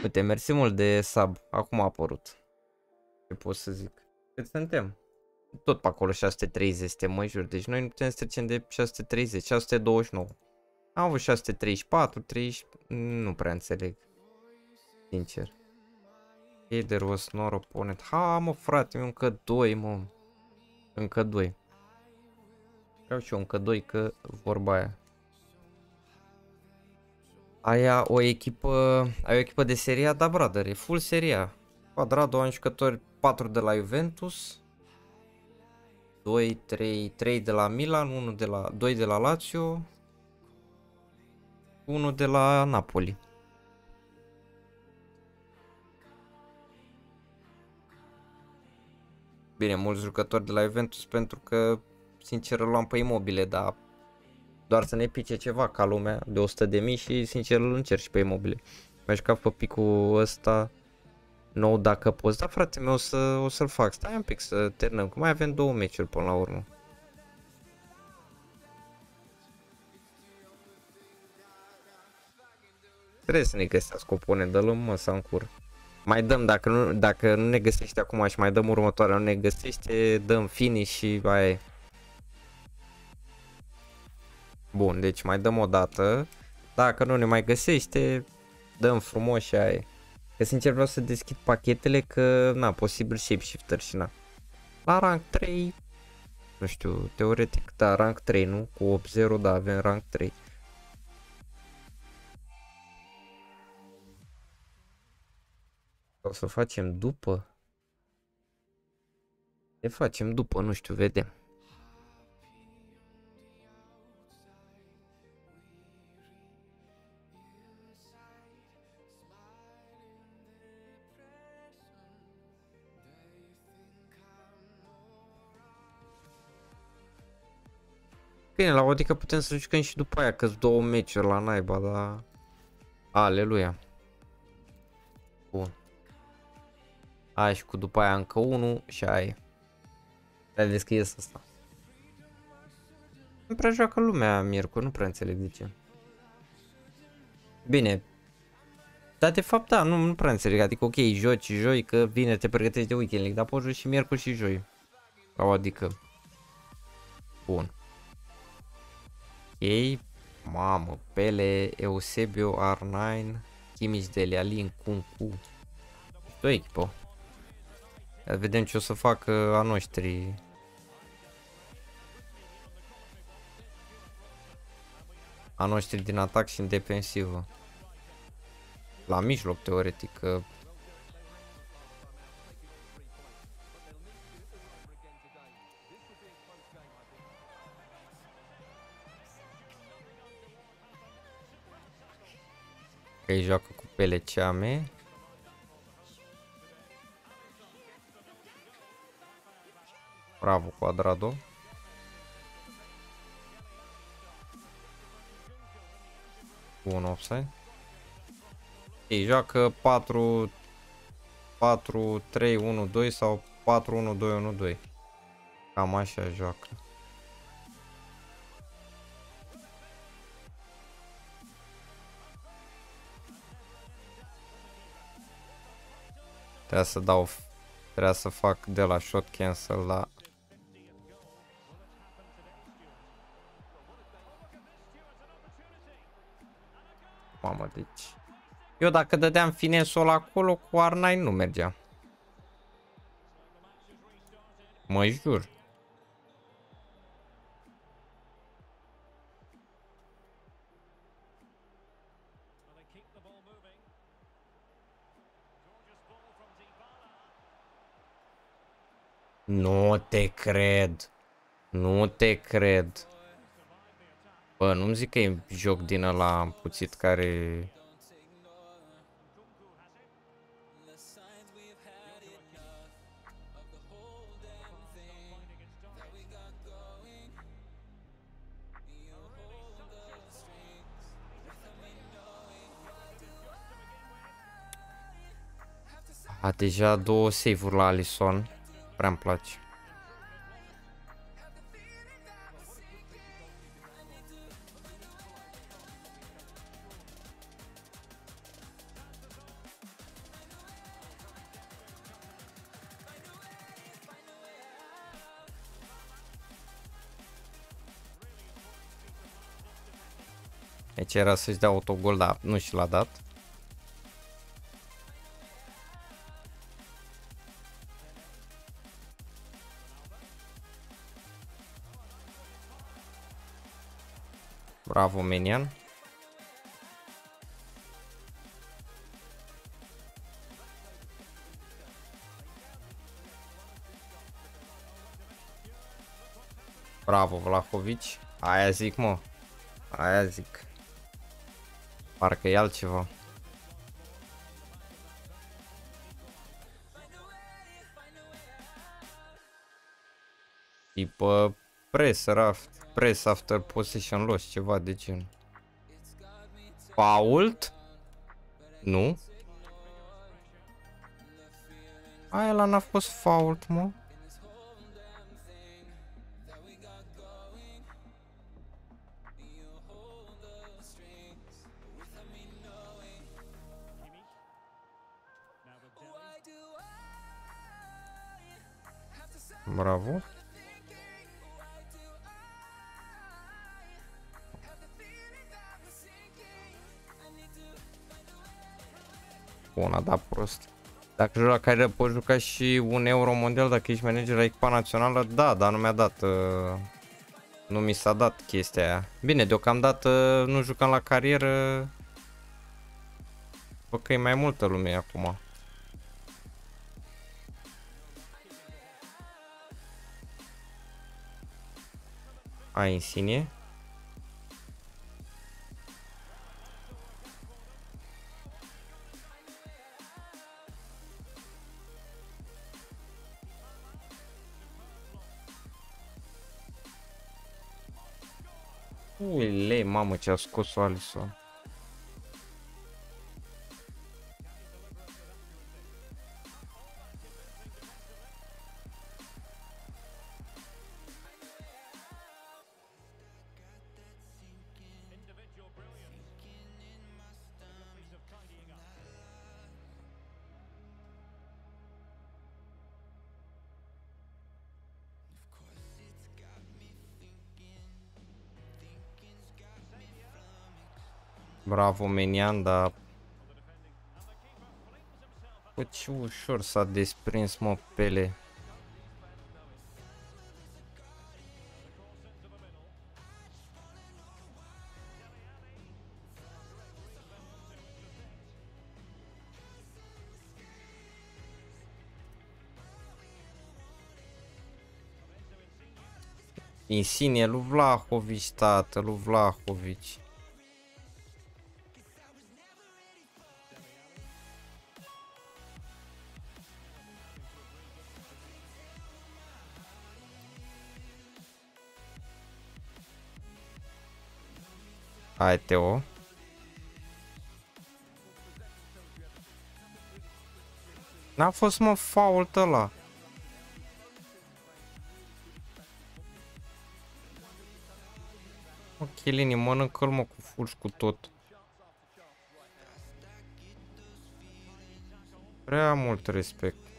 Uite, mersi mult de sub. Acum a apărut. Ce pot să zic? Cât suntem? Tot pe acolo 630 este, mă jur. Deci noi nu putem să trecem de 630, 629. Am avut 634, 30... Nu prea înțeleg. Sincer. Header was not opponent. Ha, mă, frate, încă 2, mă. Încă 2. Vreau și eu încă doi, că vorba aia. Aia o echipă, ai o echipă de seria, da brother, e full seria. Quadrado am jucători 4 de la Juventus, 2, 3, 3 de la Milan, 1 de la, 2 de la Lazio, unul de la Napoli. Bine, mulți jucători de la Juventus pentru că, sincer, îl luam pe imobile, dar doar să ne pice ceva ca lumea de 100 de mii și, sincer, îl încerc și pe imobile. Mai jucat pe picul ăsta nou dacă poți, dar frate meu o, să, o să-l fac. Stai un pic să terminăm, că mai avem două meciuri până la urmă. Trebuie să ne găsească o pune, dă-l mă să încur. Mai dăm, dacă nu, dacă nu ne găsește acum și mai dăm următoarea, nu ne găsește, dăm finish și aia e. Bun, deci mai dăm o dată. Dacă nu ne mai găsește, dăm frumos și aia e. Că sincer vreau să deschid pachetele că, na, posibil shapeshifter și na. La rank 3, nu știu, teoretic, da, rank 3, nu? Cu 8-0, da, avem rank 3. O să facem după? Ne facem după, nu știu, vedem. Bine, la adică putem să jucăm și după aia, că două meciuri la naiba, dar... Aleluia. Bun. Aia și cu după aia încă unul și aia Vedeți că ies asta. Nu prea joacă lumea miercuri, nu prea înțeleg de ce. Bine. Dar de fapt da, nu, nu prea înțeleg, adică ok, joci joi că vine, te pregătești de weekend league, dar poți joci și miercuri și joi. Sau adică. Bun. Ok. Mamă, Pele, Eusebio, R9, Kimmich, Dele Alli, Kunku. O echipă. Ia vedem ce o să facă a noștri. A noștri din atac și în defensivă. La mijloc, teoretic. Că... Că îi joacă cu Peleceame. Bravo, Quadrado. Bun offside. Ei joacă 4 4 3 1 2 sau 4 1 2 1 2. Cam așa joacă. Trebuie să dau Trebuia să fac de la shot cancel la Mamă, deci... Eu dacă dădeam finesul acolo, cu R9 nu mergea. Mă jur. Nu te cred. Nu te cred. Bă, nu-mi zic că e joc din ăla puțit care... A, deja două save-uri la Alison. Prea-mi place. Deci era să-și dea autogol, dar nu și l-a dat. Bravo, Menian. Bravo, Vlahovici. Aia zic, mă. Aia zic. Parcă e altceva. Tip uh, press, raft, press after possession loss, ceva de gen. Fault? Nu? Aia la n-a fost fault, mă. Bravo. Bun, a dat prost. Dacă joci la carieră poți juca și un euro mondial dacă ești manager la echipa națională, da, dar nu mi-a dat. Uh, nu mi s-a dat chestia aia. Bine, deocamdată nu jucam la carieră. Bă, că e mai multă lume acum. Ai insigne. Uile, mamă ce a Bravo Menian, dar... Bă, ce ușor s-a desprins, mă, Pele. Insigne lui Vlahovic, tată, lui Vlahovic. Hai, Teo. N-a fost, mă, fault ăla. Mă, Chelini, mănâncă-l, mă, cu fulgi cu tot. Prea mult respect.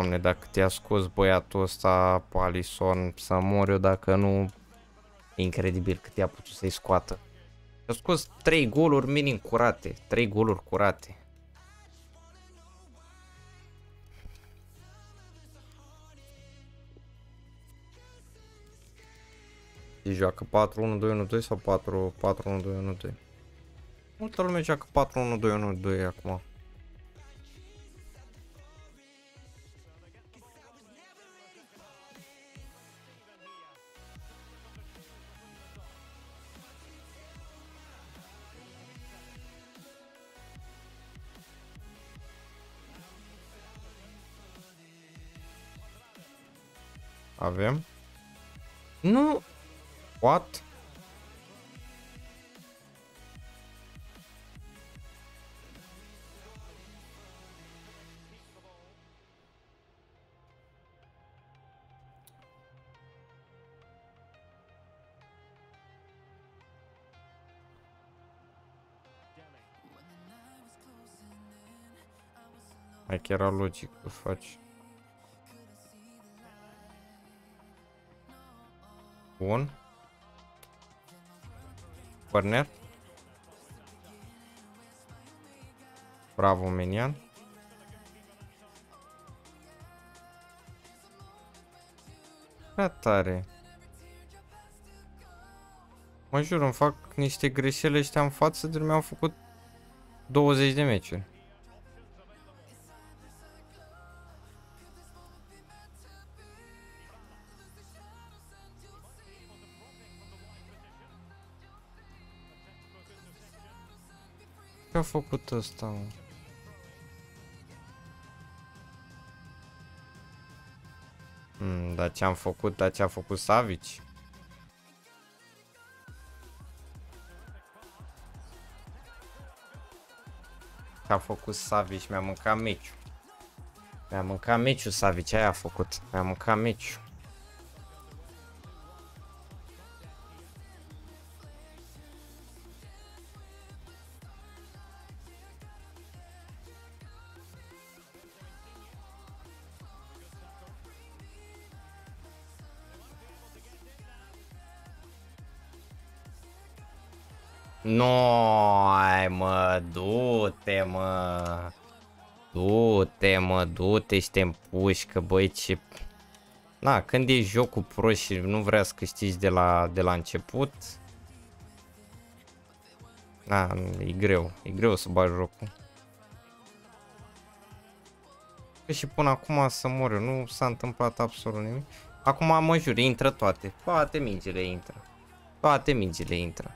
Doamne, dacă te-a scos băiatul ăsta, Alison, să mor eu dacă nu... Incredibil cât i-a putut să-i scoată. A scos 3 goluri minim curate. 3 goluri curate. Și joacă 4-1-2-1-2 sau 4-4-1-2-1-2? Multă lume joacă 4-1-2-1-2 acum. Avem. Nu. What? Hai că era Bun. Corner. Bravo, Menian. Prea tare. Mă jur, îmi fac niște greșeli ăștia în față, de mi-au făcut 20 de meciuri. A făcut ăsta, mă? Mm, dar ce am făcut, dar ce a făcut Savici? Ce a făcut Savici? Mi-a mâncat meciul. Mi-a mâncat meciul Savici, aia a făcut. Mi-a mâncat meciul. Mă, du-te și te împușcă, băi, ce... Na, când e jocul pro și nu vrea să câștigi de la, de la început... Na, e greu, e greu să bagi jocul. Că și până acum să mor eu, nu s-a întâmplat absolut nimic. Acum mă jur, intră toate, toate mingile intră. Toate mingile intră.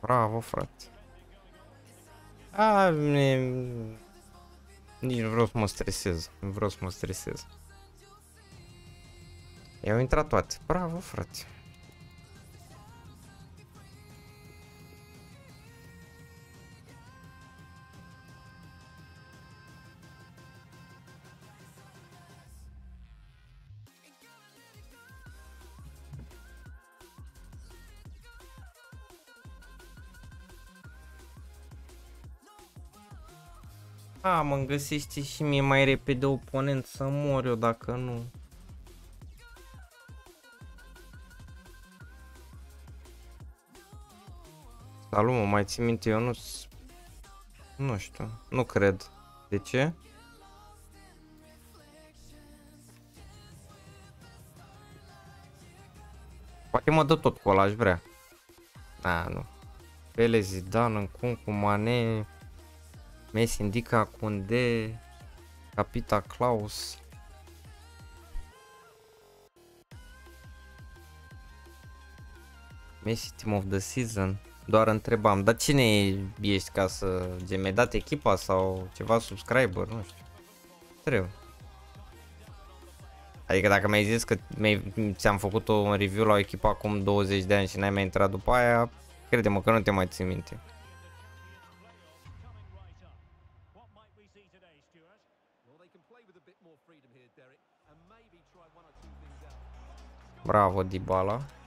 Bravo, frate. A, ne... Nici nu vreau să mă stresez. Nu vreau să mă stresez. I-au intrat toate. Bravo, frate. A, mă găsește și mie mai repede oponent să mor eu dacă nu. Salut, mă, mai ții minte, eu nu... Nu știu, nu cred. De ce? Poate mă dă tot cu ăla, aș vrea. A, nu. Pele Zidane, în cum cu Mane, Messi indica Kunde, Capita Klaus. Messi Team of the Season. Doar întrebam, dar cine ești ca să mi-ai dat echipa sau ceva subscriber, nu știu. Trebuie. Adică dacă mi-ai zis că ți-am făcut un review la o echipă acum 20 de ani și n-ai mai intrat după aia, crede-mă că nu te mai țin minte. Bravo, Dybala.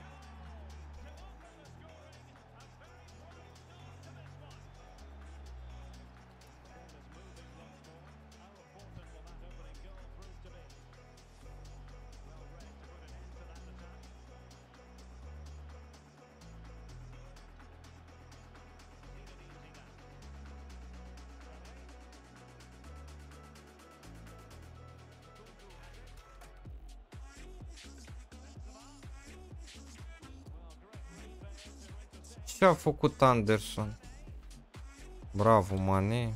Ce a făcut Anderson? Bravo, Mane.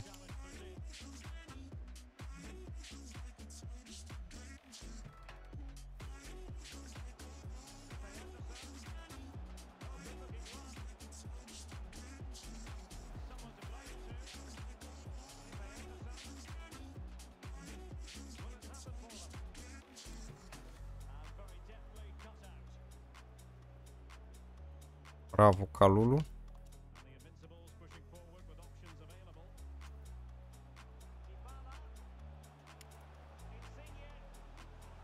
Calulu.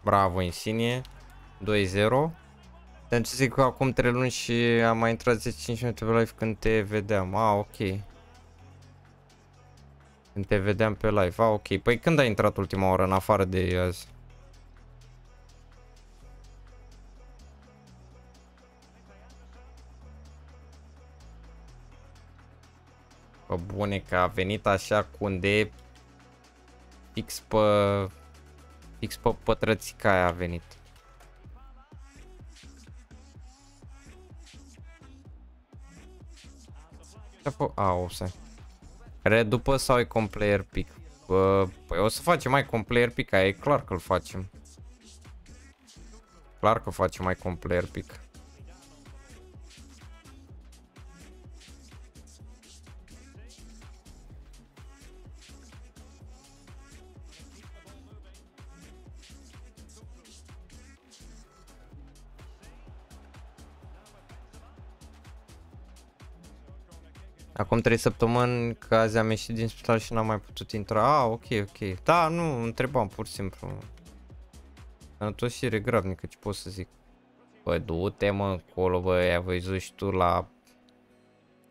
Bravo, Insigne. 2-0. Dar ce zic că acum 3 luni și am mai intrat 10-5 minute pe live când te vedeam. Ah, ok. Când te vedeam pe live. Ah, ok. Păi când ai intrat ultima oră în afară de azi? Bă, bune că a venit așa cu unde fix pe fix pe pătrățica aia a venit. A, o să. Red după sau e com player pick? Păi o să facem mai com player pick, aia e clar că-l facem. Clar că facem mai com player pick. Acum 3 săptămâni că azi am ieșit din spital și n-am mai putut intra. Ah, ok, ok. Da, nu, întrebam pur și simplu. Sănătoșire grabnică, ce pot să zic. Bă, du-te mă încolo, bă, ai văzut și tu la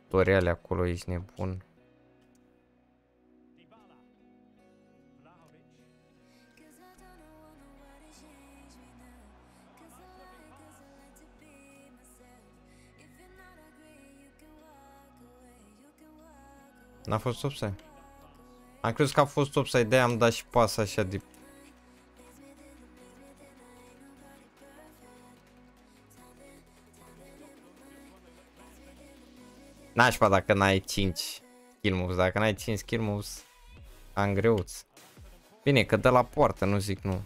tutoriale acolo, ești nebun. N-a fost offside. Am crezut că a fost offside, de am dat și pas așa de... Nașpa dacă n-ai 5 skill moves, dacă n-ai 5 skill moves, am greuț. Bine, că de la poartă, nu zic nu.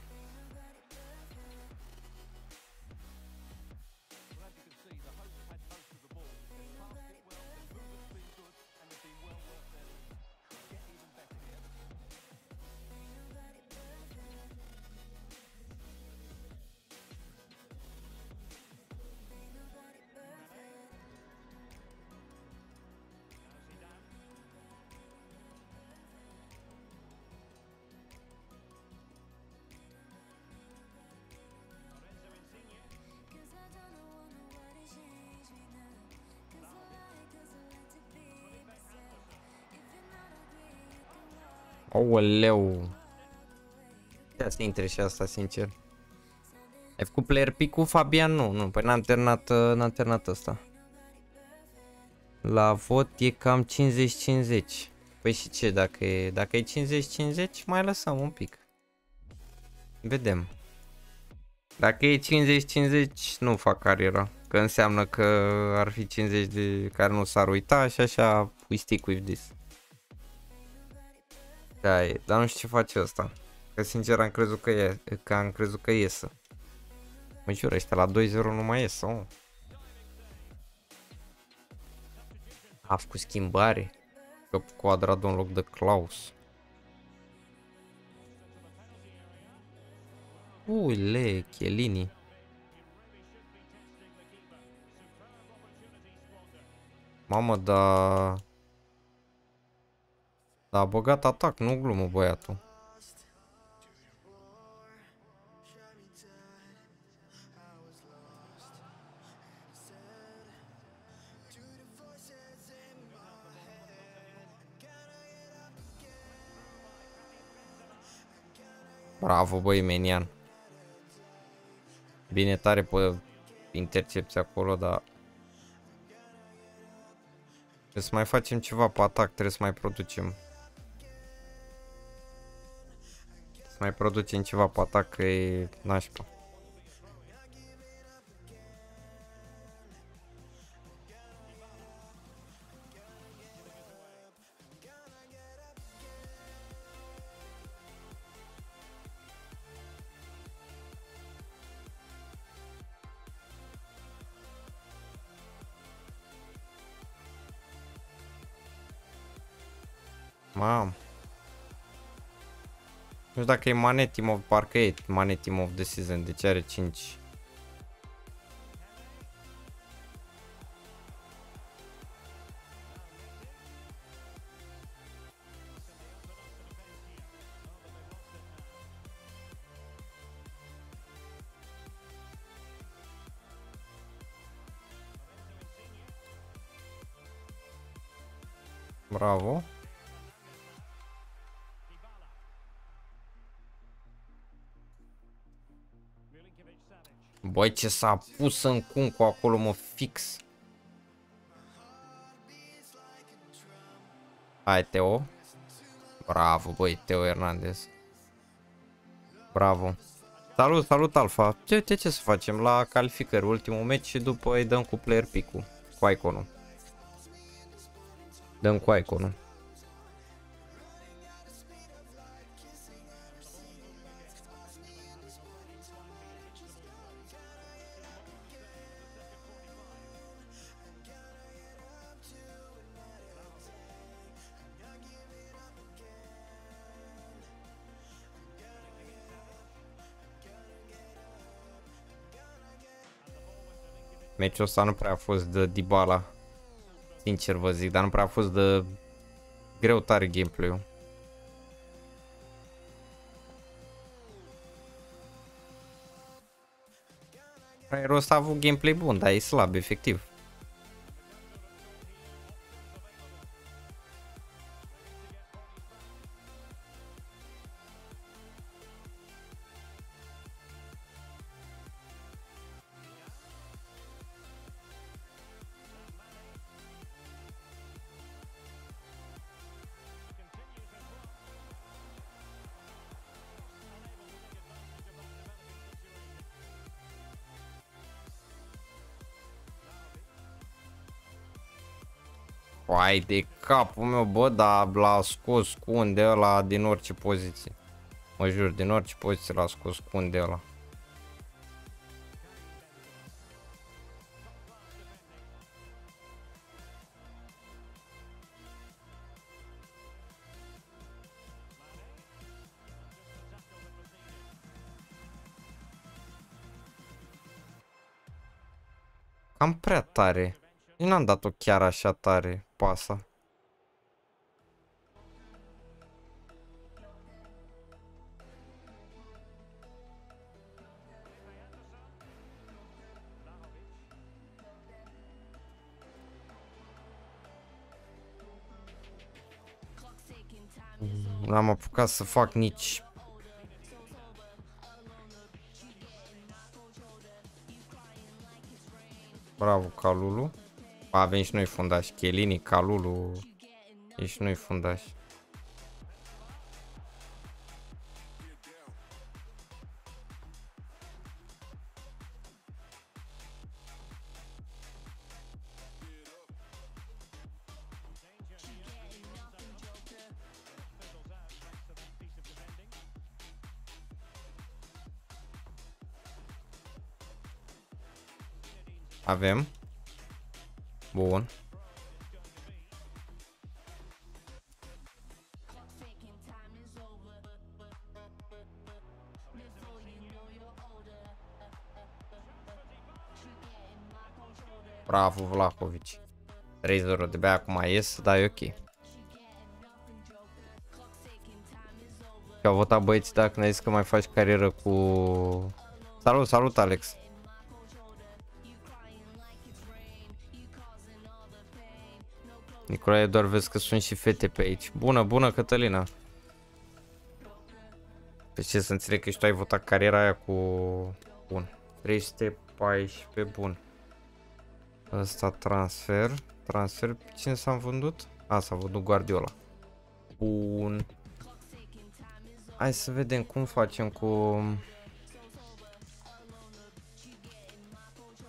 Aoleu. Ia să intre și asta, sincer. Ai făcut player pick cu Fabian? Nu, nu, păi n-am terminat, uh, n-am terminat asta. La vot e cam 50-50. Păi și ce, dacă e, dacă e 50-50, mai lăsăm un pic. Vedem. Dacă e 50-50, nu fac cariera. Că înseamnă că ar fi 50 de care nu s-ar uita și așa we stick with this. Da, e, dar nu știu ce face asta. Că sincer am crezut că e, că am crezut că iesă. Mă jur, ăștia la 2-0 nu mai ies, oh. A făcut schimbare. Că Cuadrado în loc de Klaus. Uile, Chiellini. Mamă, da... Da, a băgat atac, nu glumă băiatul. Bravo, băi, Menian. Bine tare pe intercepție acolo, dar... Trebuie să mai facem ceva pe atac, trebuie să mai producem. Mai producem ceva pe atac, că e nașpa. Mam. Nu știu dacă e Mane Team of, parcă e Mane Team of the Season, deci are 5. Băi, ce s-a pus în cu acolo, mă, fix. Hai, Teo. Bravo, băi, Teo Hernandez. Bravo. Salut, salut, Alfa. Ce, ce, ce să facem? La calificări, ultimul meci și după îi dăm cu player pick-ul, cu iconul. Dăm cu iconul. Meciul ăsta nu prea a fost de Dybala. Sincer vă zic, dar nu prea a fost de greu tare gameplay-ul. Fraierul ăsta a avut gameplay bun, dar e slab, efectiv. Hai de capul meu, bă, dar l-a scos cu unde ăla din orice poziție. Mă jur, din orice poziție l-a scos cu unde ăla. Cam prea tare. Eu n-am dat-o chiar așa tare, pasa. N-am apucat să fac nici Bravo, Calulu. Avem și noi fundași. Chelini, Calulu. E și noi fundași. Avem. Bun. Bravo, Vlahovic. 3-0, de bea acum ies, dar e ok. Și au votat băieții dacă ne-ai zis că mai faci carieră cu... Salut, salut Alex! Nicolae, doar vezi că sunt și fete pe aici. Bună, bună, Cătălina. Pe ce să înțeleg că și tu ai votat cariera aia cu... Bun. 314, bun. Ăsta transfer. Transfer, cine s-a vândut? A, s-a vândut Guardiola. Bun. Hai să vedem cum facem cu...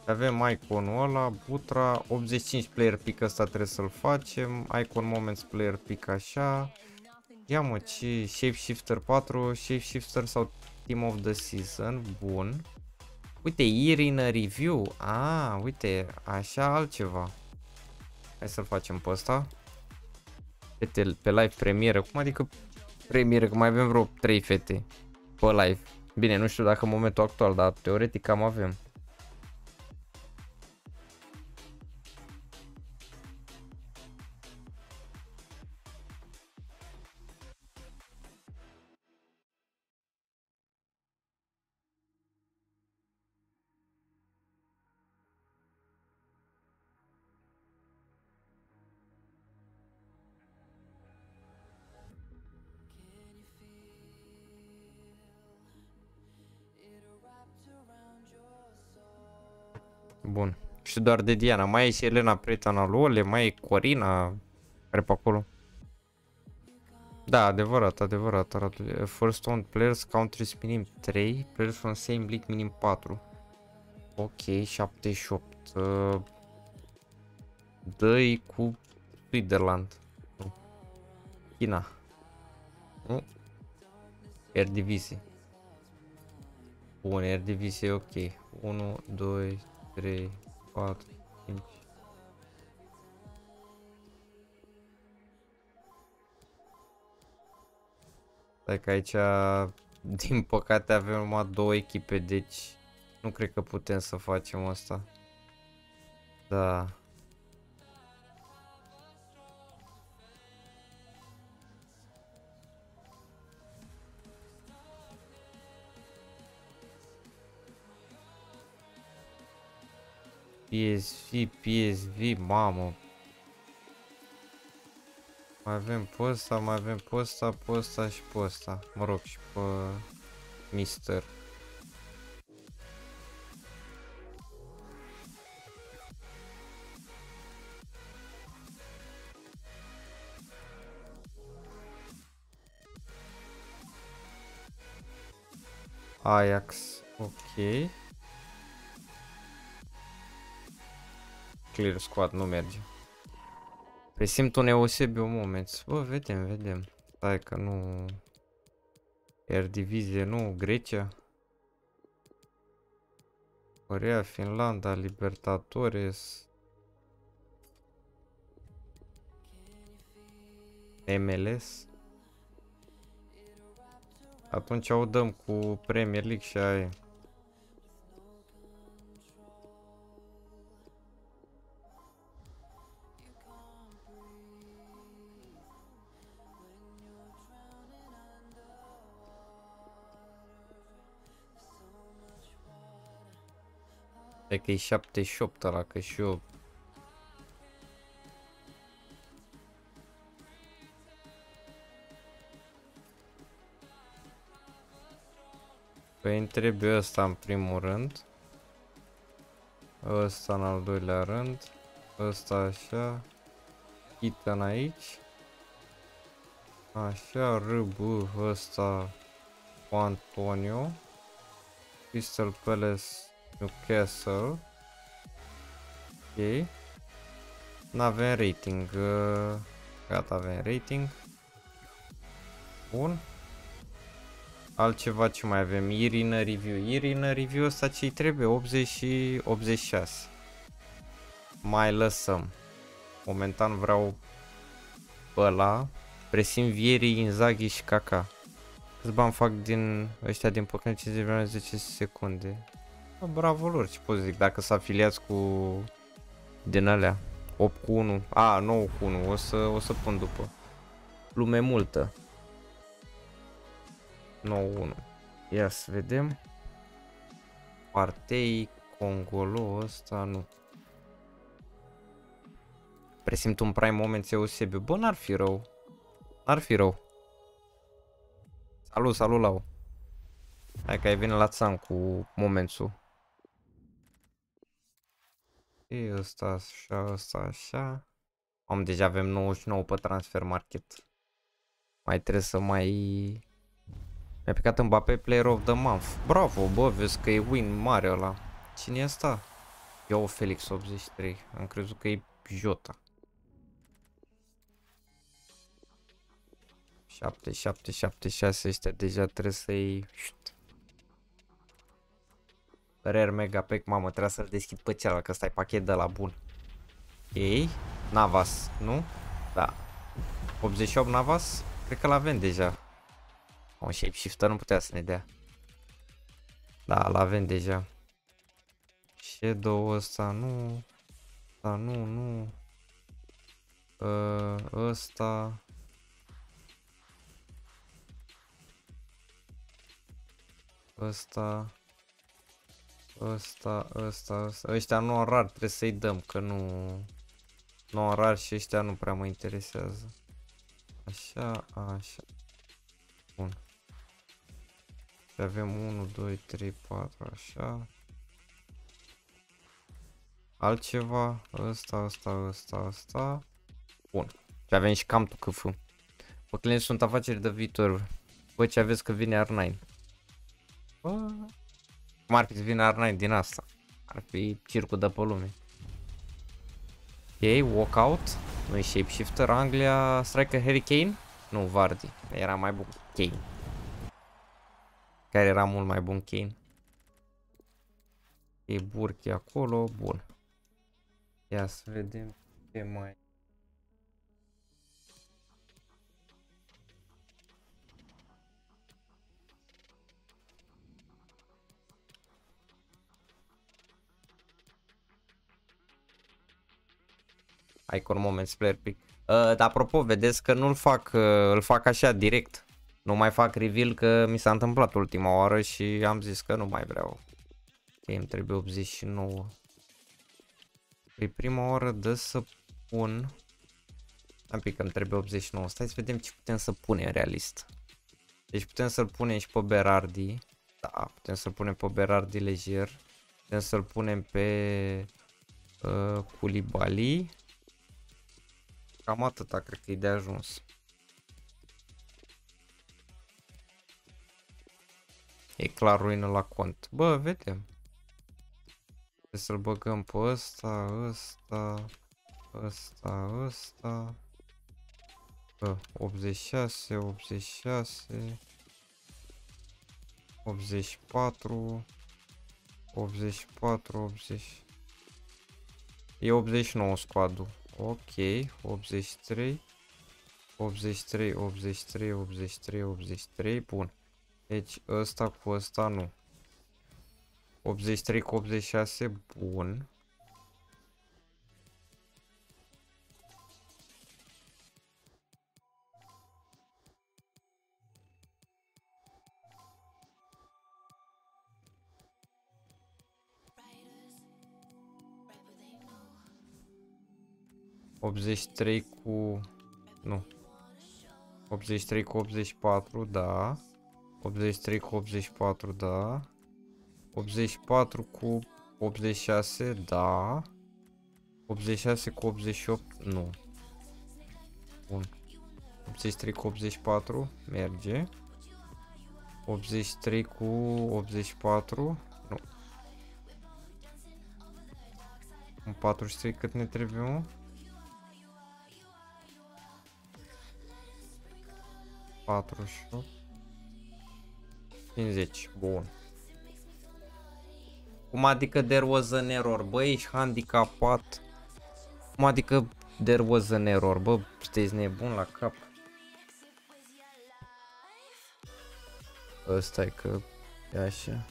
Avem iconul ăla, Butra, 85 player pick ăsta trebuie să-l facem, icon moments player pick așa. Ia mă, ce Shapeshifter 4, Shapeshifter sau Team of the Season, bun. Uite, Irina Review, ah, uite, așa altceva. Hai să-l facem pe ăsta. Fete pe live premieră, cum adică premieră, că mai avem vreo 3 fete pe live. Bine, nu știu dacă în momentul actual, dar teoretic cam avem. Bun. Și doar de Diana. Mai e și Elena, prietena lui Ole, mai e Corina, care pe acolo. Da, adevărat, adevărat, Radu. First on players, countries minim 3, players from same league minim 4. Ok, 78. Uh, dă cu Switzerland. China. Nu? Eredivisie. Bun, Eredivisie e ok. 1, 2, 3, 4, 5. Stai că aici, din păcate, avem numai două echipe, deci nu cred că putem să facem asta. Da. PSV, PSV, mamă. Mai avem pe ăsta, mai avem pe ăsta și pe ăsta. Mă rog, și pe Mister. Ajax, ok. Clear squad nu merge. Presimt un Eusebiu moment. Bă, vedem, vedem. Stai că nu... Air Divizie, nu, Grecia. Corea, Finlanda, Libertadores. MLS. Atunci o dăm cu Premier League și aia. Cred că e 78 ăla, că și eu... Păi îmi trebuie ăsta în primul rând. Ăsta în al doilea rând. Ăsta așa. Ethan aici. Așa, RB ăsta Antonio. Crystal Palace Newcastle. Ok. Nu avem rating. Uh, gata, avem rating. Bun. Altceva ce mai avem? Irina Review. Irina Review ăsta ce-i trebuie? 80 și 86. Mai lăsăm. Momentan vreau pe ăla. Presim Vieri, Inzaghi și Kaka. Câți bani fac din ăștia din Pokémon 50 10 secunde? Bravo lor, ce pot zic, dacă s-a afiliați cu din alea 8 cu 1, a, 9 cu 1, o să, o să pun după. Lume multă. 9 1. Ia să vedem. Partei, Congolo, ăsta nu. Presimt un prime moment Eusebiu. Bă, n-ar fi rău. N-ar fi rău. Salut, salut, Lau. Hai că ai venit la țan cu momentul. E ăsta așa, ăsta așa. Am deja avem 99 pe transfer market. Mai trebuie să mai... Mi-a picat Mbappé Player of the Month. Bravo, bă, vezi că e win mare ăla. Cine e asta? Eu Felix 83. Am crezut că e Jota. 7, 7, 7, 6 ăștia deja trebuie să-i... Rare Mega Pack, mamă, trebuie să-l deschid pe celălalt, că ăsta e pachet de la bun. Ok, Navas, nu? Da. 88 Navas? Cred că l-avem deja. Un shape shifter nu putea să ne dea. Da, l-avem deja. Shadow ăsta nu. Da, nu, nu. Uh, ăsta. Ăsta. Ăsta, ăsta, ăsta. Ăștia nu rar, trebuie să-i dăm, că nu... Nu rar și ăștia nu prea mă interesează. Așa, așa. Bun. Și avem 1, 2, 3, 4, așa. Altceva, ăsta, ăsta, ăsta, ăsta. Bun. Și avem și cam tu câfă. Bă, clienți sunt afaceri de viitor. Bă, ce aveți că vine R9. Bă, cum ar fi să vină R9 din asta? Ar fi circul de pe lume. Ok, walkout. Nu-i shapeshifter. Anglia, striker Harry Kane. Nu, Vardy. Era mai bun Kane. Care era mult mai bun Kane. E Burki acolo, bun. Ia să vedem ce mai... Icon Moments Player Pick. Uh, apropo, vedeți că nu-l fac, uh, îl fac așa direct. Nu mai fac reveal că mi s-a întâmplat ultima oară și am zis că nu mai vreau. Ok, îmi trebuie 89. Păi prima oară dă să pun... Am pic că îmi trebuie 89. Stai să vedem ce putem să punem realist. Deci putem să-l punem și pe Berardi. Da, putem să-l punem pe Berardi lejer. Putem să-l punem pe uh, Culibali. Cam atâta cred că e de ajuns. E clar ruină la cont. Bă, vedem. Trebuie să-l băgăm pe ăsta, ăsta, ăsta, ăsta. Bă, 86, 86, 84, 84, 80. E 89 squadul. Ok, 83, 83, 83, 83, 83, bun. Deci ăsta cu ăsta nu. 83 cu 86, bun. Optzeci trei cu... Nu. 83 cu 84, da. 83 cu 84, da. 84 cu 86, da. 86 cu 88, nu. Bun. 83 cu 84, merge. 83 cu 84, nu. Un 43 cât ne trebuie, mă? 48 50, bun. Cum adică there was an error? Bă, ești handicapat. Cum adică there was an error? Bă, sunteți nebun la cap. Ăsta e că e așa.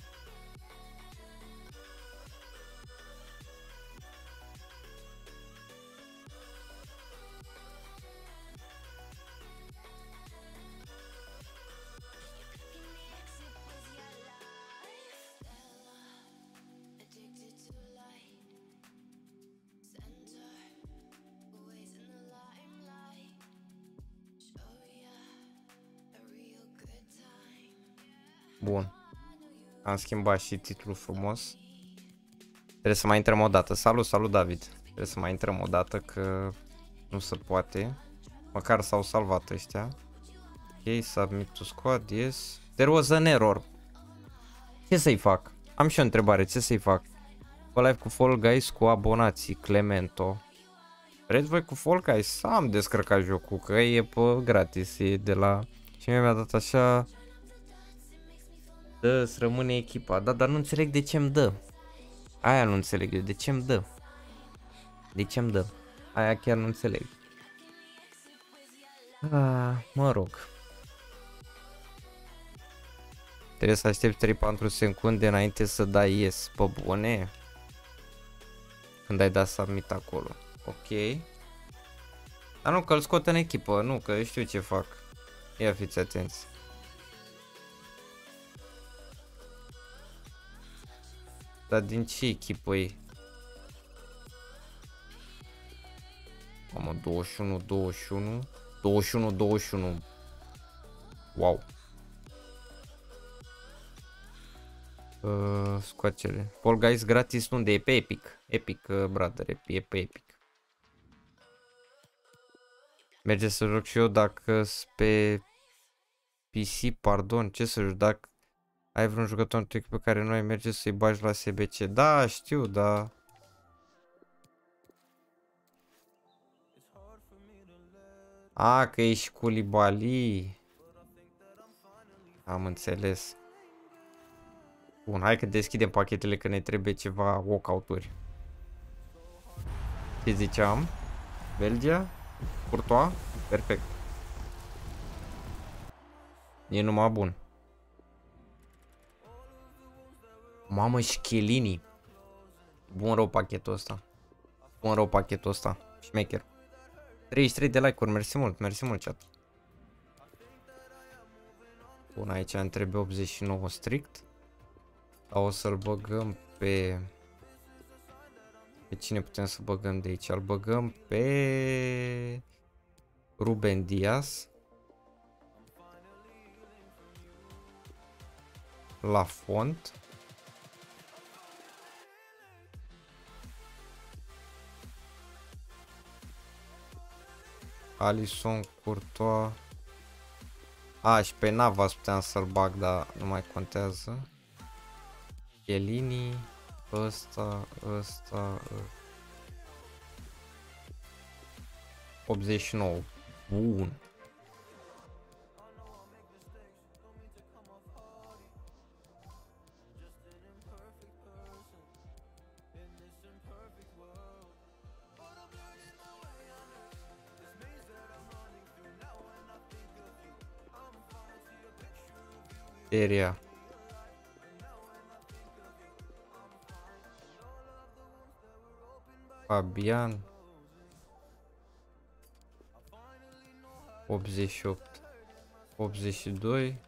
Am schimbat și titlul frumos. Trebuie să mai intrăm o dată. Salut, salut David. Trebuie să mai intrăm o dată că nu se poate. Măcar s-au salvat ăștia. Ok, submit to squad, yes. There was an error. Ce să-i fac? Am și o întrebare, ce să-i fac? Pe live cu Fall Guys cu abonații, Clemento. Vreți voi cu Fall Guys? Am descărcat jocul, că e pe gratis, e de la... Și mi-a dat așa dă să rămâne echipa. Da, dar nu înțeleg de ce îmi dă. Aia nu înțeleg de ce îmi dă. De ce îmi dă. Aia chiar nu înțeleg. Ah, mă rog. Trebuie să aștepți 3-4 secunde înainte să dai yes. Pe bune. Când ai dat submit acolo. Ok. Dar nu, că îl scot în echipă. Nu, că știu ce fac. Ia fiți atenți. Dar din ce echipă e? Mamă, 21, 21 21, 21 Wow. Uh, Scoacele. Fall Guys gratis unde e? Pe Epic. Epic, uh, brother, e pe Epic. Merge să joc și eu dacă pe PC, pardon, ce să joc, dacă ai vreun jucător în pe care noi merge să-i bagi la SBC. Da, știu, da. A, că ești cu Libali. Am înțeles. Bun, hai că deschidem pachetele că ne trebuie ceva walkout-uri. Ce ziceam? Belgia? Courtois? Perfect. E numai bun. Mamă, și Chelini. Bun rău pachetul ăsta. Bun rău pachetul ăsta. Șmecher. 33 de like-uri, mersi mult, mersi mult chat. Bun, aici îmi trebuie 89 strict. Sau o să-l băgăm pe... Pe cine putem să băgăm de aici? Îl băgăm pe... Ruben Diaz. La font. Alison, Courtois. A, și pe Navas puteam să-l bag, dar nu mai contează. Chiellini, ăsta, ăsta, 89. Bun. Seria. Fabian. 88. 82. Bun.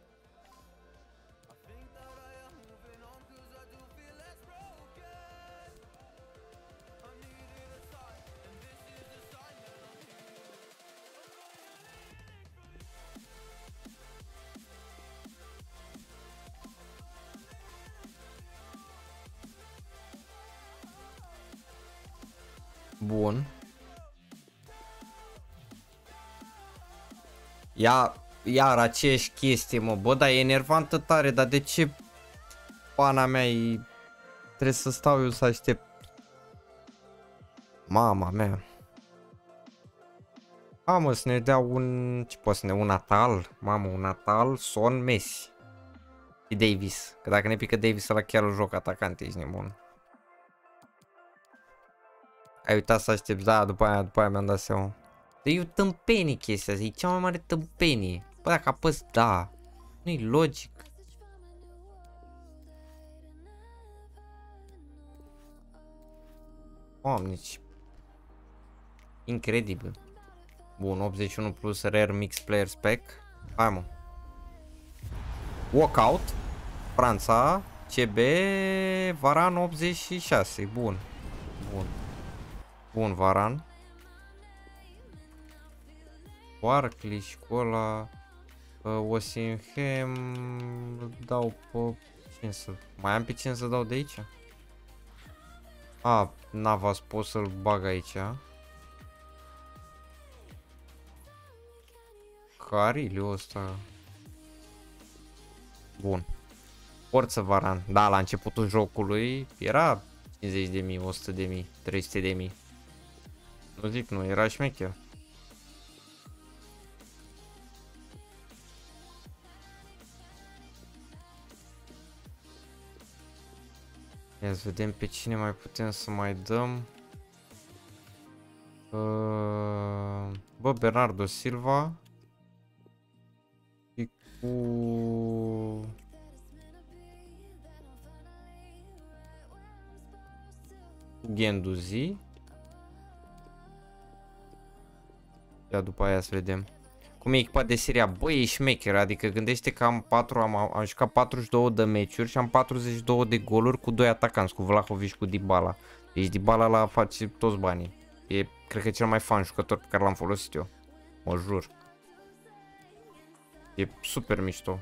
Ia, iar aceeași chestie, mă. Bă, dar e enervantă tare, dar de ce pana mea e... Trebuie să stau eu să aștept. Mama mea. Mamă, să ne dea un... Ce poate să ne... Un Natal? Mamă, un Natal, Son, Messi. Și Davis. Că dacă ne pică Davis la chiar joc atacant, ești nebun. Ai uitat să aștepți, da, după aia, după aia mi-am dat seama. E o tâmpenie chestia asta, e cea mai mare tâmpenie. Bă, dacă apăs da, nu-i logic. Doamne, ce... Incredibil. Bun, 81 plus Rare Mix Player Spec. Hai mă. Walkout. Franța. CB. Varan 86. Bun. Bun. Bun, Varan. Barkley, școala, uh, Osimhem, dau pe cine să... Mai am pe cine să dau de aici? A, Navas pot să-l bag aici. Cariliu ăsta. Bun. Forță Varan. Da, la începutul jocului era 50 de mii, 100 de mii, 300 de mii. Nu zic, nu, era șmecher. Ia să vedem pe cine mai putem să mai dăm. Uh, bă, Bernardo Silva. Și cu... Cu Genduzi. Ia după aia să vedem. Cum e echipat de seria? Băi, e șmecher, adică gândește că am 4, am, am jucat 42 de meciuri și am 42 de goluri cu 2 atacanți, cu Vlahovic și cu Dybala. Deci Dybala la face toți banii. E, cred că, cel mai fan jucător pe care l-am folosit eu. Mă jur. E super mișto.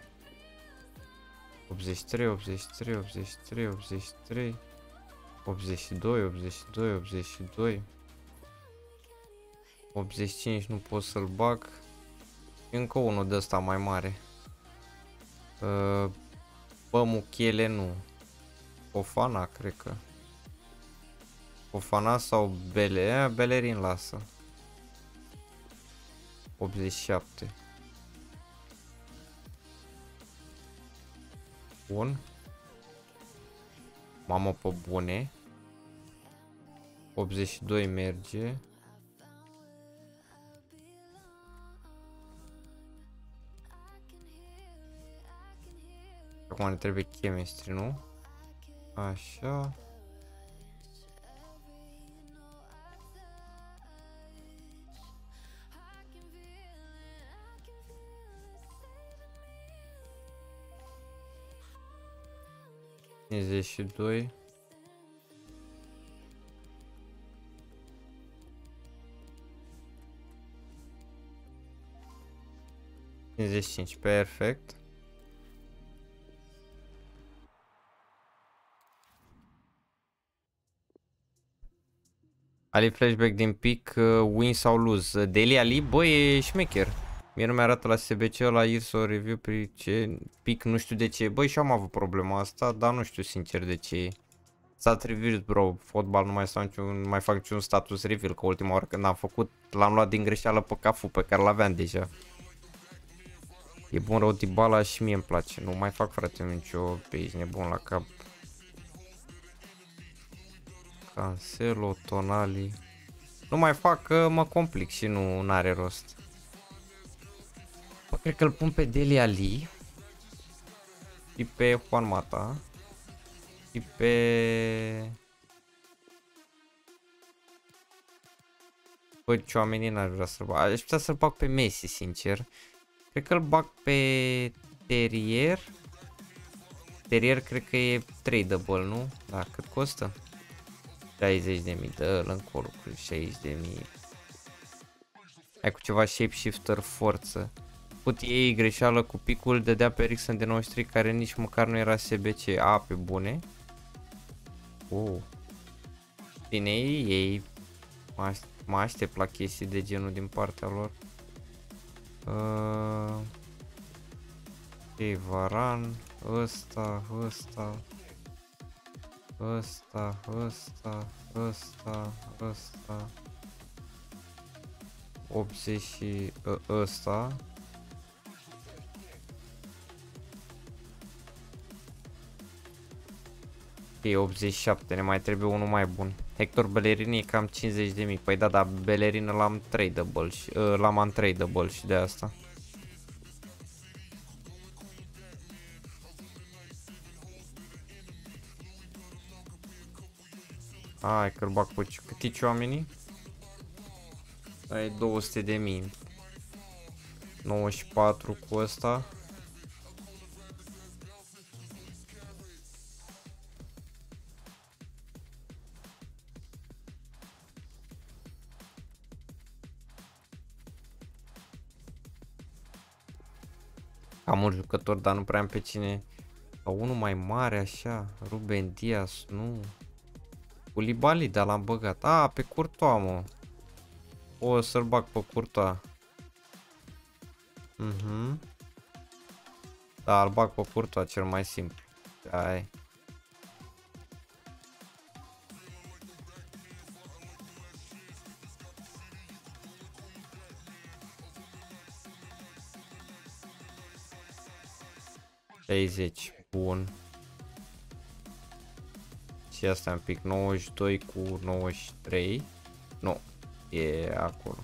83, 83, 83, 83, 82, 82, 82. 85 nu pot să-l bag. Încă unul de ăsta mai mare. Uh, bă, Muchele nu. Ofana, cred că. Ofana sau Bele? Belerin lasă. 87. Bun. Mamă pe bune. 82 merge. Acum ne trebuie chemistry, nu? Așa. Cincizeci și doi. Cincizeci Ali flashback din pic, uh, win sau lose. Daily Ali, băi, e șmecher. Mie nu mi-arată la SBC la IRSO review pe ce pic, nu știu de ce. Băi, și am avut problema asta, dar nu știu sincer de ce. S-a reveal, bro, fotbal, nu mai, stau niciun, nu mai fac niciun status reveal, că ultima oară când am făcut, l-am luat din greșeală pe cafu pe care l-aveam deja. E bun rău Dybala și mie îmi place, nu mai fac frate nicio pe aici, nebun la cap. Cancelo, Tonali. Nu mai fac că mă complic și nu are rost. Bă, cred că îl pun pe Deli Ali. Și pe Juan Mata. Și pe... Bă, ce oamenii n-ar vrea să-l bag. Aș putea să-l bag pe Messi, sincer. Cred că îl bag pe Terrier. Terrier cred că e tradable, nu? Da, cât costă? 60 de mii, dă-l încolo cu 60 de mii. Hai cu ceva shapeshifter forță. Put ei greșeală cu picul, dădea pe Ericsson de 93 care nici măcar nu era SBC. A, pe bune. Oh. Bine, ei, ei mă aștept la chestii de genul din partea lor. Uh, okay, Varan, ăsta, ăsta, ăsta, ăsta, ăsta, ăsta, 80 și ă, ăsta. Ok, 87, ne mai trebuie unul mai bun. Hector Bellerin e cam 50 de mii. Păi da, da, Bellerin l-am tradable și uh, l-am untradable și de asta. Hai că-l bag pe câtici oamenii. Ai 200 de mii. 94 cu ăsta. Am un jucător, dar nu prea am pe cine. Ca unul mai mare așa, Ruben Diaz, nu. Culibali, dar l-am băgat. A, pe Courtois, mă. O să-l bag pe Courtois. Mhm. Mm da, îl bag pe Courtois cel mai simplu. Hai. Treizeci. Bun. Și asta un pic 92 cu 93. Nu, e acolo.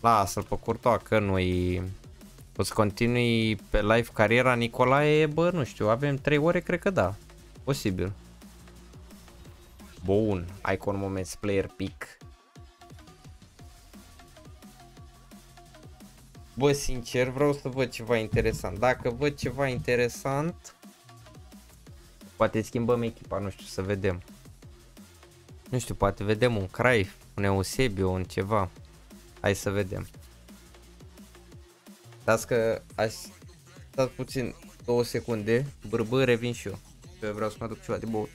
Lasă-l pe curtoa că nu-i... O să continui pe live cariera Nicolae, bă, nu știu, avem 3 ore, cred că da. Posibil. Bun, Icon Moments Player Pick. Bă, sincer, vreau să văd ceva interesant. Dacă văd ceva interesant, Poate schimbăm echipa, nu știu, să vedem. Nu știu, poate vedem un Crai, un Eusebio, un ceva. Hai să vedem. Dați că aș stați puțin două secunde, bârbă, revin și eu. Că vreau să mă aduc ceva de băut.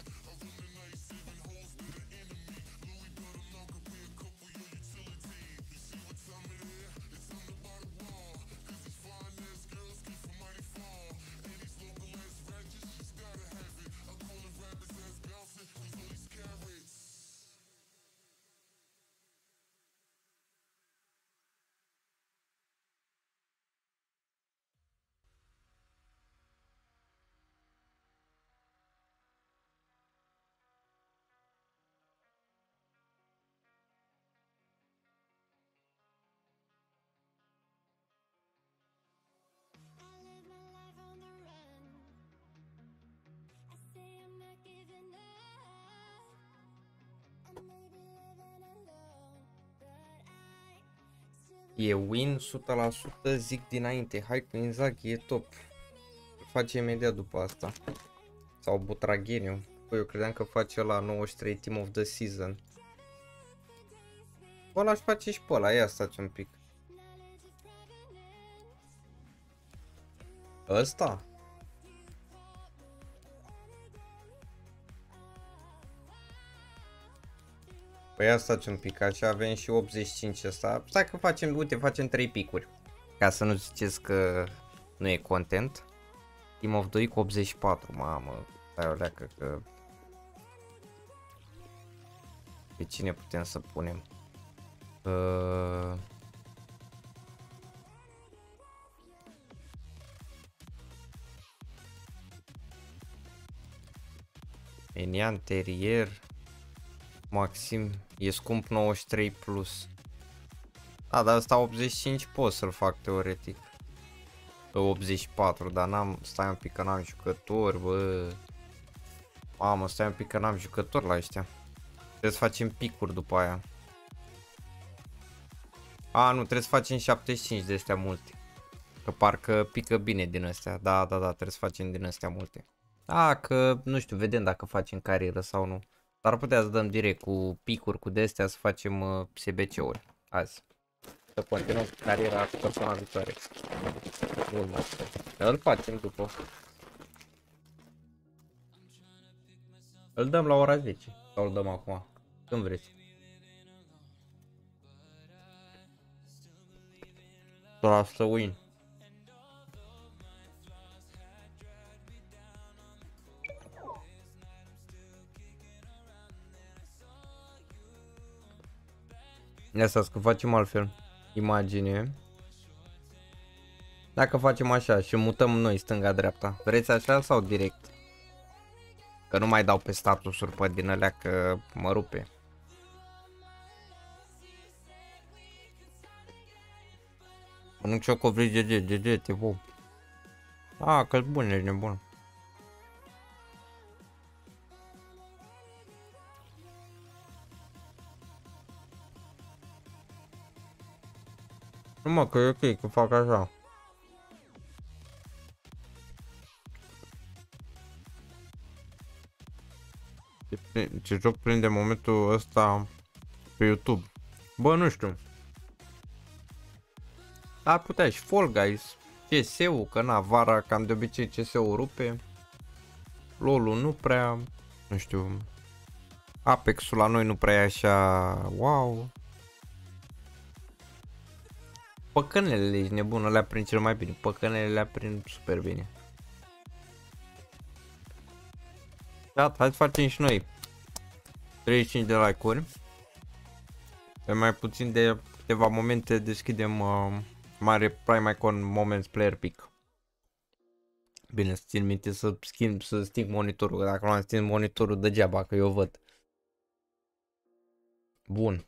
E win 100% zic dinainte. Hai cu Inzaghi e top. Îl face imediat după asta. Sau Butragheniu. Păi eu credeam că face la 93 Team of the Season. Bă, ăla aș face și pe ăla, ia stați un pic. Ăsta? Păi ia stați un pic, așa avem și 85 ăsta. Stai că facem, uite, facem 3 picuri. Ca să nu ziceți că nu e content. Team of 2 cu 84, mamă. Stai o leacă că... Pe cine putem să punem? Uh... Enian Terrier Maxim e scump 93 plus. Da, dar asta 85 pot să-l fac teoretic. 84, dar n-am, stai un pic că n-am jucători, bă. Mamă, stai un pic că n-am jucători la ăștia. Trebuie să facem picuri după aia. A, nu, trebuie să facem 75 de astea multe. Că parcă pică bine din astea. Da, da, da, trebuie să facem din astea multe. Da, că, nu știu, vedem dacă facem carieră sau nu dar putea să dăm direct cu picuri, cu destea să facem uh, SBC-uri azi. Să continuăm cariera cu persoana viitoare. Urmă. Îl facem după. Îl dăm la ora 10. Sau îl dăm acum. Când vreți. Doar să win. Asta că facem altfel. Imagine. Dacă facem așa și mutăm noi stânga-dreapta. Vreți așa sau direct? Că nu mai dau pe statusuri pe din alea că mă rupe. Mănânc ciocovri GG, GG, te vou. A, că bun, ești nebun. Nu mă, că e ok, că fac așa. Ce joc prinde momentul ăsta pe YouTube? Bă, nu știu. Ar putea și Fall Guys, CS-ul, că na, vara cam de obicei CS-ul rupe. LOL-ul nu prea, nu știu. Apex-ul la noi nu prea e așa, wow. Păcănele ești nebun, le aprind cel mai bine. Păcănele le aprind super bine. Da, hai să facem și noi 35 de like-uri. Pe mai puțin de câteva momente deschidem uh, mare Prime Icon Moments Player Pick. Bine, să țin minte să schimb, să sting monitorul, că dacă nu am stins monitorul degeaba, că eu văd. Bun.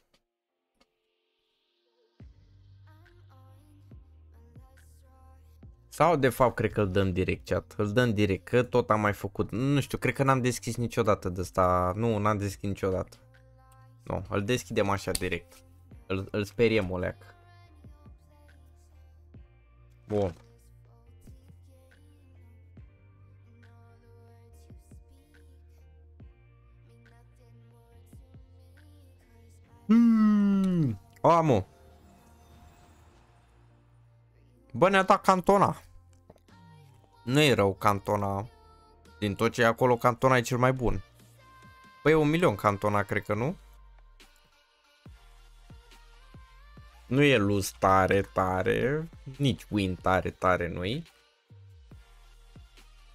Sau de fapt cred că îl dăm direct chat, îl dăm direct, că tot am mai făcut, nu știu, cred că n-am deschis niciodată de asta, nu, n-am deschis niciodată. Nu, îl deschidem așa direct, îl, îl speriem o leac. Bun. Hmm. Amu. Bă, ne-a dat cantona. Nu e rău Cantona. Din tot ce e acolo, Cantona e cel mai bun. Păi e un milion Cantona, cred că nu? Nu e luz tare, tare. Nici win tare, tare nu-i.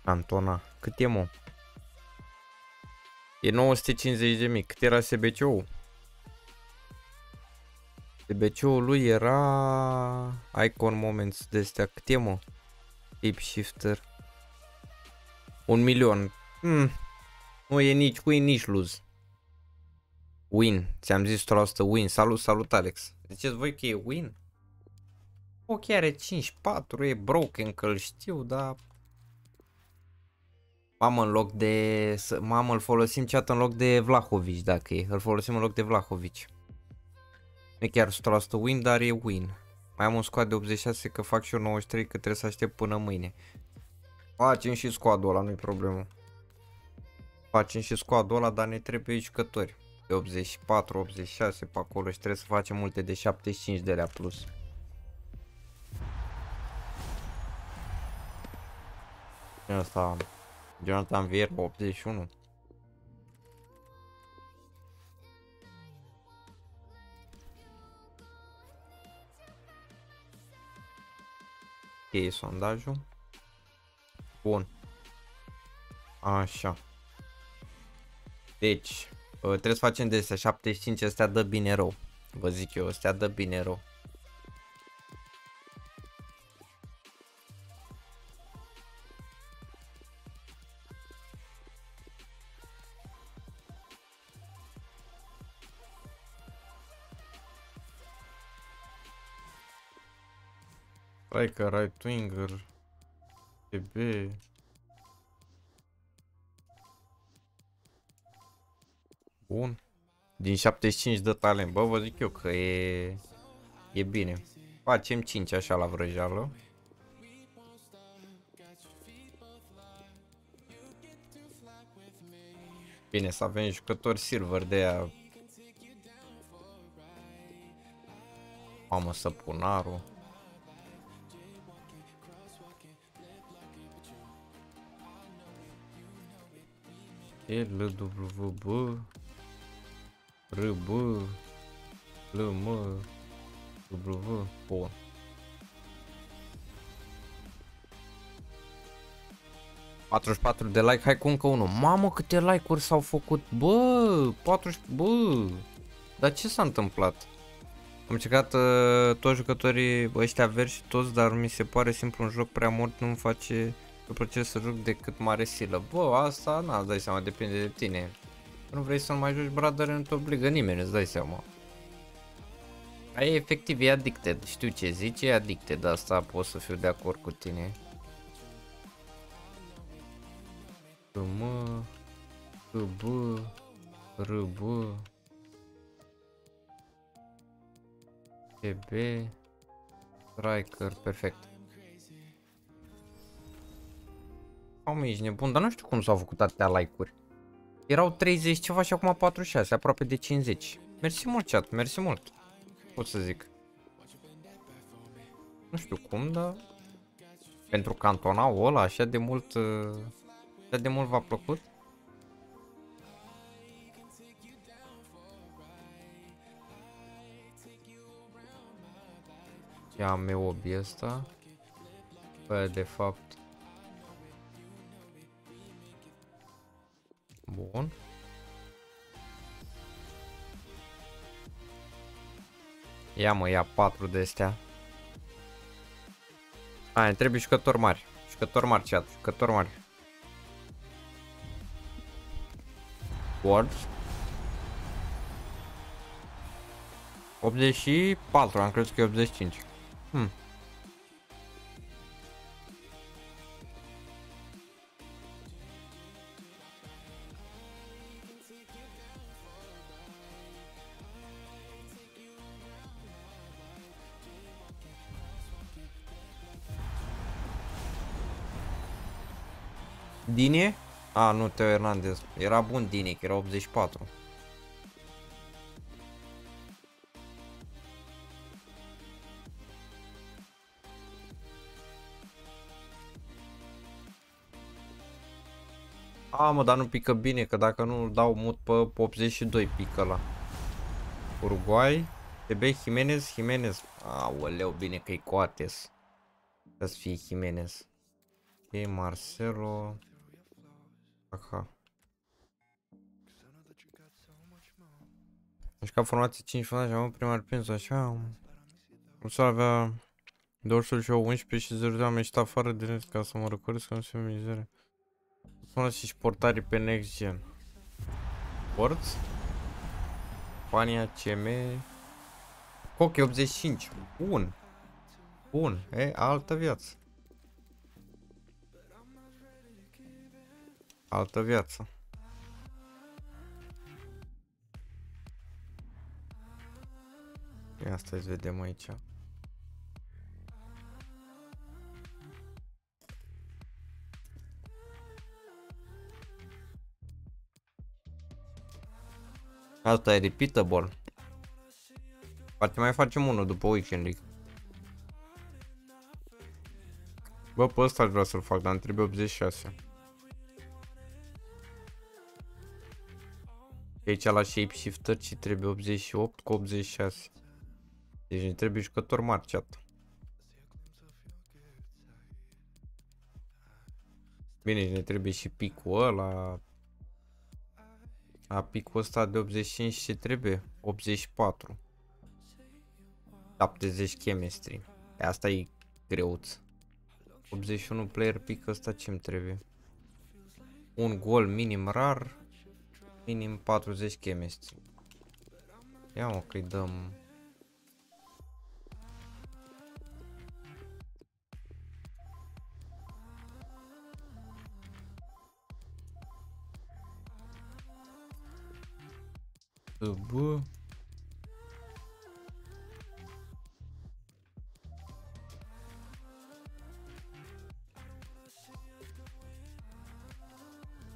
Cantona. Cât e, mă? E 950 de mii. Cât era SBC-ul? SBC-ul lui era... Icon Moments de astea. Cât e, mă? Tape shifter. Un milion. Hmm. Nu e nici win, nici lose. Win. Ți-am zis 100% win. Salut, salut Alex. Ziceți voi că e win? Ok, are 5-4, e broken, că îl știu, dar... Mamă, în loc de... Mamă, îl folosim chat în loc de Vlahovic, dacă e. Îl folosim în loc de Vlahovic. Nu e chiar 100% win, dar e win. Mai am un squad de 86 că fac și eu 93 că trebuie să aștept până mâine. Facem și squadul ăla, nu-i problemă. Facem și squadul ăla, dar ne trebuie jucători. De 84, 86 pe acolo și trebuie să facem multe de 75 de lea plus. Asta, Jonathan Vier 81. E sondajul. Bun. Așa. Deci, uh, trebuie să facem de astea 75, astea dă bine rău. Vă zic eu, astea dă bine rău. Striker, right winger, TB. Bun. Din 75 de talent. Bă, vă zic eu că e... E bine. Facem 5 așa la vrăjeală. Bine, să avem jucători silver de aia. Mamă, săpunarul. L, W, B, R, B, L, M, W, bun. patru de like, hai cu încă unul. Mamă, câte like-uri s-au făcut. Bă, 40, bă. Dar ce s-a întâmplat? Am încercat uh, toți jucătorii ăștia verzi toți, dar mi se pare simplu un joc prea mult, nu-mi face că proces să joc de cât mare silă. Bă, asta, na, îți dai seama, depinde de tine. Nu vrei să nu mai joci brother, nu te obligă nimeni, îți dai seama. Ai efectiv e addicted, știu ce zici, e addicted, asta pot să fiu de acord cu tine. M, B, R, B, B, Striker, perfect. Mamă, ești nebun, dar nu știu cum s-au făcut atâtea like-uri. Erau 30 ceva și acum 46, aproape de 50. Mersi mult, chat, mersi mult. Pot să zic. Nu știu cum, dar... Pentru cantonaul ăla așa de mult... Uh, așa de mult v-a plăcut? Ia meu obi ăsta. Bă, de fapt Bun. Ia mă, ia 4 de astea. Hai, trebuie jucători mari. Jucători mari, chat. Jucători mari. Words. 84, am crezut că e 85. Hmm. Dini? A, nu, Teo Hernandez. Era bun Dini, că era 84. A, mă, dar nu pică bine, că dacă nu îl dau mut pe 82 pică la. Uruguay, TB Jimenez, Jimenez. Aoleu, bine că e Coates. Să fie Jimenez. E Marcelo. Aha. Deci ca formație 5 fundași am primar prins așa. Nu să avea dorsul și 11 și 0 de oameni și afară de rest ca să mă răcoresc că nu se mizere. Sună și portare pe next gen. Ports? Pania CM Coche 85 Bun Bun, e altă viață altă viață. Ia astăzi vedem aici. Asta e repeatable. Poate mai facem unul după weekend. Adică. Bă, pe ăsta aș vrea să-l fac, dar îmi trebuie 86. Aici la shapeshifter și trebuie 88 cu 86. Deci ne trebuie jucător mari chat. Bine, ne trebuie și picul ăla. La picul ăsta de 85 și trebuie 84. 70 chemistry. Asta e greuț. 81 player pick ăsta ce-mi trebuie? Un gol minim rar, minim 40 chemistry. Ia mă că-i dăm... Bă...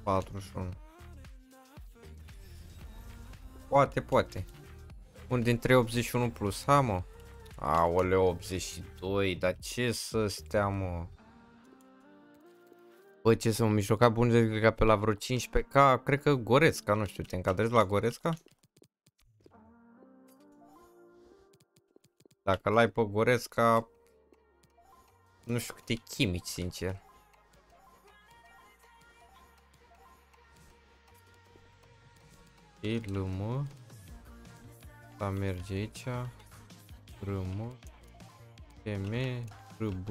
Patruzeci și unu. Poate, poate. Un dintre 81 plus, ha mă. Aoleu, 82, dar ce să stea mă? Bă, ce să mă mișoca Bundesliga pe la vreo 15k? Cred că Gorețca, nu știu, te încadrezi la Gorețca? Dacă l-ai pe Gorețca, nu știu câte chimici, sincer. Ok, lămă. Da, merge aici. Rămă. PM, RB.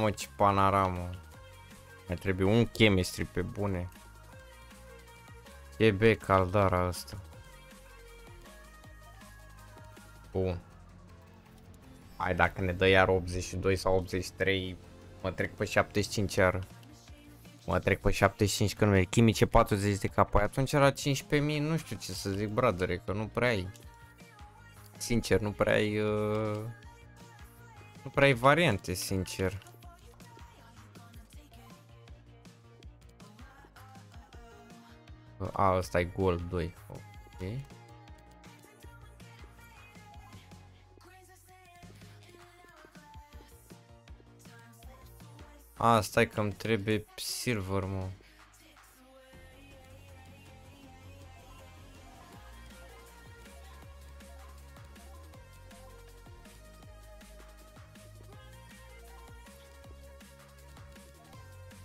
Mamă, ce panoramă. Mai trebuie un chemistry pe bune. E be caldara asta. Bun. Hai, dacă ne dă iar 82 sau 83, mă trec pe 75 iar. Mă trec pe 75 că nu e chimice 40 de cap. Păi atunci la 15.000 nu știu ce să zic, bradere, că nu prea ai. Sincer, nu prea ai... Uh... Nu prea ai variante, sincer. A, ăsta e gol 2. Ok. A, stai că îmi trebuie silver, mă.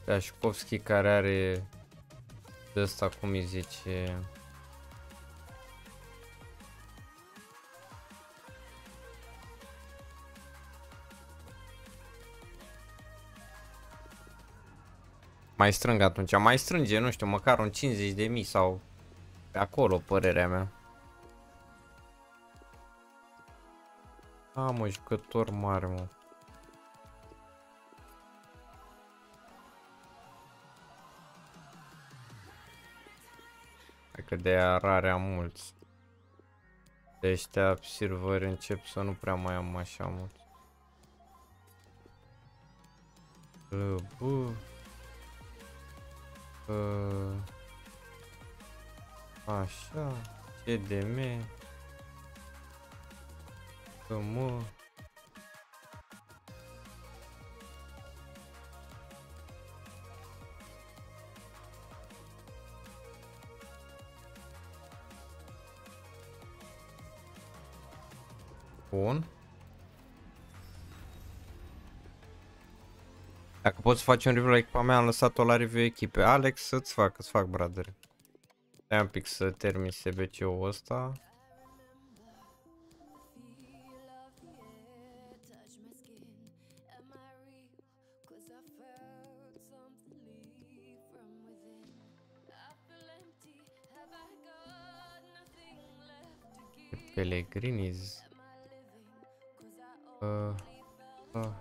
Dașkovski care are de ăsta cum îi zice Mai strâng atunci, mai strânge, nu știu, măcar un 50 de mii sau pe acolo, părerea mea. Am mă, jucător mare, mă. Că de rare am mulți. De ăștia serveri încep să nu prea mai am așa mulți. LB uh, Așa. CDM KM Bun. Dacă poți să faci un review la echipa mea, am lăsat-o la review echipe. Alex, să-ți fac, să-ți fac, brother. Stai un pic să termin SBC-ul ăsta. Pellegrini's Uh, uh.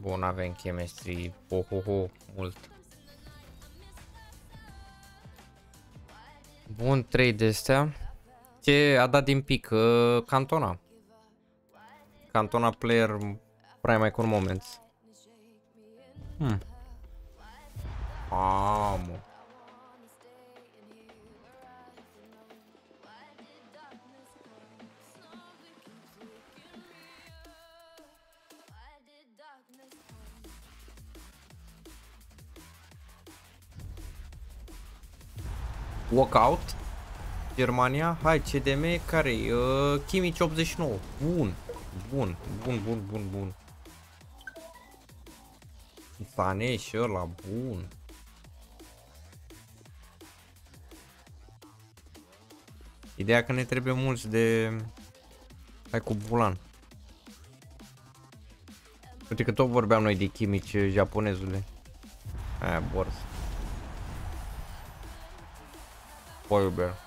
Bun, avem chemistry, ho, ho, ho, mult. Bun, 3 de astea. Ce a dat din pic? Uh, Cantona. Cantona player prime icon moments. Hmm. Mamă. Walkout. Germania. Hai, CDM care e? Uh, Chimici 89. Bun. Bun. Bun, bun, bun, bun. Sane și ăla. Bun. Ideea că ne trebuie mulți de... Hai cu Bulan. Uite că tot vorbeam noi de chimici japonezule. Aia, bors. Firebear.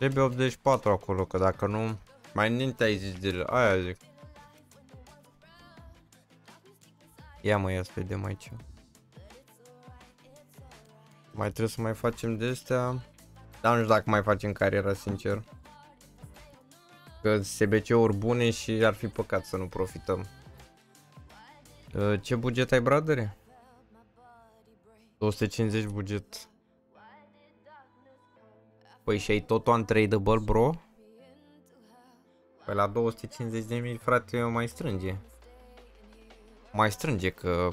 Trebuie 84 acolo, că dacă nu... Mai înainte ai zis de aia zic. Ia mă, ia să vedem aici. Mai trebuie să mai facem de astea. Dar nu știu dacă mai facem cariera, sincer. Că SBC-uri bune și ar fi păcat să nu profităm. Uh, ce buget ai, bradere? 250 buget. Păi și ai tot untradeable, bro? Păi la 250 de mii, frate, mai strânge. Mai strânge că...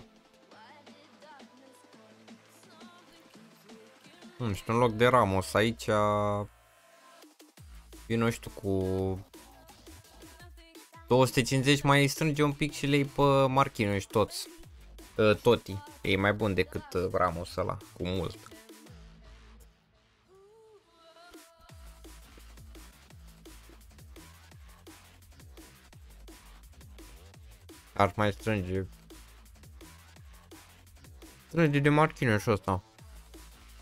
Nu știu, în loc de Ramos aici... Eu nu știu, cu 250 mai strânge un pic și le pe Marquinhos toți. Uh, toti. E mai bun decât uh, Ramos ăla, cu mult. Ar mai strânge. Strânge de Marquinhos ăsta.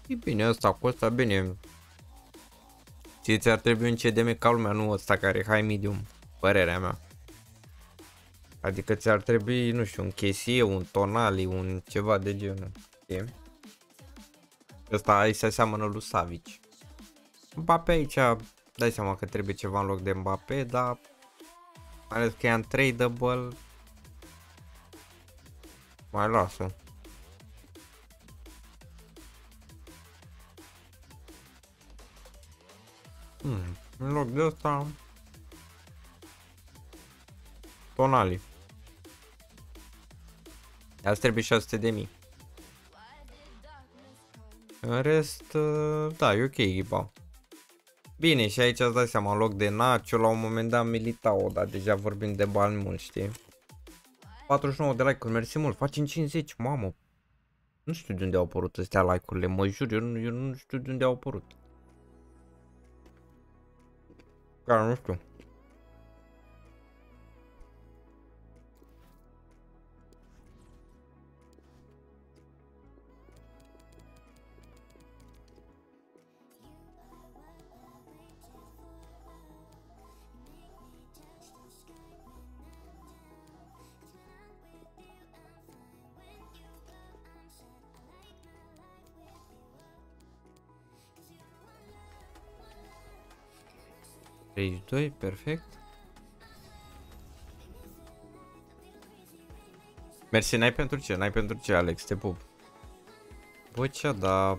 E bine ăsta cu ăsta, bine. Ție ți-ar trebui un CDM ca lumea, nu ăsta care e high medium. Părerea mea. Adică ți-ar trebui, nu știu, un chesie, un tonali, un ceva de genul. Știi? Ăsta aici se aseamănă lui Savic. Mbappé aici, dai seama că trebuie ceva în loc de Mbappé, dar mai ales că e untradeable, mai lasă. Hmm, în loc de asta Tonali. Asta trebuie 600 de mii. În rest, uh, da, e ok echipa. Bine, și aici îți dai seama, în loc de Nacho, la un moment dat Militao, dar deja vorbim de bani mulți, știi? 49 de like-uri, mersi mult, facem 50, mamă. Nu știu de unde au apărut astea like-urile, mă jur, eu nu, eu nu știu de unde au apărut. Care nu știu. Rage 2, perfect. Mersi, n-ai pentru ce? N-ai pentru ce, Alex? Te pup. Bă, ce da...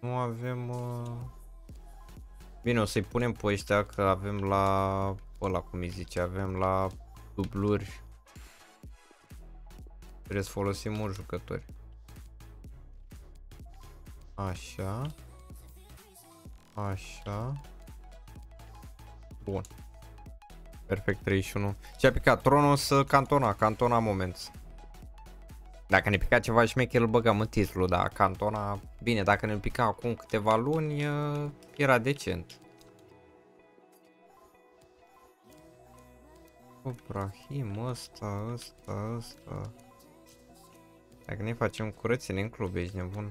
Nu avem... Uh... Bine, o să-i punem pe ăștia că avem la... Ăla, cum îi zice, avem la dubluri. Trebuie să folosim mulți jucători. Așa. Așa. Bun. Perfect 31. Ce a picat? Tronos Cantona. Cantona Moments. Dacă ne pica ceva șmecher, îl băgăm în titlu, dar Cantona, bine, dacă ne pica acum câteva luni, uh, era decent. Ibrahim, ăsta, ăsta, ăsta. Dacă ne facem curățenie în club, ești nebun.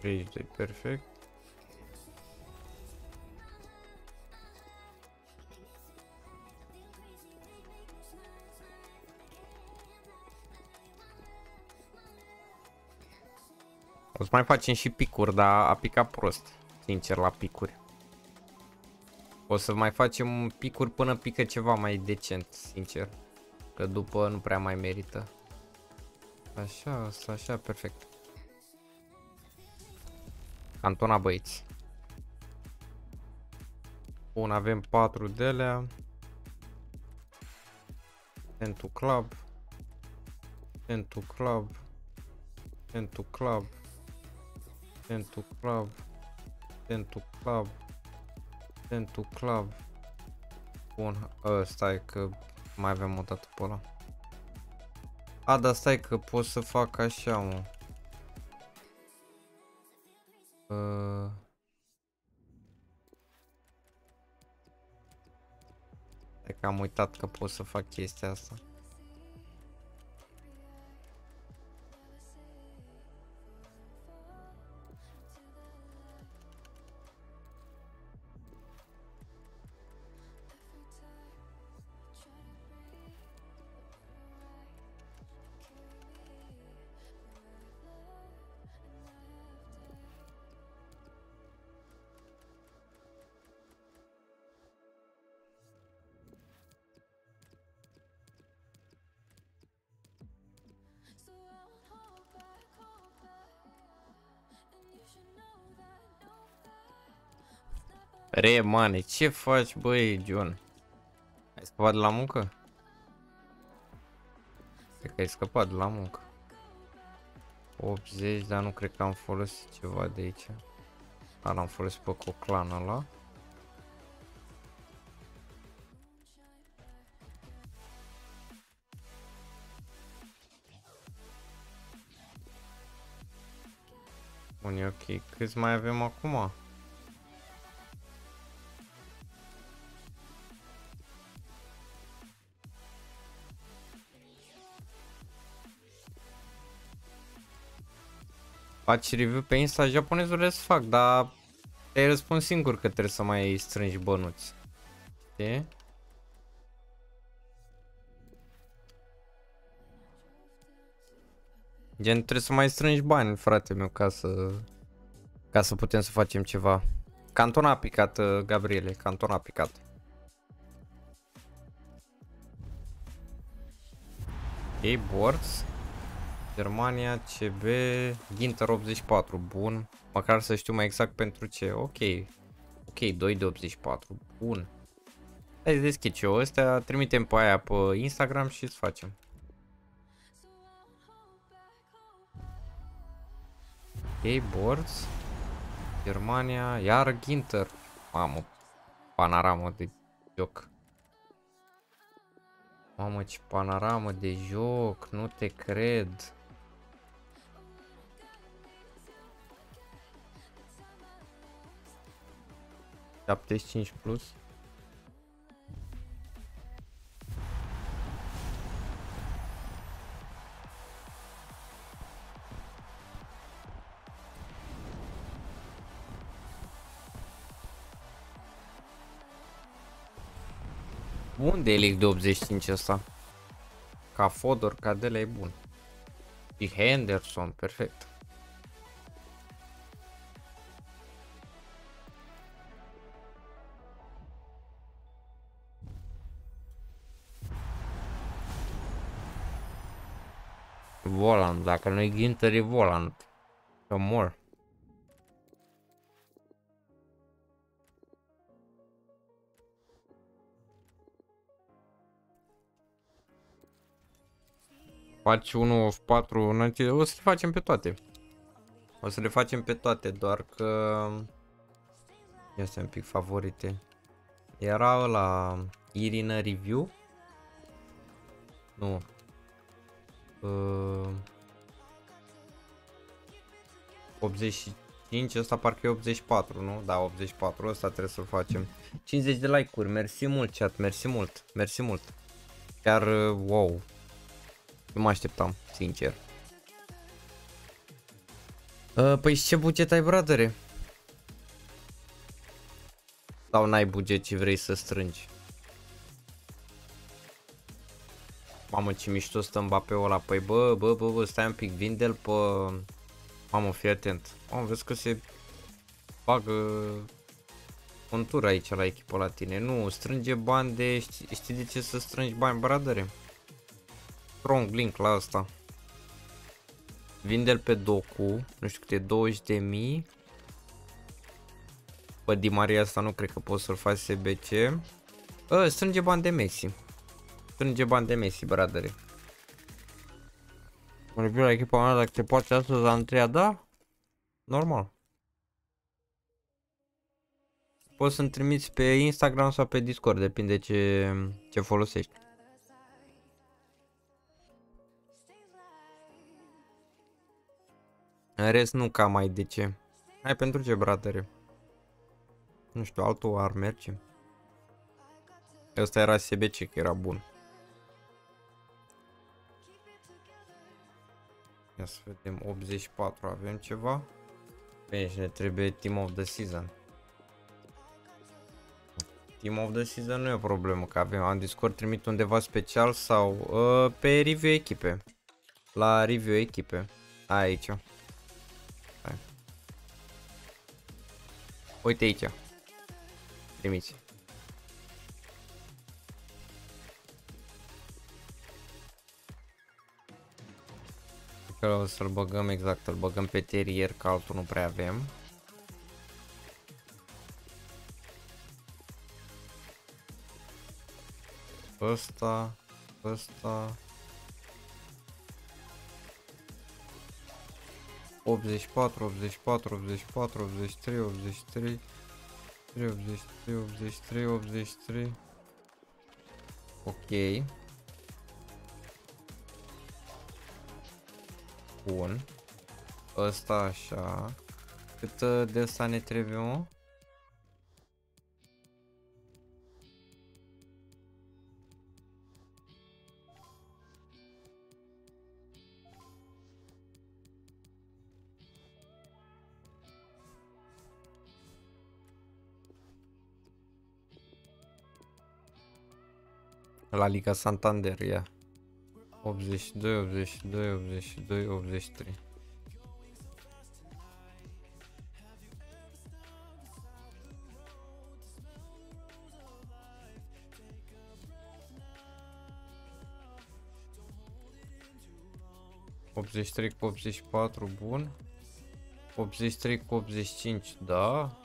32, perfect. O să mai facem și picuri, dar a picat prost, sincer, la picuri. O să mai facem picuri până pică ceva mai decent, sincer. Că după nu prea mai merită. Așa, asta, așa, perfect. Cantona băieți. Bun, avem 4 de alea. Pentru club. Pentru club. Pentru club. Pentru club. Pentru club. Pentru club. Bun, ă, stai că mai avem o dată pe ăla. A, dar stai că pot să fac așa, mă. Uh... că am uitat că pot să fac chestia asta. Re, mane, ce faci, băi, John? Ai scăpat de la muncă? Cred că ai scăpat de la muncă. 80, dar nu cred că am folosit ceva de aici. Dar l-am folosit pe coclan ăla. Bun, e ok. Câți mai avem acum? Faci review pe Insta, japonezul să fac, dar te răspund singur că trebuie să mai strângi bănuți. Știi? Gen, trebuie să mai strângi bani, frate meu, ca să ca să putem să facem ceva. Canton a picat, uh, Gabriele, canton a picat. Ei, boards. Germania, CB, Ginter 84, bun. Măcar să știu mai exact pentru ce. Ok. Ok, 2 de 84, bun. Hai să deschid și eu ăstea, trimitem pe aia pe Instagram și să facem. Ok, boards. Germania, iar Ginter. Mamă, panoramă de joc. Mamă, ce panoramă de joc, nu te cred. 75 plus. Unde e League de 85 ăsta? Ca Fodor, ca Dele e bun. Și Henderson, perfect. Volant, dacă nu-i Ginter e Volant. Că mor. Faci 1 of 4 o să le facem pe toate. O să le facem pe toate, doar că... Ia să un pic favorite. Era la Irina Review? Nu. Uh, 85, ăsta parcă e 84, nu? Da, 84, ăsta trebuie să-l facem. 50 de like-uri, mersi mult chat, mersi mult, mersi mult. Chiar, uh, wow. Nu mă așteptam, sincer. Uh, păi ce buget ai, bradere? Sau n-ai buget și vrei să strângi? Mamă, ce mișto stă Mbappé-ul ăla. Păi bă, bă, bă, bă, stai un pic, vinde-l pe... Mamă, fii atent. Mamă, vezi că se bagă contura aici la echipă la tine. Nu, strânge bani de... Știi, știi de ce să strângi bani, bradere? Strong link la asta. Vinde-l pe Doku, nu știu câte, 20 de mii. Bă, Di Maria asta nu cred că poți să-l faci SBC. Ă, strânge bani de Messi. Strânge bani de Messi, bradere. Mă review la echipa mea dacă te poate astăzi la întreia, da? Normal. Poți să-mi trimiți pe Instagram sau pe Discord, depinde ce, ce folosești. În rest nu cam mai de ce. Hai pentru ce, bradere? Nu știu, altul ar merge. Ăsta era SBC, că era bun. Ia să vedem, 84, avem ceva? Bine, și ne trebuie Team of the Season. Team of the Season nu e o problemă, că avem, am Discord trimit undeva special sau uh, pe review echipe. La review echipe. Aici. Hai. Uite aici. Trimiți. Că o să-l băgăm exact, îl băgăm pe terier, că altul nu prea avem. Ăsta, ăsta. 84, 84, 84, 83, 83, 83, 83, 83. Ok. Bun. Ăsta așa. Cât uh, de asta ne trebuie, mă? La Liga Santander, ia. 82, 82, 82, 83. trei cu 84, bun. 83 cu 85, da.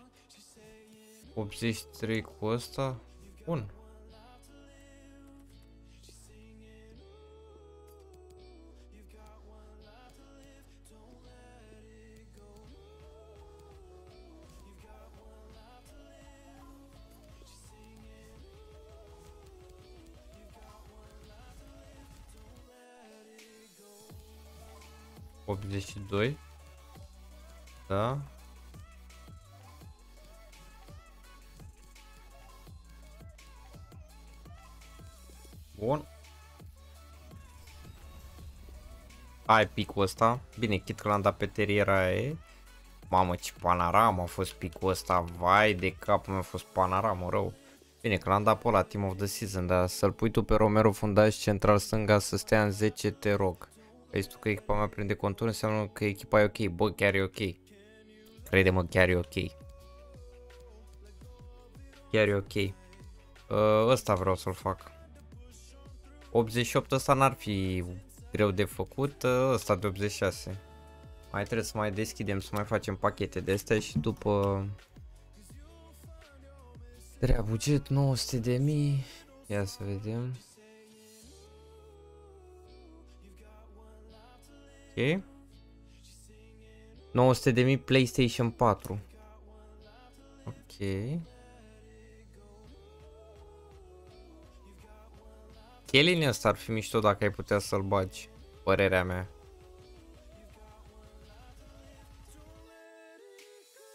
83 cu ăsta, bun. 82. Da. Bun. Ai picul ăsta. Bine, chit că l-am dat pe teriera e. Mamă, ce panoramă a fost picul ăsta. Vai de cap, mi-a fost panoramă rău. Bine, că l-am dat pe la Team of the Season, dar să-l pui tu pe Romero fundaș central stânga să stea în 10, te rog. Vezi tu că echipa mea prinde contur, înseamnă că echipa e ok. Bă, chiar e ok. Crede-mă, chiar e ok. Chiar e ok. Uh, ăsta vreau să-l fac. 88 ăsta n-ar fi greu de făcut, uh, ăsta de 86. Mai trebuie să mai deschidem, să mai facem pachete de astea și după... Treia buget 900 de mii. Ia să vedem. Ok. 900.000 PlayStation 4. Ok. Chelin ăsta ar fi mișto dacă ai putea să-l bagi, părerea mea.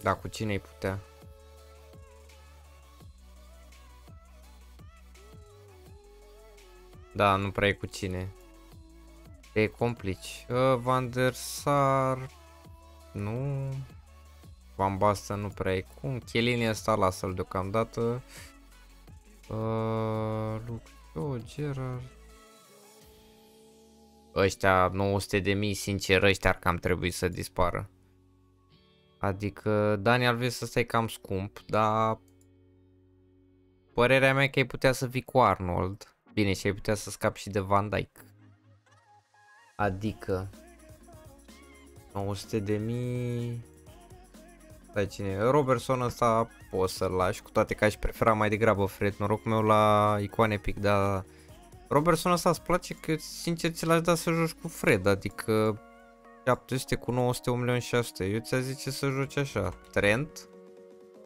Da, cu cine ai putea? Da, nu prea e cu cine. E complici. Uh, Van der Sar... Nu... Van Basten nu prea e cum. Chiellini ăsta lasă-l deocamdată. Uh, Lucio, Gerard... Ăștia 900 de mii, sincer, ăștia ar cam trebui să dispară. Adică Dani Alves să stai cam scump, dar părerea mea că ai putea să vii cu Arnold. Bine, și ai putea să scapi și de Van Dijk. Adică 900 de mii Stai cine? Robertson ăsta poți să-l lași, cu toate că aș prefera mai degrabă Fred. Norocul meu la icoane pic, dar Robertson ăsta îți place că sincer ți l-aș da să joci cu Fred, adică 700 cu 900, 1 milion 600. Eu ți-aș zice să joci așa, Trent,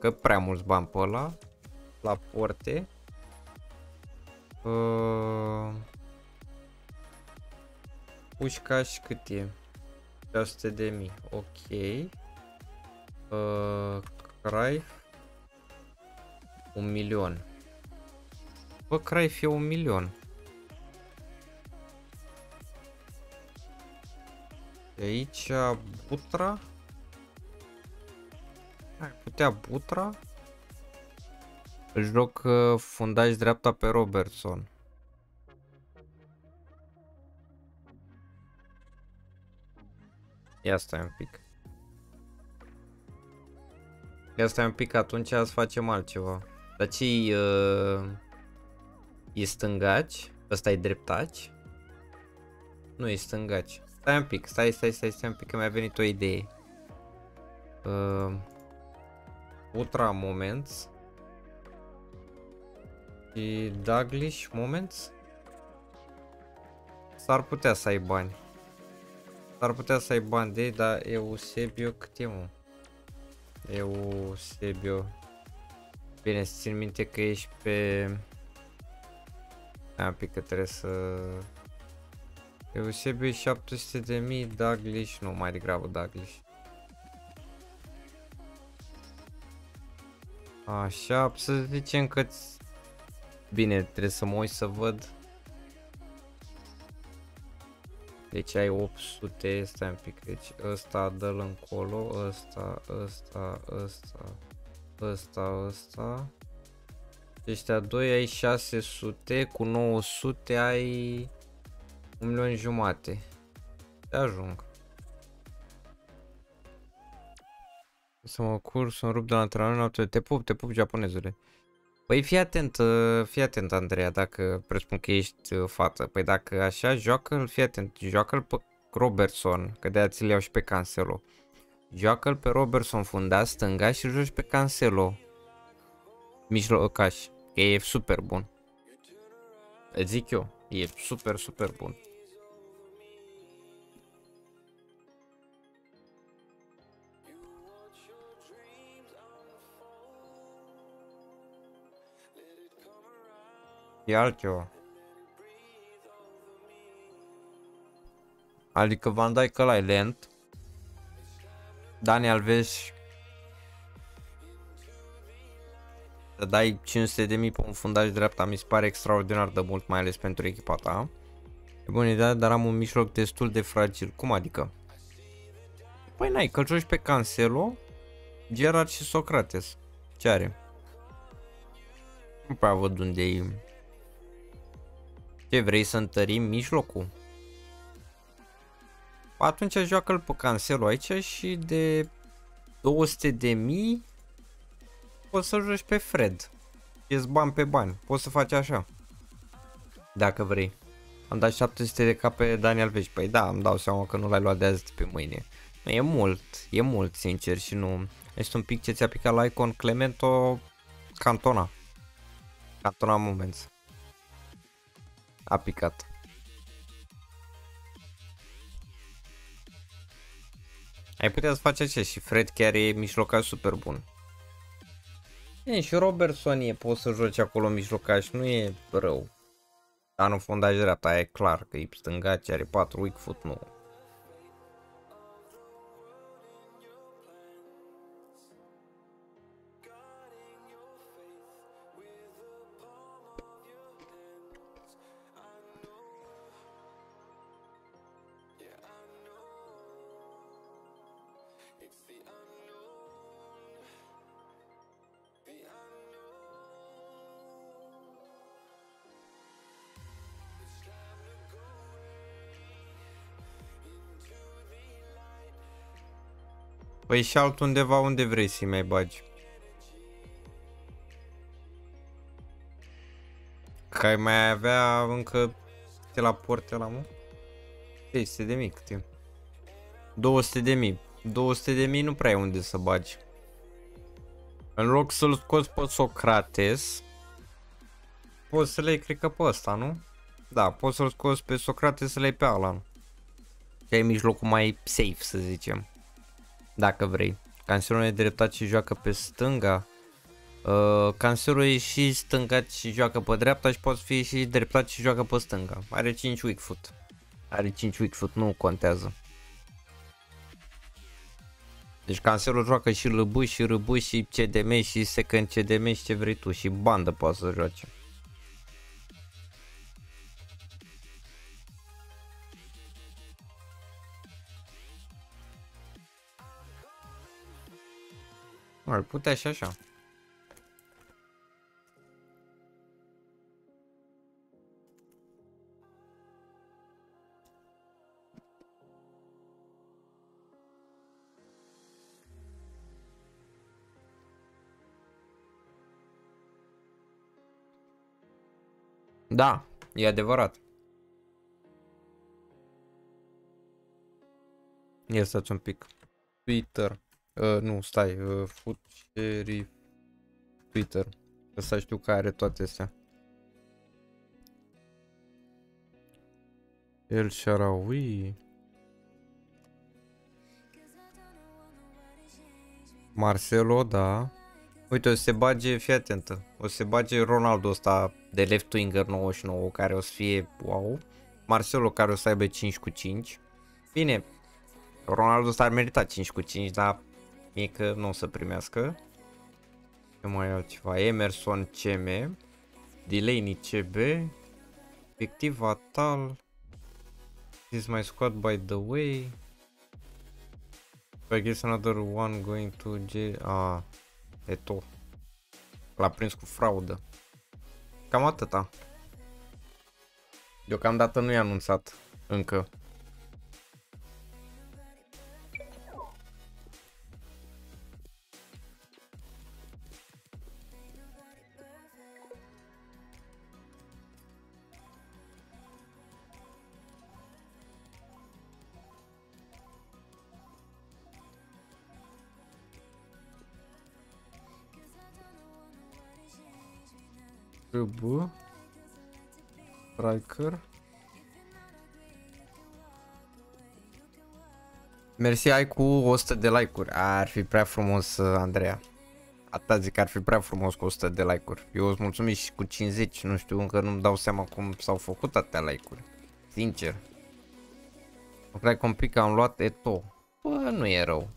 că prea mulți bani pe ăla, la porte. Uh, Pușcaș cât e? 600 de mii, ok. Uh, Craif, un milion. Bă, Craif e un milion. De aici Butra. Hai, putea Butra. Își joc uh, fundaj dreapta pe Robertson. Ia stai un pic. Ia stai un pic, atunci să facem altceva. Dar ce uh, e stângaci? Ăsta e dreptaci? Nu e stângaci. Stai un pic, stai, stai, stai, stai un pic că mi-a venit o idee. Uh, Ultra Moments. Și Daglish Moments. S-ar putea să ai bani. S-ar putea să ai bani de ei, dar Eusebio cât e mă? Eusebio. Bine, să țin minte că ești pe... Hai un pic că trebuie să Eusebio 700 de mii, Daglish, nu, mai degrabă Daglish. Așa, să zicem că Bine, trebuie să mă uit să văd. Deci ai 800, stai un pic, deci ăsta dă-l încolo, ăsta, ăsta, ăsta, ăsta, ăsta. Ăștia doi ai 600, cu 900 ai un milion jumate. Te ajung. Să mă cur, să rup de la antrenament, te pup, te pup japonezule. Păi fii atent, uh, fii atent Andreea, dacă presupun că ești uh, fată. Păi dacă așa, joacă-l, fii atent, joacă-l pe Robertson, că de-aia ți-l iau și pe Cancelo. Joacă-l pe Robertson fundat stânga și joci pe Cancelo. Mijlocaș, că e super bun. Îți zic eu, e super, super bun. E altceva. Adică Van Dijk ăla e lent. Dani Alves să dai 500 de mii pe un fundaj dreapta mi se pare extraordinar de mult, mai ales pentru echipa ta. E bună idee, dar am un mijloc destul de fragil. Cum adică? Păi n-ai, că joci pe Cancelo, Gerard și Socrates. Ce are? Nu prea văd unde e ce vrei să întărim mijlocul? Atunci joacă-l pe Cancelo aici și de 200 de mii poți să joci pe Fred. Ești bani pe bani. Poți să faci așa. Dacă vrei. Am dat 700 de cap pe Daniel Veș. Păi da, îmi dau seama că nu l-ai luat de azi pe mâine. Nu, e mult, e mult, sincer, și nu... Este un pic ce ți-a picat la icon Clemento Cantona. Cantona Moments a picat. Ai putea să faci așa și Fred chiar e mijlocaș super bun. E, și Robertson e, poți să joci acolo mijlocaș, nu e rău. Dar nu fundaj dreapta, e clar că e stânga ce are 4 weak foot, nu. Păi și altundeva unde vrei să-i mai bagi. Că ai mai avea încă de la porte la mă? 300 de mii câte? 200 de mii. 200 de mii nu prea ai unde să bagi. În loc să-l scoți pe Socrates, poți să le iei, cred că pe ăsta, nu? Da, poți să-l scoți pe Socrates să le iei pe Alan. Și ai mijlocul mai safe, să zicem. Dacă vrei. Cancerul e dreptat și joacă pe stânga. Uh, cancerul e și stângat și joacă pe dreapta și poate fi și dreptat și joacă pe stânga. Are 5 weak foot. Are 5 weak foot, nu contează. Deci cancerul joacă și LB și RB și CDM și second CDM și ce vrei tu și bandă poate să joace. Ar putea și așa. Da, e adevărat. Ia stați un pic. Twitter. Uh, nu, stai, uh, food sheriff Twitter. Să știu că are toate astea. El Sharawi. Marcelo, da. Uite, o să se bage, fii atentă, o să se bage Ronaldo ăsta de left winger 99 care o să fie wow. Marcelo care o să aibă 5 cu 5. Bine, Ronaldo ăsta ar merita 5 cu 5, dar mie că nu o să primească. Ce mai altceva? Emerson CM, Delaney CB, efectiv Atal, this my squad by the way. I guess another one going to jail. Ah, e tot. L-a prins cu fraudă. Cam atâta. Deocamdată nu e anunțat încă. RB Striker Mersi, ai cu 100 de like-uri. Ar fi prea frumos, Andreea. Atâta zic, ar fi prea frumos cu 100 de like-uri. Eu îți mulțumesc și cu 50, nu știu, încă nu-mi dau seama cum s-au făcut atâtea like-uri. Sincer. Nu cred că un pic am luat Eto. Bă, nu e rău.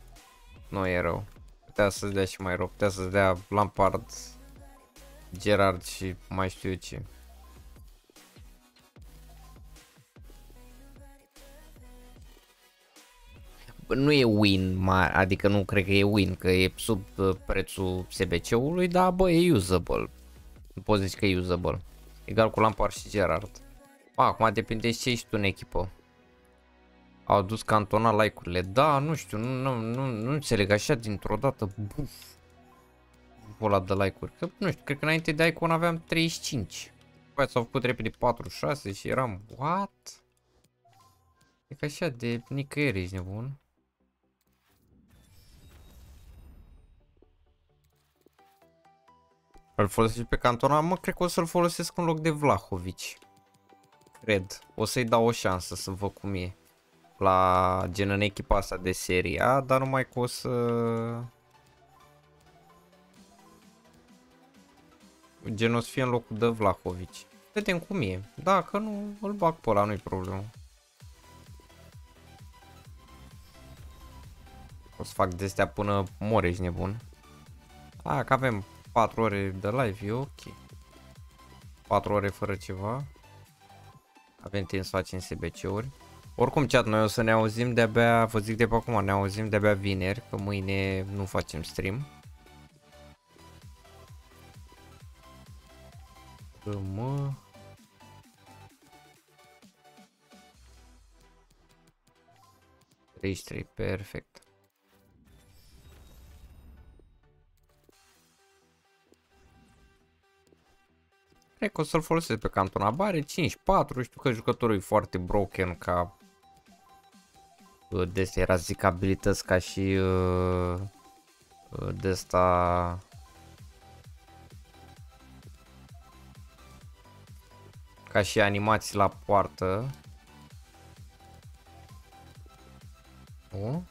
Nu e rău. Putea să-ți dea și mai rău. Putea să-ți dea Lampard Gerard și mai știu eu ce. Nu e win mare, adică nu cred că e win, că e sub uh, prețul SBC-ului, dar bă, e usable. Nu poți zici că e usable. Egal cu Lampard și Gerard. Ba, acum depinde ce ești tu în echipă. Au dus cantona like-urile. Da, nu știu, nu, nu, nu, nu înțeleg așa dintr-o dată. Buf ăla de like-uri. Că, nu știu, cred că înainte de Icon aveam 35. Păi s-au făcut repede 46 și eram, what? E ca așa de nicăieri ești nebun. Îl folosești pe cantona? Mă, cred că o să-l folosesc în loc de Vlahovici. Cred. O să-i dau o șansă să văd cum e. La gen în echipa asta de serie A, dar numai că o să gen o să fie în locul de Vlahovici. Vedem cum e. Dacă nu, îl bag pe ăla, nu-i problemă. O să fac de până mor, ești nebun. A, că avem 4 ore de live, e ok. 4 ore fără ceva. Avem timp să facem SBC-uri. Oricum, chat, noi o să ne auzim de-abia, vă zic de pe acum, ne auzim de-abia vineri, că mâine nu facem stream. Mă... 33, perfect. Cred că o să-l folosesc pe cantona bare 5-4, știu că jucătorul e foarte broken ca uh, de era zic abilități ca și uh, uh, de asta ca și animații la poartă O?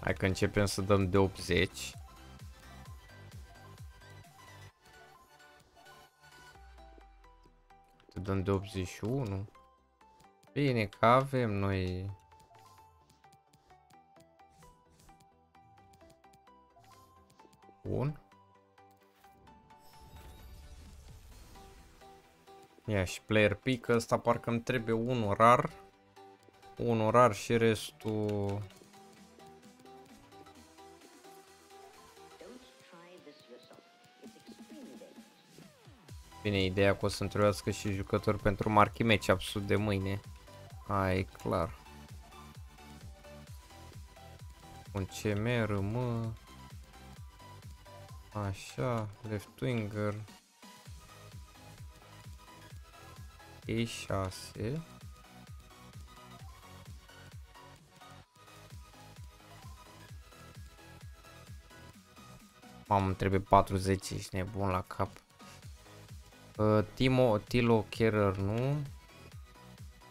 Hai că începem să dăm de 80. Te dăm de 81. Bine, că avem noi Bun. Ia și player pick, ăsta parcă îmi trebuie unul rar. Unul rar și restul... Bine, ideea că o să-mi trebuiască și jucători pentru marchi match de mâine. Ai, clar. Un CMR, mă... Așa, left winger. E6. Mamă, trebuie 40, ești nebun la cap. Uh, Timo, Tilo Kerer nu.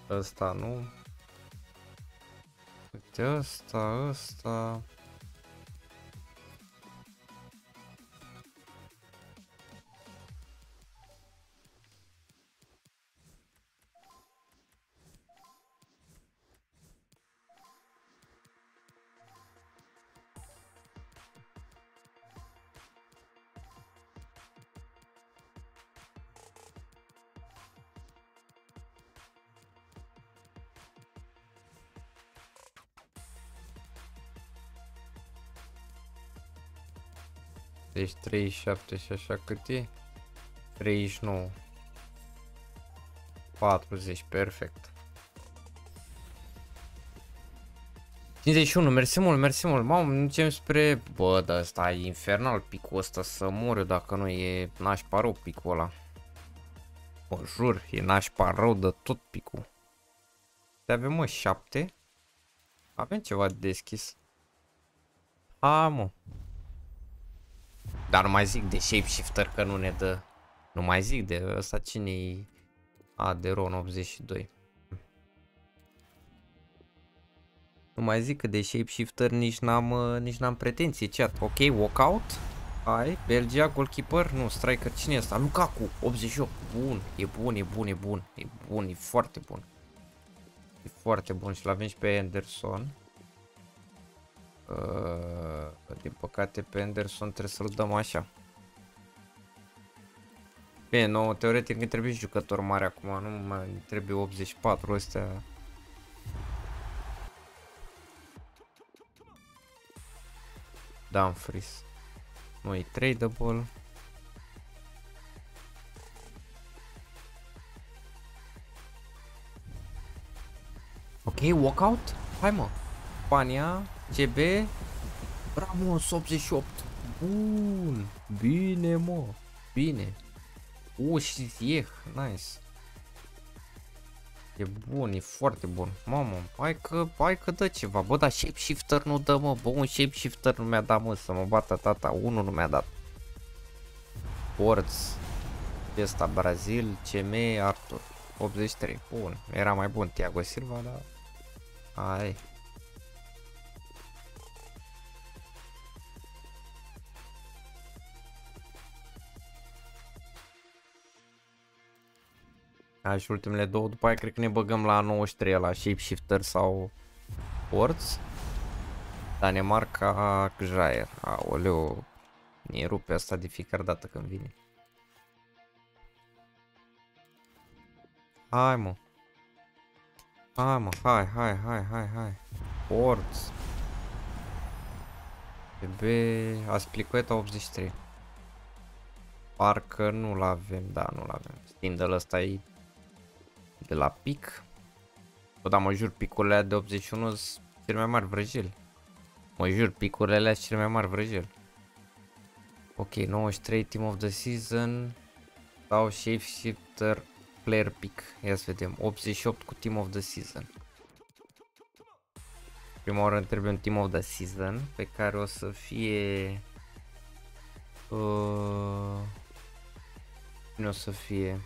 Ăsta nu. Uite ăsta, ăsta. Deci 37 și așa cât e? 39. 40, perfect. 51, mersi mult, mersi mult. Mamă, ducem spre... Bă, dar ăsta e infernal picul ăsta să mor eu dacă nu e nașpa rău picul ăla. Mă jur, e nașpa rău de tot picul. Avem mă 7. Avem ceva deschis. A, mă. Dar nu mai zic de shapeshifter că nu ne dă. Nu mai zic de ăsta cine e A, de Ron 82. Nu mai zic că de shapeshifter nici n-am uh, nici n-am pretenții chat. Ok, walkout. Hai, Belgia, goalkeeper, nu, striker, cine e ăsta? Lukaku, 88, bun, e bun, e bun, e bun, e bun, e foarte bun. E foarte bun și l-avem și pe Anderson. Uh, din păcate pe Anderson trebuie să-l dăm așa. Bine, nou, teoretic îmi trebuie jucător mare acum, nu mai trebuie 84 ăstea. Dumfries. Nu e tradable. Ok, walkout? Hai mă. Spania, CB, Ramos 88. Bun, bine mă, bine. U, și Zieh, nice. E bun, e foarte bun. Mamă, hai că, hai că dă ceva. Bă, dar shapeshifter nu dă, mă. Bă, un shapeshifter nu mi-a dat, mă, să mă bată tata. Unul nu mi-a dat. Ports. Ăsta Brazil, CM, Arthur. 83. Bun, era mai bun Thiago Silva, dar Hai. Hai și ultimele două, după aia cred că ne băgăm la 93 la Shapeshifter sau Forts. Danemarca, Jair. Aoleu, ne rupe asta de fiecare dată când vine. Hai mă. Hai mă, hai, hai, hai, hai, hai. Forts. B, Asplicueta 83. Parcă nu-l avem, da, nu-l avem. Stindel ăsta e de la pic. O, da, mă jur, picurile de 81 sunt cele mai mari vrăjeli. Mă jur, picurile alea sunt cele mai mari vrăjeli. Ok, 93 Team of the Season sau Shapeshifter Player Pick. Ia să vedem. 88 cu Team of the Season. Prima oară trebuie un Team of the Season pe care o să fie... Uh, nu o să fie...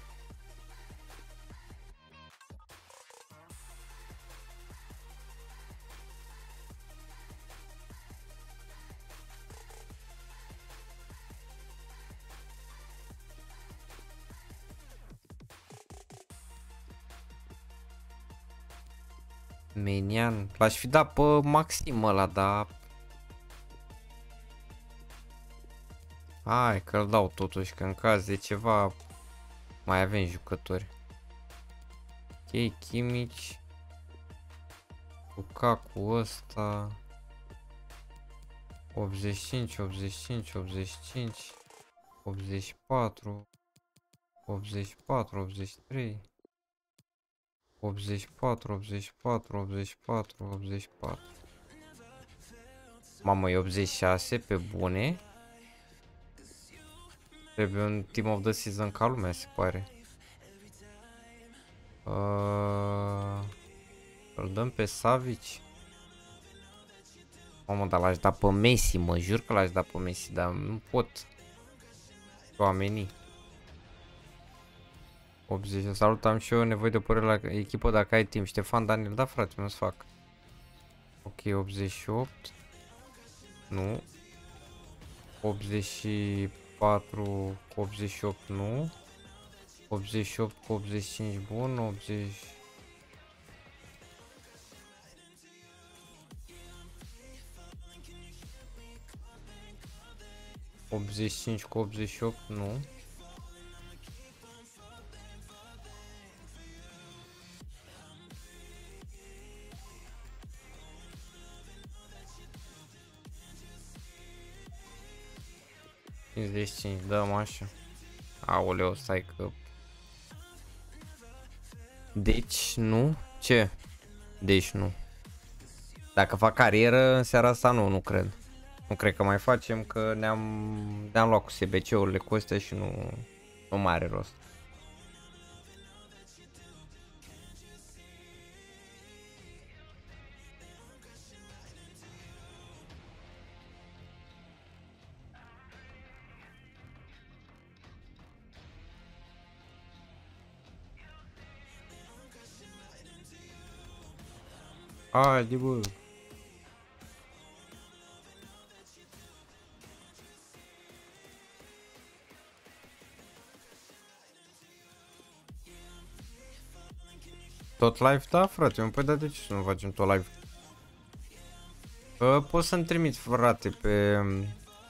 Menian, l-aș fi dat pe maxim ăla, dar... Hai că-l dau totuși, că în caz de ceva mai avem jucători. Ok, Chimici. Lukaku ăsta. 85, 85, 85, 84, 84, 83. 84, 84, 84, 84. Mamă, e 86 pe bune. Trebuie un Team of the Season ca lumea, se pare. Uh, îl dăm pe Savic. Mamă, dar l-aș da pe Messi, mă jur că l-aș da pe Messi, dar nu pot. Oamenii. 80. Salut, am și eu nevoie de părere la echipă dacă ai timp. Ștefan Daniel, da frate, nu-ți fac. Ok, 88. Nu. 84 cu 88 nu. 88 cu 85 bun, 80... ...85 cu 88, nu. 55, dăm așa. Aoleu, stai că... Deci nu? Ce? Deci nu. Dacă fac carieră în seara asta nu, nu cred. Nu cred că mai facem că ne-am ne, -am, luat cu SBC-urile cu astea și nu, nu mai are rost. Haide, bă. Tot live? Da, frate, mă păi da, de ce să nu facem tot live? Uh, poți să-mi trimit, frate, pe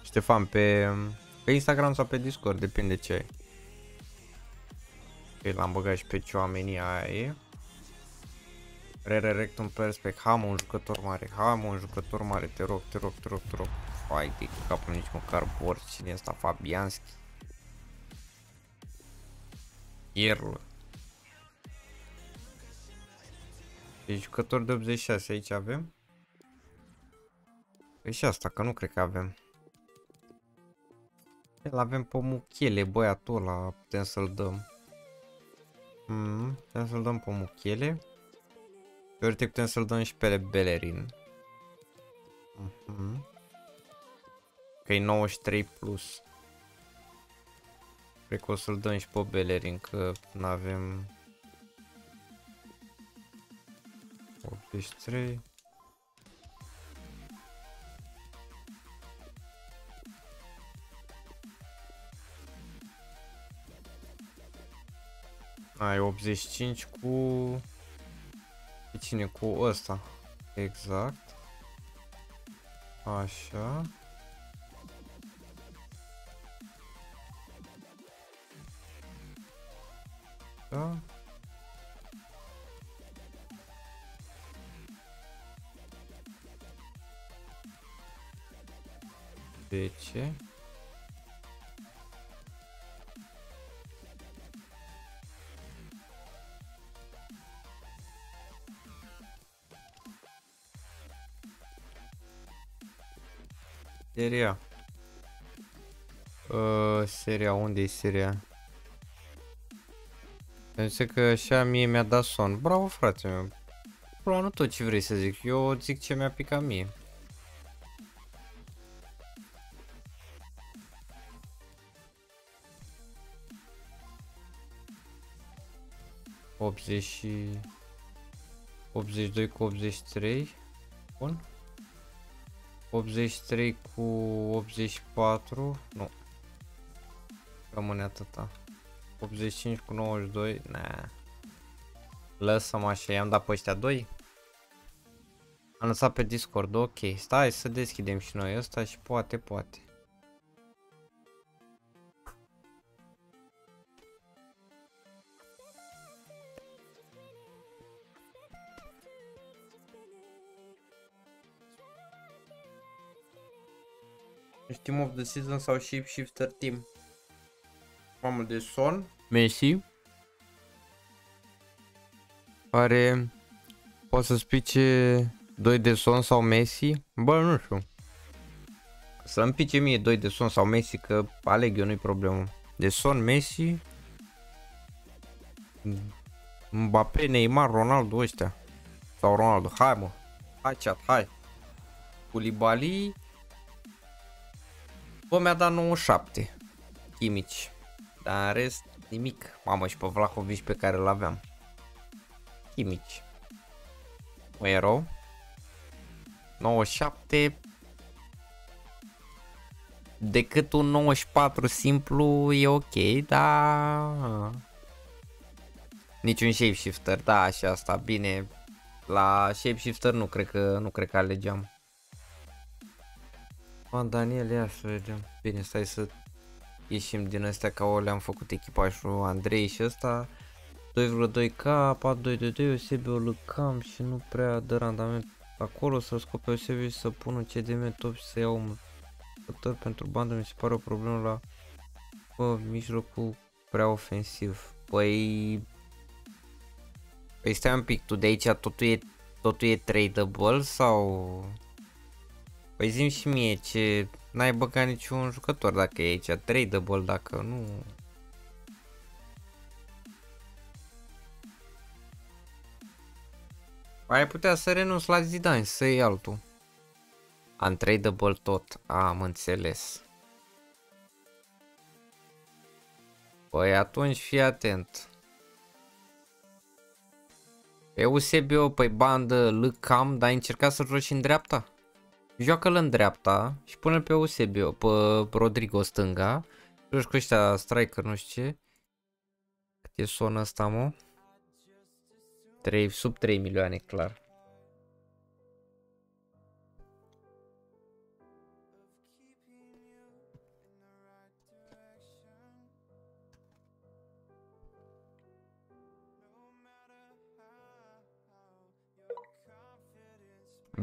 Ștefan, pe, pe Instagram sau pe Discord, depinde ce ai. Ok, l-am băgat și pe ce oamenii aia Rere Rectum Perspect, ham un jucător mare, ham un jucător mare, te rog, te rog, te rog, te rog. Hai de capul nici măcar Borci, cine asta, Fabianski. Ierlă. Deci jucător de 86 aici avem? Păi și asta, că nu cred că avem. El avem pe Muchele, băiatul ăla, putem să-l dăm. Mm, putem să-l dăm pe Muchele. Teoretic putem să-l dăm și pe Bellerin. Uh mhm. -huh. Că e 93 plus. Cred că o să-l dăm și pe Bellerin, că nu avem 83. Ai 85 cu... Pe cine? Cu ăsta. Exact. Așa. Da. Zece. Seria. Uh, seria, unde e seria? Zice că așa mie mi-a dat son. Bravo, frate meu. Bro, nu tot ce vrei să zic. Eu zic ce mi-a picat mie. Optzeci și... 82 cu 83. Bun. 83 cu 84. Nu. Rămâne atâta. 85 cu 92, nah. Lăsăm așa, i-am dat pe ăștia 2. Am lăsat pe Discord, ok. Stai să deschidem și noi ăsta și poate, poate. Team of the Season sau Shapeshifter Team? Mamă de son. Messi. Are... Poate să spice 2 de son sau Messi? Bă, nu știu. Să-mi pice mie 2 de son sau Messi, că aleg eu, nu-i problemă. De son, Messi... Mbappé, Neymar, Ronaldo ăștia. Sau Ronaldo. Hai mă. Hai chat, hai. Koulibaly. Bă, mi-a dat 97. Chimici. Dar în rest, nimic. Mamă, și pe Vlahovici pe care îl aveam. Chimici. O erou. 97. Decât un 94 simplu e ok, dar... Niciun shapeshifter, da, și asta, bine. La shapeshifter nu cred că, nu cred că alegeam. Mă, Daniel, ia să vedem. Bine, stai să ieșim din astea ca o le-am făcut echipajul Andrei și ăsta 2,2k, 4,222, OSB-ul cam și nu prea dă randament acolo să scope OSB și să pun un CDM top și să iau un jucător pentru bandă mi se pare o problemă la bă, mijlocul prea ofensiv. Păi Păi stai un pic, tu de aici totul e, totul e tradable sau Păi zim și mie ce n-ai băgat niciun jucător dacă e aici, tradable dacă nu... Ai putea să renunț la Zidane, să iei altul. Untradable tot, am înțeles. Păi atunci fii atent. Pe USB-o, pe bandă, l cam, dar ai încercat să joci în dreapta? Joacă-l în dreapta și pune pe Eusebio, pe Rodrigo stânga. Joci cu ăștia striker, nu știu ce. Cât e sonă asta, mă? 3, sub 3 milioane, clar.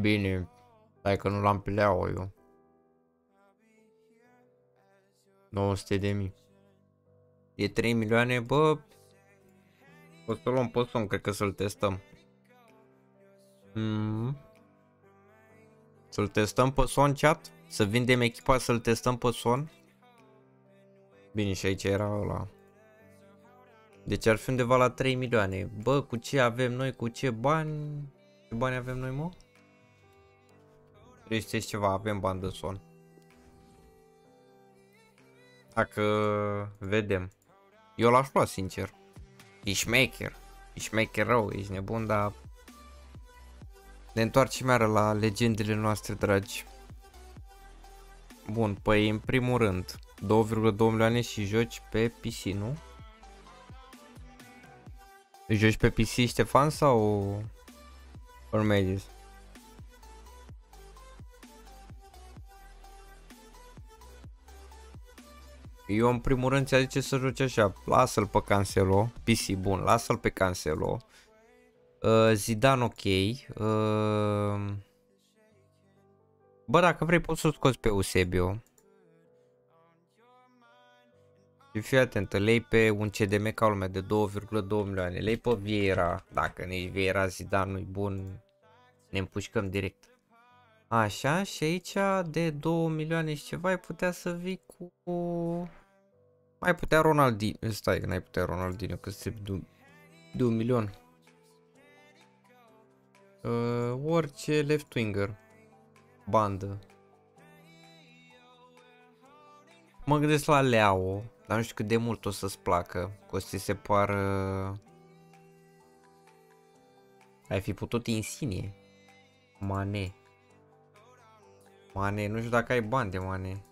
Bine, Stai că nu l-am pe Leao eu. 900 de mii. E 3 milioane, bă. O să luăm pe son, cred că să-l testăm. Mm. Să-l testăm pe son chat? Să vindem echipa să-l testăm pe son? Bine, și aici era ăla. Deci ar fi undeva la 3 milioane. Bă, cu ce avem noi, cu ce bani? Ce bani avem noi, mă? 300 ceva, avem bandă son. Dacă vedem. Eu l-aș lua, sincer. E șmecher. E șmecher rău, ești nebun, dar... Ne întoarcem iară la legendele noastre dragi. Bun, păi în primul rând, 2,2 milioane și joci pe PC, nu? Joci pe PC, Ștefan, sau... Urmezi? Eu în primul rând ți-a zice să joci așa, lasă-l pe Cancelo, PC bun, lasă-l pe Cancelo. Uh, Zidane ok. Uh... Bă, dacă vrei poți să scoți pe Eusebio. Și fii atent, lei pe un CDM ca lumea de 2,2 milioane, lei pe Vieira, dacă nici Vieira Zidane nu-i bun, ne împușcăm direct. Așa, și aici de 2 milioane și ceva ai putea să vii cu... Mai putea Ronaldinho, stai că n-ai putea Ronaldinho, că se de, de un milion. Uh, orice left winger, bandă. Mă gândesc la Leao, dar nu știu cât de mult o să-ți placă, că o să se pară... Ai fi putut Insigne. Mane. Mane, nu știu dacă ai bani de Mane.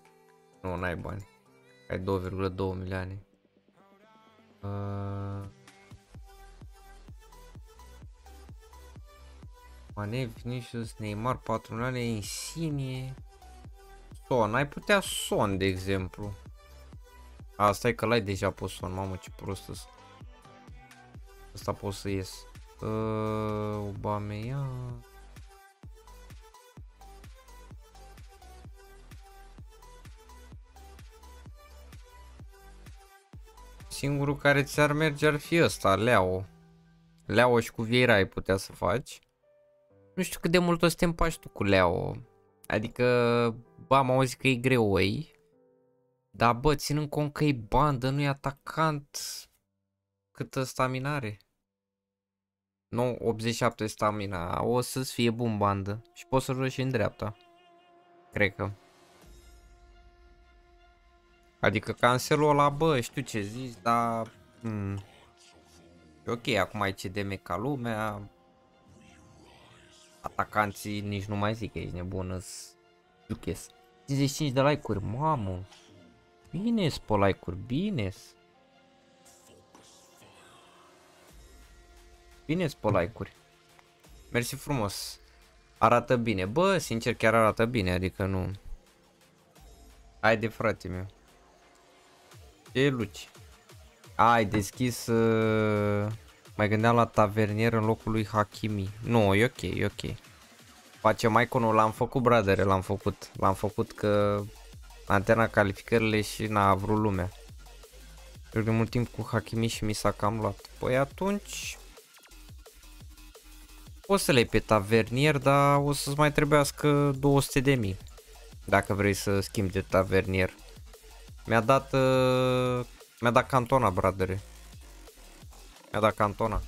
Nu, n-ai bani. Ai 2,2 milioane. Uh... Mane, Vinicius, Neymar, 4 milioane, Insigne. Son, ai putea Son, de exemplu. Asta e că l-ai deja pe Son, mamă ce prost ăsta. Asta pot să ies. Uh, Obamea. Singurul care ți-ar merge ar fi ăsta, Leo. Leo și cu Vieira ai putea să faci. Nu știu cât de mult o să te împaci tu cu Leo. Adică, bă, am auzit că e greu ei. Dar bă, ținând cont că e bandă, nu e atacant, câtă stamina are? Nu, 87 stamina, o să-ți fie bun bandă și poți să joci și în dreapta. Cred că. Adică cancelul ăla, bă, știu ce zici, dar... Hmm. Ok, acum ai CDM ca lumea. Atacanții nici nu mai zic că ești nebun, îți duches. 55 de like-uri, mamă. Bine pe like-uri, bine Bine pe like-uri. Mersi frumos. Arată bine. Bă, sincer chiar arată bine, adică nu. Haide frate meu. Ce luci? Ai deschis... Uh... Mai gândeam la tavernier în locul lui Hakimi. Nu, e ok, e ok. Facem iconul, l-am făcut, bradere, l-am făcut. L-am făcut că antena calificările și n-a vrut lumea. Eu de mult timp cu Hakimi și mi s-a cam luat. Păi atunci... O să le pe tavernier, dar o să-ți mai trebuiască 200 de mii. Dacă vrei să schimbi de tavernier. Mi-a dat... Uh, mi-a dat cantona, bradere. Mi-a dat cantona.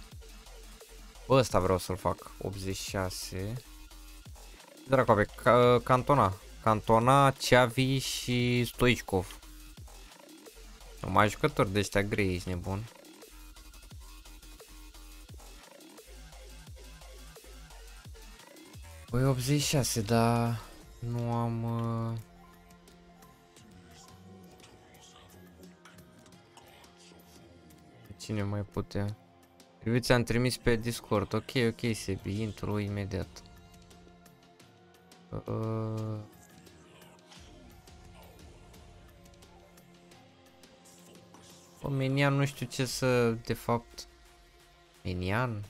Bă, ăsta vreau să-l fac. 86. Dracu, pe ca, cantona. Cantona, Ceavi și Stoichkov. Mai jucători de ăștia grei, ești nebun. Băi, 86, dar nu am... Uh... Cine mai putea? Eu ți-am trimis pe Discord. Ok, ok, Sebi, intru imediat. Uh... Bă, Menian nu știu ce să, de fapt... Menian?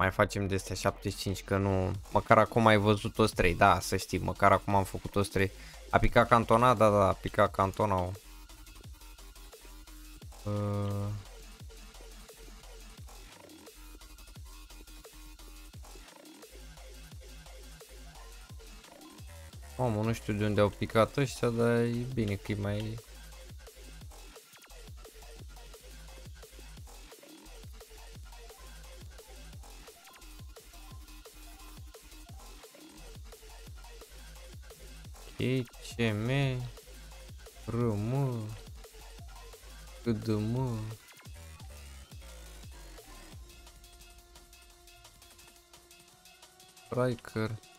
Mai facem de astea 75 că nu... Măcar acum ai văzut toți 3, da, să știi, măcar acum am făcut toți 3. A picat cantona? Da, da, a picat cantona. Uh... Mamă, nu știu de unde au picat ăștia, dar e bine că e mai C, D,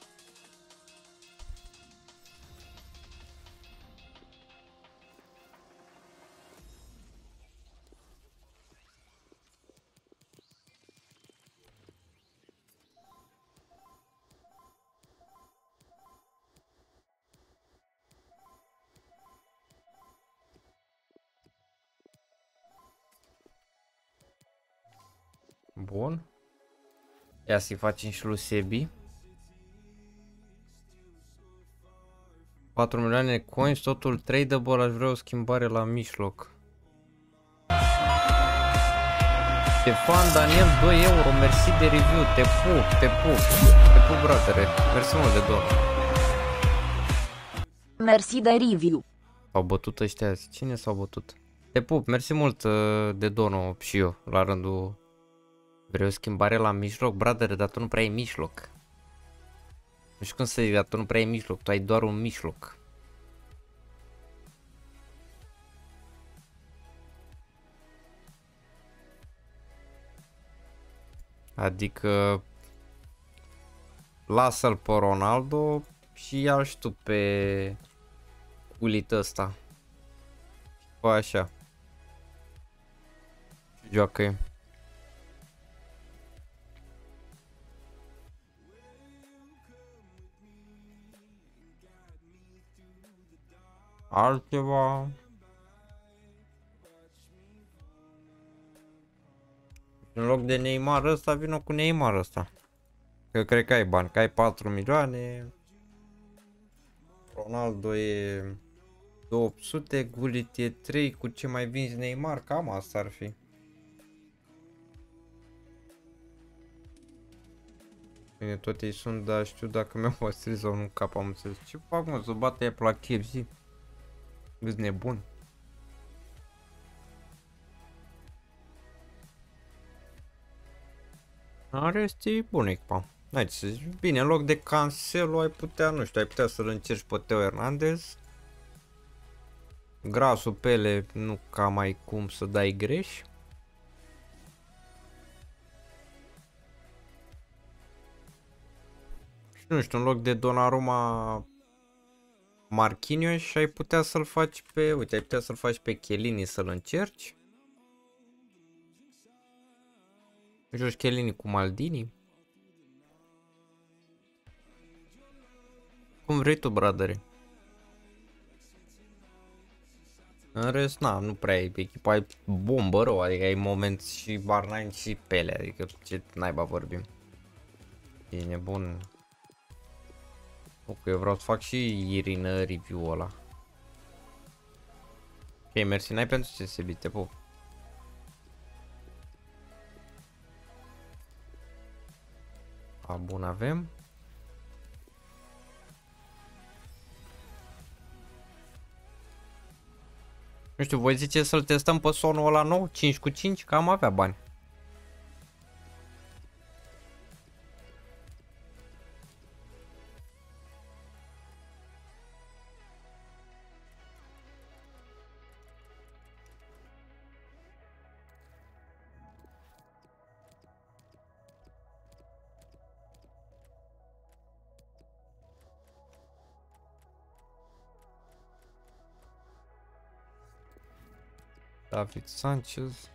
să-i facem și lui Sebi. 4 milioane de coins, totul tradable, aș vrea o schimbare la mijloc. Stefan Daniel 2 euro, mersi de review, te pup, te pup, te pup bratere, mersi mult de dor. Mersi de review. S-au bătut ăștia, cine s-au bătut? Te pup, mersi mult uh, de donul și eu, la rândul Vreau o schimbare la mijloc, brother, dar tu nu prea ai mijloc. Nu știu cum să zic, dar tu nu prea ai mijloc, tu ai doar un mijloc. Adică lasă-l pe Ronaldo și ia și tu pe ulit ăsta. Fă așa. Joacă-i. Altceva. În loc de Neymar ăsta, vină cu Neymar ăsta. Că cred că ai bani, că ai 4 milioane. Ronaldo e 800, Gullit e 3, cu ce mai vinzi Neymar, cam asta ar fi. Bine, tot ei sunt, dar știu dacă mi-au păstrit sau nu cap, am înțeles. Ce fac mă, să bate pe la KFC? Ești nebun. Are este bun echipa. Hai să zici, bine, în loc de Cancelo ai putea, nu știu, ai putea să-l încerci pe Teo Hernandez. Grasul pele nu ca mai cum să dai greș. Și nu știu, în loc de Donnarumma Marquinhos și ai putea să-l faci pe, uite, ai putea să-l faci pe Chelini să-l încerci. Joci Chelini cu Maldini. Cum vrei tu, bradere. În rest, na, nu prea e echipa e bombă rău, adică ai moment și Barnain și Pele, adică ce naiba vorbim. E nebun. Ok, eu vreau să fac și Irina review-ul ăla. Ok, mersi, n-ai pentru ce se bite, po. A, bun, avem. Nu știu, voi zice să-l testăm pe sonul ăla nou, 5 cu 5, că am avea bani. David Sanchez.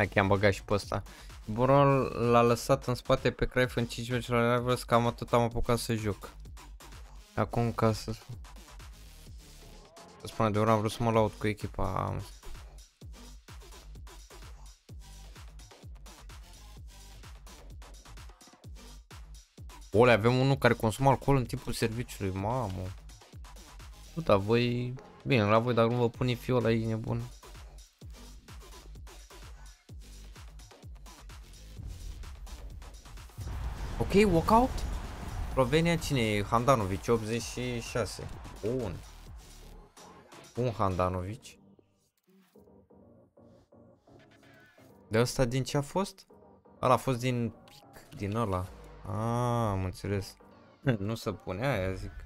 Hai că i-am băgat și pe ăsta. Buron l-a lăsat în spate pe Cruyff în 5 meci la Rivals, cam atât am apucat să joc. Acum ca să... Să spun adevărat, am vrut să mă laud cu echipa. Ole, avem unul care consumă alcool în timpul serviciului, mamă. Nu, dar voi... Bine, la voi, dar nu vă pune fiul ăla, e nebun. Ok, walkout. Slovenia cine e? Handanovic, 86. Bun. Bun Handanovic. De asta din ce a fost? Ăla a fost din pic, din ăla. Ah, am înțeles. nu se pune aia, zic.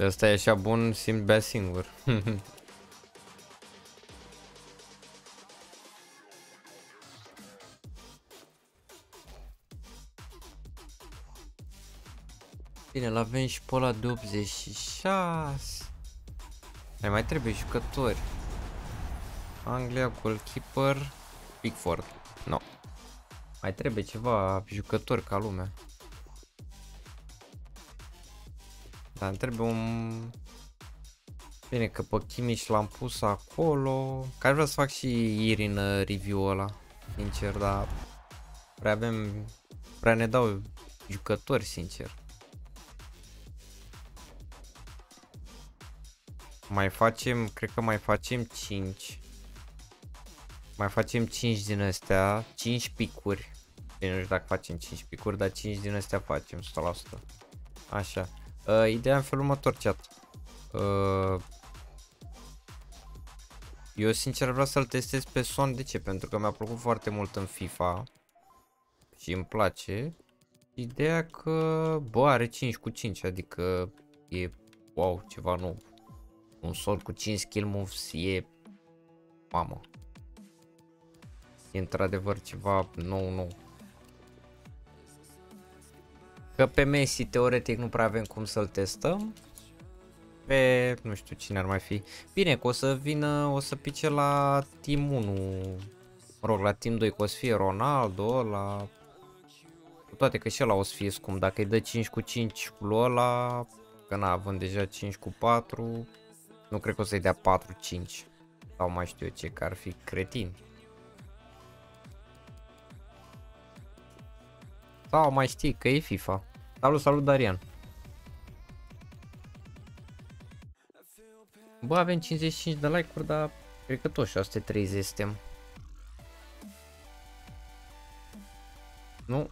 De asta e așa bun, simt bea singur. Bine, l-avem și pe ăla de 86. Mai mai trebuie jucători. Anglia, goalkeeper, Pickford. No. Mai trebuie ceva jucători ca lumea. Dar îmi trebuie un... Bine că pe Chimiș l-am pus acolo. Care vreau să fac și ieri în uh, review ăla. Sincer, dar prea avem... Prea ne dau jucători, sincer. Mai facem, cred că mai facem 5. Mai facem 5 din astea, 5 picuri. Bine, nu știu dacă facem 5 picuri, dar 5 din astea facem 100%. Așa. Uh, ideea în felul următor, chat. Uh, eu sincer vreau să-l testez pe son, de ce? Pentru că mi-a plăcut foarte mult în FIFA și îmi place. Ideea că, bă, are 5 cu 5, adică e, wow, ceva nou. Un son cu 5 skill moves e, mamă. E într-adevăr ceva nou, nou. Că pe Messi teoretic nu prea avem cum să-l testăm. Pe nu știu cine ar mai fi. Bine, că o să vină, o să pice la Team 1. Mă rog, la Team 2 că o să fie Ronaldo, la cu toate că și ăla o să fie scump. Dacă îi dă 5 cu 5 cu ăla, că n-a având deja 5 cu 4, nu cred că o să-i dea 4-5. Sau mai știu eu ce, că ar fi cretin. Sau mai știi că e FIFA. Salut, salut Darian. Bă, avem 55 de like-uri, dar cred că tot 630 suntem. Nu?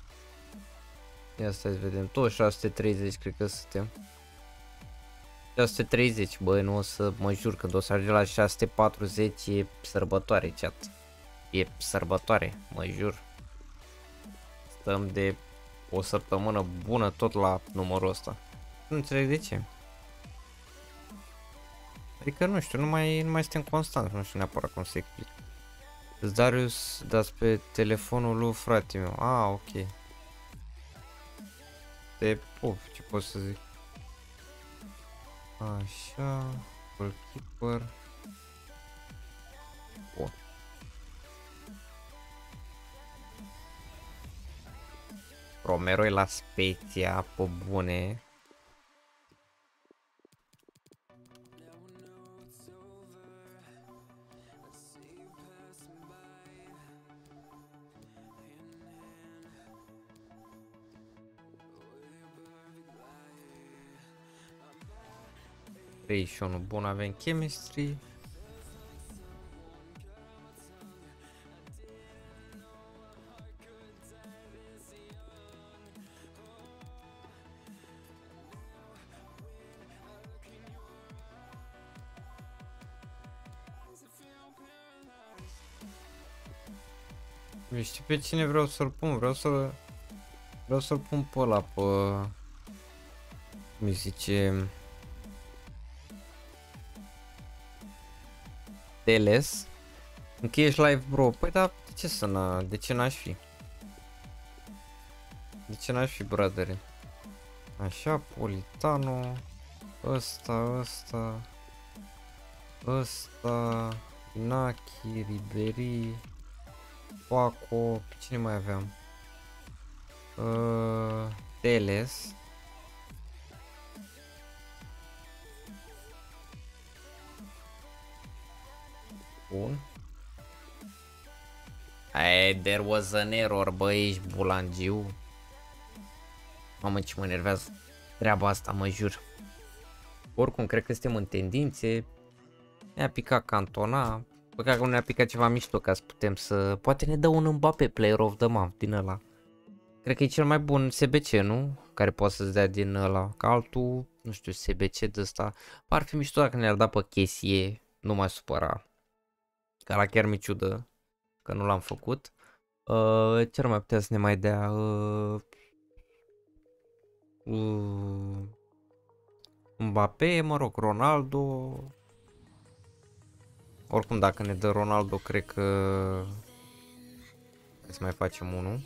Ia stai să vedem, tot 630 cred că suntem. 630, bă, nu o să mă jur când o să ajung la 640 e sărbătoare, chat. E sărbătoare, mă jur. Stăm de o săptămână bună tot la numărul ăsta. Nu înțeleg de ce. Adică nu știu, nu mai, nu mai suntem constant, nu știu neapărat cum să explic. Darius dați pe telefonul lui frate meu. Ah, ok. De puf, ce pot să zic. Așa, goalkeeper. Romero e la Spezia, pe bune. Creation bun, avem chemistry. Știi pe cine vreau să-l pun? Vreau să Vreau să-l pun pe ăla pe... Mi zice... Teles. Încheiești live, bro. Păi da, de ce să n De ce n-aș fi? De ce n-aș fi, bradere? Așa, Politano. Ăsta, ăsta. Ăsta. Naki, Riberi. Paco. Pe cine mai aveam? Uh, Teles. Bun. Hey, there was an error, bă, ești bulangiu. Mamă, ce mă nervează treaba asta, mă jur. Oricum, cred că suntem în tendințe. Ne-a picat Cantona. Păcat că nu ne-a picat ceva mișto ca să putem să... Poate ne dă un Mbappé Player of the Month din ăla. Cred că e cel mai bun SBC, nu? Care poate să-ți dea din ăla. Ca altul, nu știu, SBC de ăsta. Ar fi mișto dacă ne-ar da pe chesie. Nu mai supăra. Ca la chiar mi ciudă că nu l-am făcut. Uh, ce ar mai putea să ne mai dea? Uh, uh, Mbappé, mă rog, Ronaldo. Oricum, dacă ne dă Ronaldo, cred că să mai facem unul.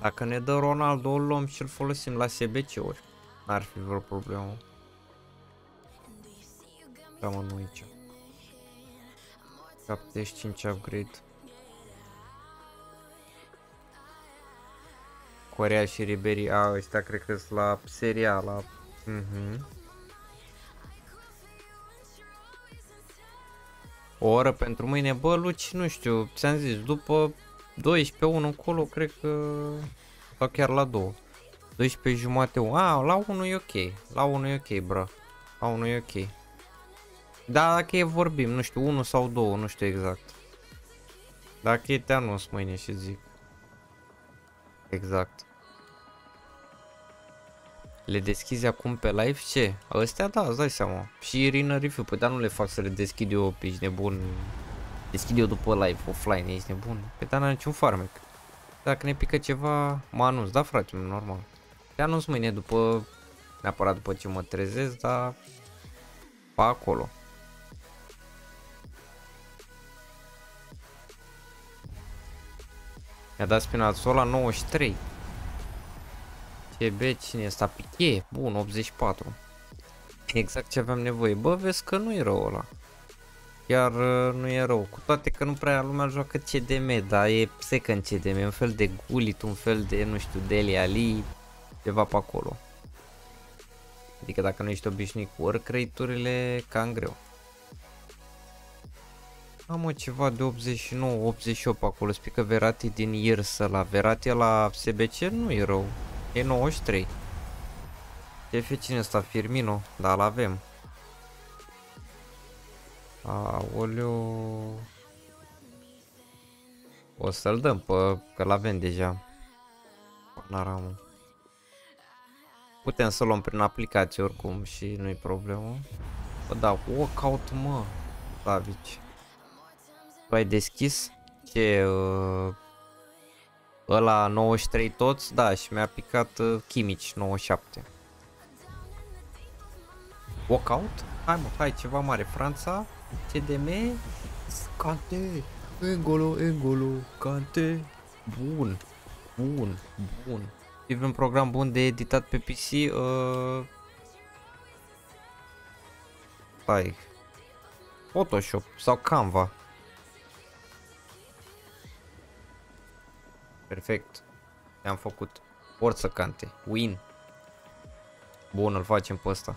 Dacă ne dă Ronaldo, îl luăm și îl folosim la SBC-uri. N-ar fi vreo problemă. Da, mă, nu aici. 75 upgrade. Corea și Ribery, a, ăștia cred că sunt la seria, la... Mhm. O oră pentru mâine, bă, Luci, nu știu, ți-am zis, după 12 1 încolo, cred că... Sau chiar la 2. 12 jumate, a, la 1 e ok, la 1 e ok, bro. La 1 e ok. Da, dacă e vorbim, nu știu, 1 sau 2, nu știu exact. Dacă e te anunț mâine și zic. Exact. Le deschizi acum pe live? Ce? Astea da, îți dai seama. Și Irina Review, păi dar nu le fac să le deschid eu, pe ești nebun. Deschid eu după live, offline, ești nebun. Pe dar n-are niciun farmec. Dacă ne pică ceva, mă anunț, da frate, normal. Te anunț mâine după, neapărat după ce mă trezesc, dar pe acolo. Mi-a dat Spinazzola la 93. CB, cine este? Piche? Bun, 84. Exact ce aveam nevoie. Bă, vezi că nu e rău ăla. Chiar uh, nu e rău. Cu toate că nu prea lumea joacă CDM, dar e second CDM, un fel de gulit, un fel de, nu știu, Deli Ali, ceva pe acolo. Adică dacă nu ești obișnuit cu work rate-urile, cam greu. Am o ceva de 89-88 acolo, spică Verati din Irsă la Verati la SBC nu e rău, e 93. Ce fi cine ăsta? Firmino? Da, l avem. Aoleu. O să-l dăm pe, că l-avem deja. Panaramul. Putem să luăm prin aplicație oricum și nu-i problemă. Bă, da, o caut mă, Davici. Tu ai deschis? Ce? Uh, ăla 93 toți? Da, și mi-a picat uh, Chimici 97. Walkout? Hai mă, hai ceva mare. Franța? CDM? Cante! Engolo, Engolo, Cante! Bun, bun, bun. E un program bun de editat pe PC. Uh... Stai. Photoshop sau Canva. Perfect. I-am făcut. Forță cante. Win. Bun, îl facem pe ăsta.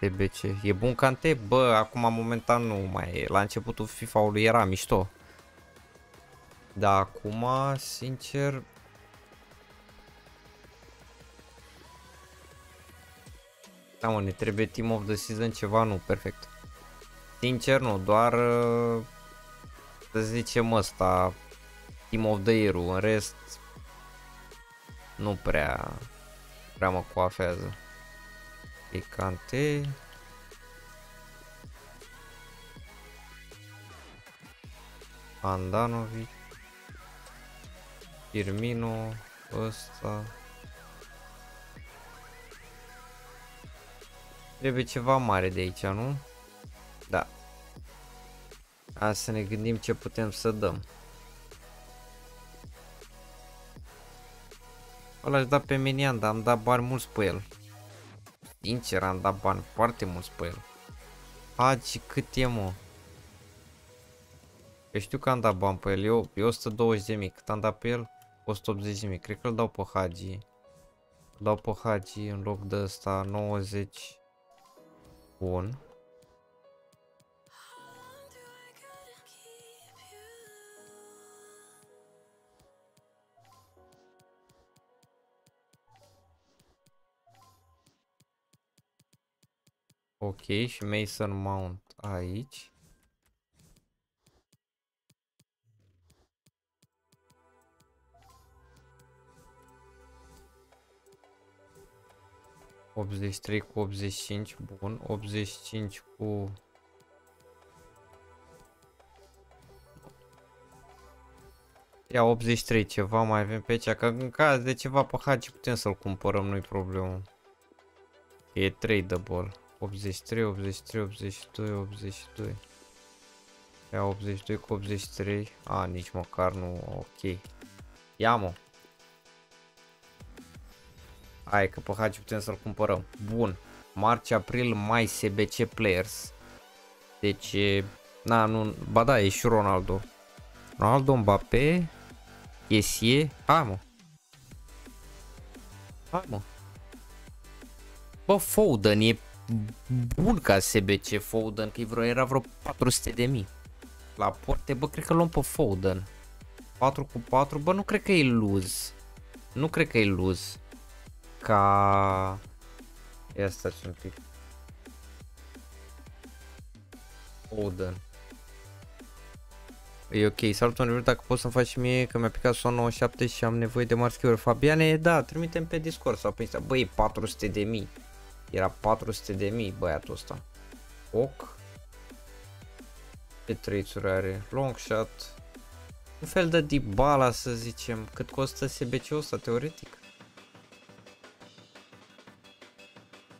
TBC. E bun cante? Bă, acum momentan nu mai e. La începutul FIFA-ului era mișto. Da, acum, sincer... Da, mă, ne trebuie Team of the Season ceva? Nu, perfect. Sincer, nu, doar... Uh, să zicem ăsta, Team of the year în rest nu prea prea mă coafează. Picante. Andanovic. Firmino. Ăsta. Trebuie ceva mare de aici, nu? Da. Hai să ne gândim ce putem să dăm. Ăla aș da pe Menian, dar am dat bani mulți pe el. Sincer, am dat bani foarte mulți pe el. Hagi, cât e, mă? Eu știu că am dat bani pe el, eu, eu 120 de mii, cât am dat pe el? 180 de mii, cred că îl dau pe Hagi. Îl dau pe Hagi în loc de ăsta 90. Bun. Ok, și Mason Mount aici. Optzeci trei cu 85, bun, 85 cu Ia 83 ceva mai avem pe aici, că în caz de ceva pe Hagi putem să-l cumpărăm, nu-i problemă. E tradable. 83, 83, 82, 82. Ia 82 cu 83. A, nici măcar nu. Ok. Ia mă. Hai că pe Hagi putem să-l cumpărăm. Bun. March, april, mai SBC Players. Deci, na, nu, ba da, e și Ronaldo. Ronaldo, Mbappé, Esie, hai mă. Hai mă. Bă, Foden e bun ca SBC Foden, că vreo, era vreo 400 de mii. La porte, bă, cred că luăm pe Foden. 4 cu 4, bă, nu cred că e lose. Nu cred că e lose. Ca... Ia stați un pic. Foden. E ok, salut Oliver, dacă poți să-mi faci mie că mi-a picat son 97 și am nevoie de mari schiuri. Fabiane, da, trimitem pe Discord sau pe Insta. Băi, 400 de mii. Era 400 de mii băiatul ăsta. Ok. Ce trăițuri are? Long shot. Un fel de Dybala să zicem. Cât costă SBC-ul ăsta teoretic?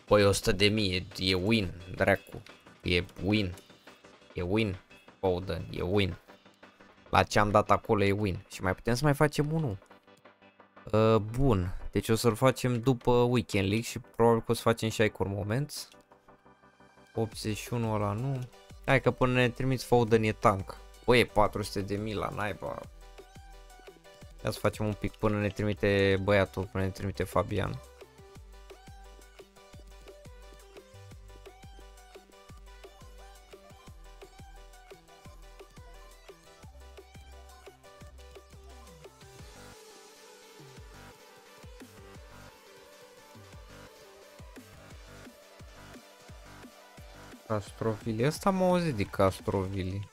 Păi 100 de mii e, e win, dracu. E win. E win. Foden, e win. La ce am dat acolo e win. Și mai putem să mai facem unul. Uh, bun. Deci o să-l facem după Weekend League și probabil că o să facem și Icon Moments. 81 ăla nu. Hai că până ne trimiți Foden e tank. Bă, e 400 de mii la naiba. Ia să facem un pic până ne trimite băiatul, până ne trimite Fabian. Castrovili. Asta am auzit de Castrovili.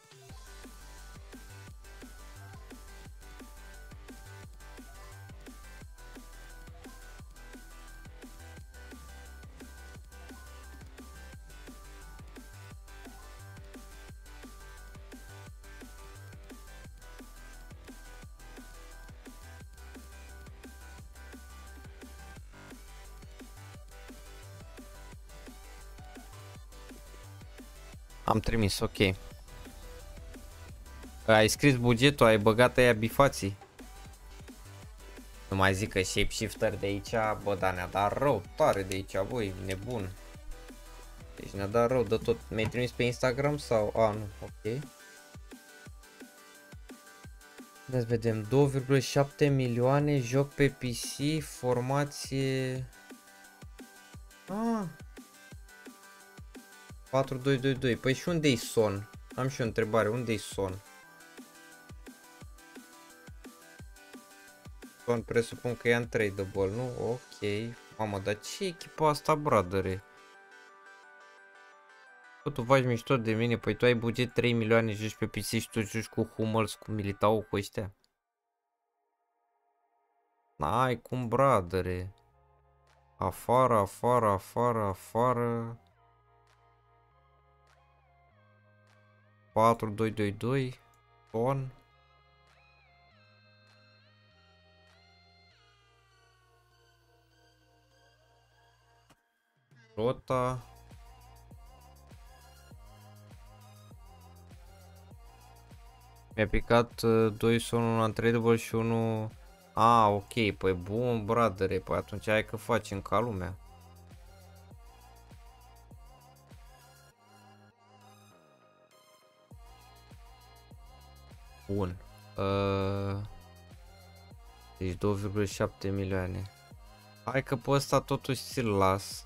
Trimis, ok. Ai scris bugetul, ai băgat aia bifații. Nu mai zic că shapeshifter de aici, bă, dar ne-a dat rău tare de aici, băi, nebun. Deci ne-a dat rău de tot. Mi-ai trimis pe Instagram sau? A, nu, ok. Să vedem, 2,7 milioane, joc pe PC, formație... Ah, 4222. Păi și unde-i son? Am și o întrebare. Unde-i son? Son presupun că e untradeable, nu? Ok. Mamă, dar ce echipa asta, bradere? Bă, tu faci mișto de mine, păi tu ai buget 3 milioane, joci pe PC și tu joci cu Hummels, cu Militao, cu ăștia. N-ai cum, bradere. Afară, afară, afară, afară. 4, 2, 2, 2, on. Rota. Mi-a picat uh, doi son, unul untrade și unul... A, ok, păi bun, bradere, păi atunci hai că facem ca lumea. Bun. Uh, deci 2,7 milioane. Hai că pe ăsta totuși ți-l las.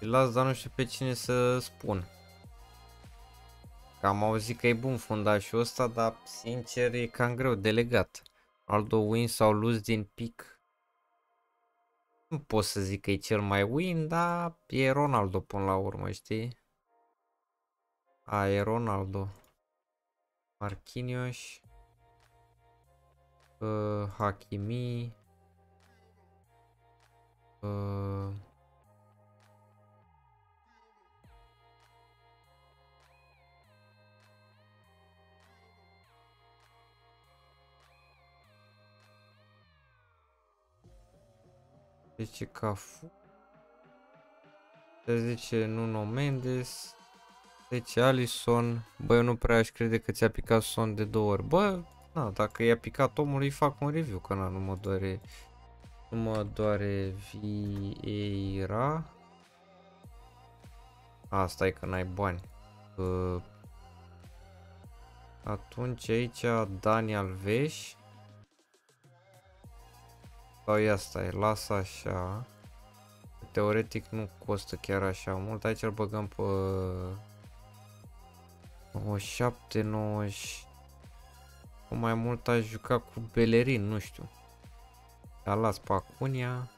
Îl las, dar nu știu pe cine să spun. Că am auzit că e bun fundașul ăsta, dar sincer e cam greu delegat. Aldo win sau lose din pic. Nu pot să zic că e cel mai win, dar e Ronaldo până la urmă, știi? A, e Ronaldo. Marquinhos. Uh, Hakimi. Uh, Deci Cafu. Se zice Nuno Mendes. Deci Alison. Bă, eu nu prea aș crede că ți-a picat son de două ori. Bă, na, dacă i-a picat omul, îi fac un review, că na, nu mă doare... Nu mă doare Vieira. Asta e că n-ai bani. Uh, atunci aici Dani Alves. Sau ia stai, lasă așa. Teoretic nu costă chiar așa mult. Aici îl băgăm pe 97, 90. Mai mult aș juca cu Belerin, nu știu. Dar las pe Acunia.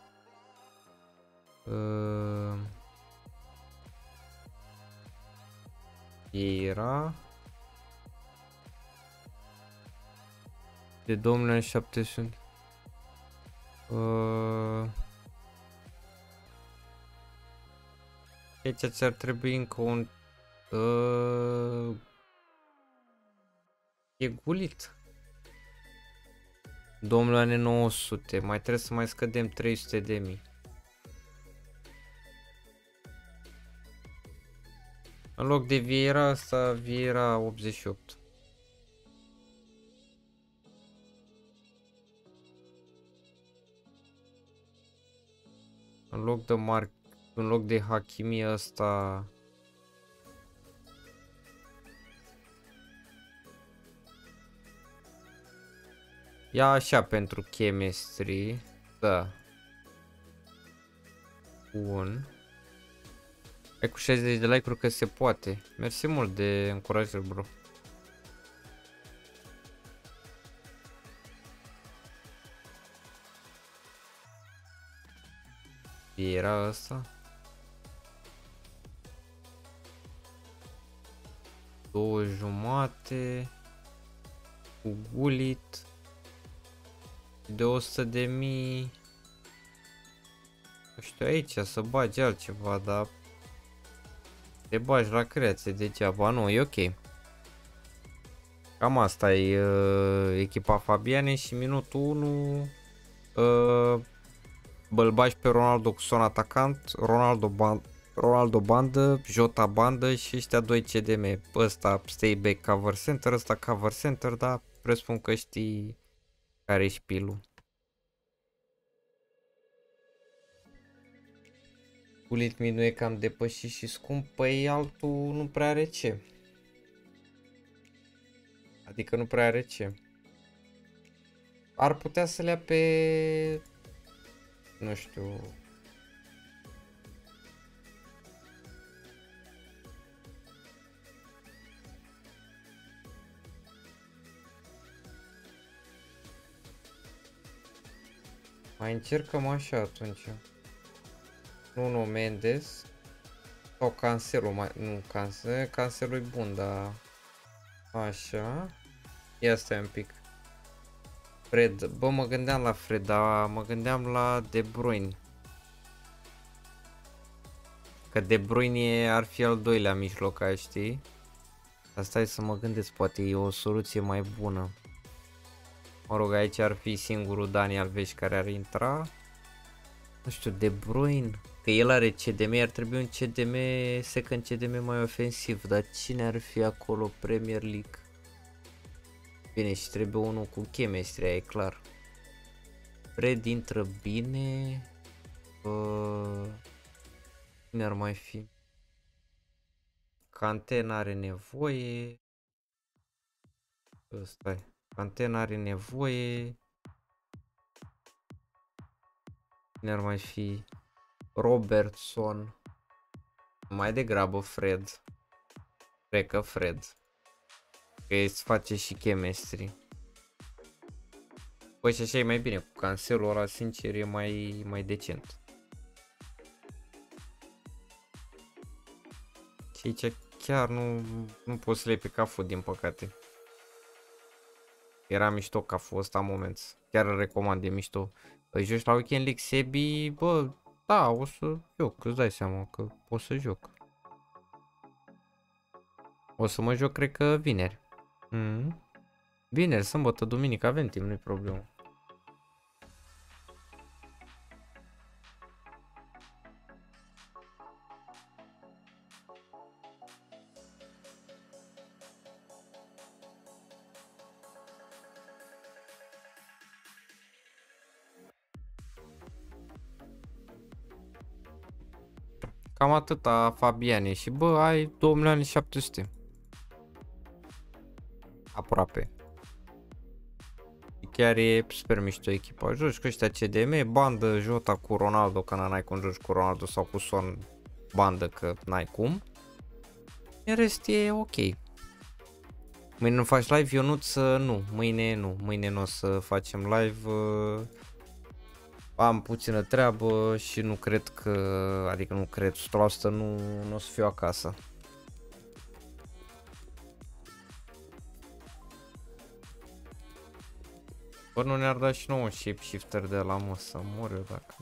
Uh... Era de 2700 Uh... Deci ți-ar trebui încă un... Uh... E gulit. 2 milioane 900. Mai trebuie să mai scădem 300 de mii. În loc de Viera, asta Viera 88. În loc de Mark, în loc de Hakimi ăsta Ia așa pentru chemistry. Da. Bun. E cu 60 de like-uri că se poate. Mersi mult de încurajări, bro. Era asta? Două jumate. Cu gulit. De 100 de mii. Nu știu aici să bagi altceva, dar te bagi la creație degeaba, nu, e ok. Cam asta e uh, echipa Fabiane și minutul 1 uh, îl bagi pe Ronaldo cu son atacant, Ronaldo, ban Ronaldo bandă, Jota bandă și ăștia doi CDM. Ăsta stay back cover center, ăsta cover center, dar presupun că știi care e șpilul. Pulit mi nu e cam depășit și scump, păi altul nu prea are ce. Adică nu prea are ce. Ar putea să le ia pe nu știu, Mai încercăm așa atunci. Nuno Mendes. Sau Cancelo, mai, nu, Cancelo, Cancelo e bun, dar... Așa. Ia stai un pic. Fred. Bă, mă gândeam la Fred, dar mă gândeam la De Bruyne. Că De Bruyne ar fi al doilea mijloc, știi? Asta e să mă gândesc, poate e o soluție mai bună. Mă rog, aici ar fi singurul Dani Alves care ar intra. Nu știu, De Bruyne. Că el are CDM, ar trebui un CDM, second CDM mai ofensiv. Dar cine ar fi acolo Premier League? Bine, și trebuie unul cu chemistry, e clar. Fred intră bine. Uh, cine ar mai fi? Canten are nevoie. Stai. Canten are nevoie. Cine ar mai fi? Robertson. Mai degrabă Fred. Cred că Fred. Că îți face și chemistry. Păi și așa e mai bine, cu cancelul ăla sincer e mai, mai decent. Și aici chiar nu, nu pot să le pe caful din păcate. Era mișto caful ăsta în moment. Chiar îl recomand, de mișto. Păi joci la Weekend League Sebi, bă, da, o să joc, îți dai seama că o să joc. O să mă joc, cred că vineri. Mm. Vineri, sâmbătă, duminică, avem timp, nu-i problemă. Cam atâta Fabiane și bă, ai 2 milioane 700. Aproape. Chiar e super mișto echipa. Joci cu ăștia CDM, bandă Jota cu Ronaldo, că n-ai cum joci cu Ronaldo sau cu Son bandă, că n-ai cum. În rest e ok. Mâine nu faci live, Ionuț, nu, mâine nu, mâine nu o să facem live. Uh, am puțină treabă și nu cred că, adică nu cred, 100% nu, nu o să fiu acasă. Bă, nu ne-ar da și nouă shapeshifter de la mă să mor eu dacă...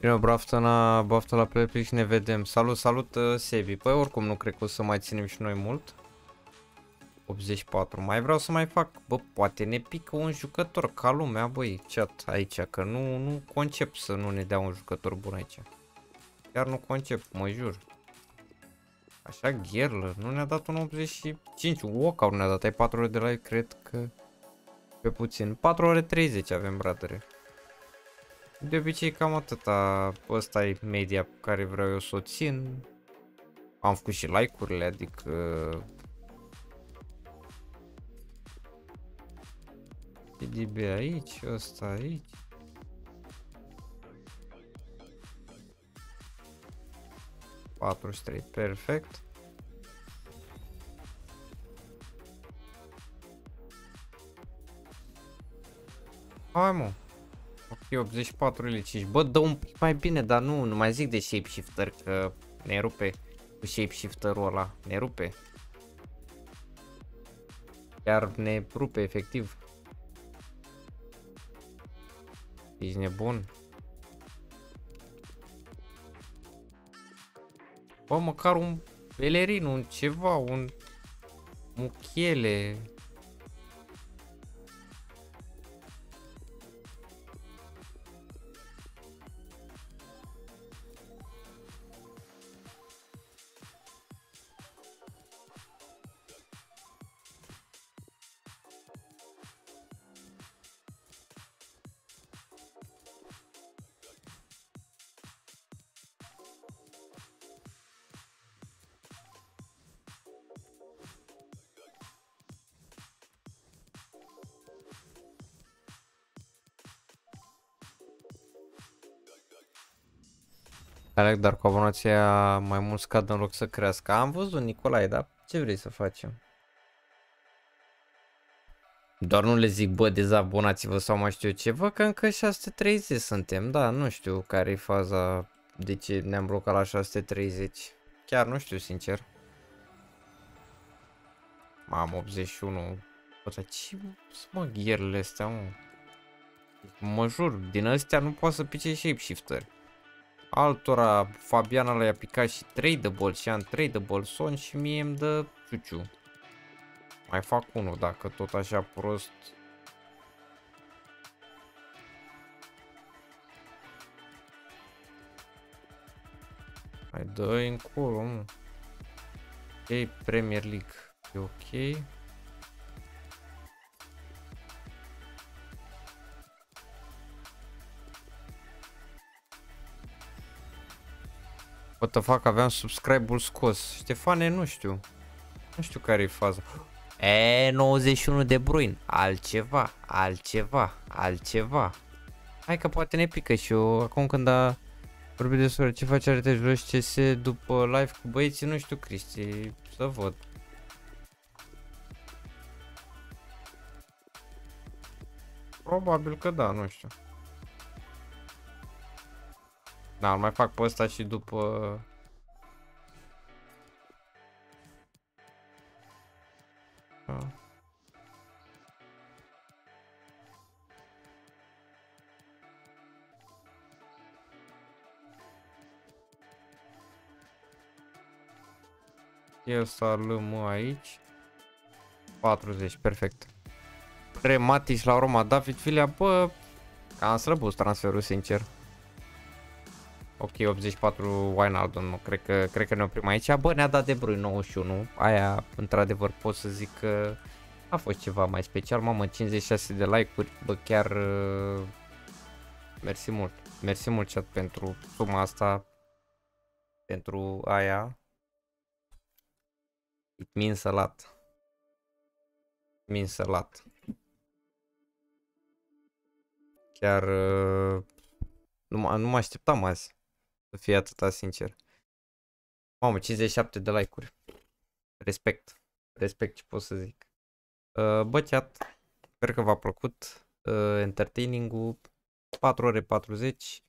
Bine, baftă la, baftă la Playplay și ne vedem. Salut, salut, uh, Sebi. Păi oricum nu cred că o să mai ținem și noi mult. 84. Mai vreau să mai fac, bă, poate ne pică un jucător ca lumea, băi, chat aici, că nu, nu concep să nu ne dea un jucător bun aici. Chiar nu concep, mă jur. Așa, Gerler, nu ne-a dat un 85, walkout ne-a dat, ai 4 ore de live, cred că pe puțin. 4 ore 30 avem, bratăre. De obicei cam atâta, ăsta e media pe care vreau eu să o țin. Am făcut și like-urile, adică... PDB aici, ăsta aici. Patru trei, perfect. Hai mă. Ok, 84 lici. Bă, dă un pic mai bine, dar nu, nu mai zic de shapeshifter, că ne rupe cu shapeshifterul ăla. Ne rupe. Chiar ne rupe, efectiv. Ești nebun? Bă, măcar un pelerin, un ceva, un muchele. Aleg, dar cu abonația mai mult scad în loc să crească. Am văzut, Nicolae, dar ce vrei să facem? Doar nu le zic, bă, dezabonați-vă sau mai știu ce, vă că încă 630 suntem, da, nu știu care e faza de ce ne-am blocat la 630. Chiar nu știu, sincer. Am 81. Bă, dar ce mă gherele astea, mă? Mă jur, din astea nu poate să pice shapeshifter. Altora, Fabiana le-a picat și tradable și am tradable son și mie îmi dă ciuciu. Mai fac unul dacă tot așa prost. Mai dă încolo, mă. Ok, Premier League. E ok. What the fuck, aveam subscribe-ul scos. Ștefane, nu știu. Nu știu care e faza. E, 91 de bruin. Altceva, altceva, altceva. Hai că poate ne pică și eu acum când a vorbit despre ce face Arete și ce se după live cu băieții, nu știu, Cristi, să văd. Probabil că da, nu știu. Da, îl mai fac pe ăsta și după... Da. El să alăm aici. 40, perfect. Rematis la Roma, David Filia, bă, am slăbus transferul, sincer. Ok, 84 Wijnaldum, nu, cred că, cred că ne oprim aici. Bă, ne-a dat de Bruyne 91. Aia, într-adevăr, pot să zic că a fost ceva mai special. Mamă, 56 de like-uri, bă, chiar... Uh, mersi mult. Mersi mult chat pentru suma asta. Pentru aia. It means a lot. It means a lot. Chiar... Uh, nu, nu mă așteptam azi. Să fie atâta sincer. Mamă, 57 de like-uri. Respect. Respect ce pot să zic. Uh, bă, chat, sper că v-a plăcut uh, entertaining-ul. 4 ore 40.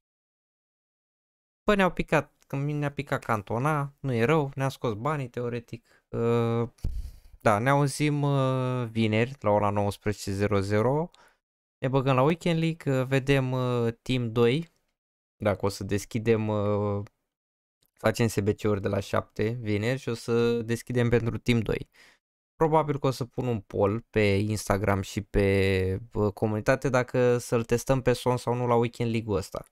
Bă, ne-au picat, când ne-a picat cantona, nu e rău, ne-a scos banii teoretic. Uh, da, ne auzim uh, vineri la ora 19.00. Ne băgăm la Weekend League, uh, vedem uh, Team 2 dacă o să deschidem, uh, facem SBC-uri de la 7 vineri și o să deschidem pentru Team 2. Probabil că o să pun un poll pe Instagram și pe uh, comunitate dacă să-l testăm pe Son sau nu la Weekend League-ul ăsta.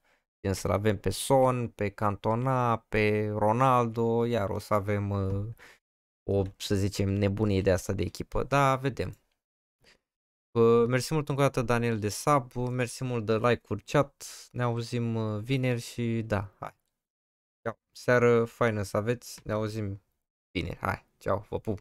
Gen să-l avem pe Son, pe Cantona, pe Ronaldo, iar o să avem uh, o, să zicem, nebunie de asta de echipă. Da, vedem. Mersi mult încă o dată Daniel de sub, mersi mult de like-uri, chat, ne auzim uh, vineri și da, hai. Ceau. Seară faină să aveți, ne auzim vineri, hai, ceau, vă pup.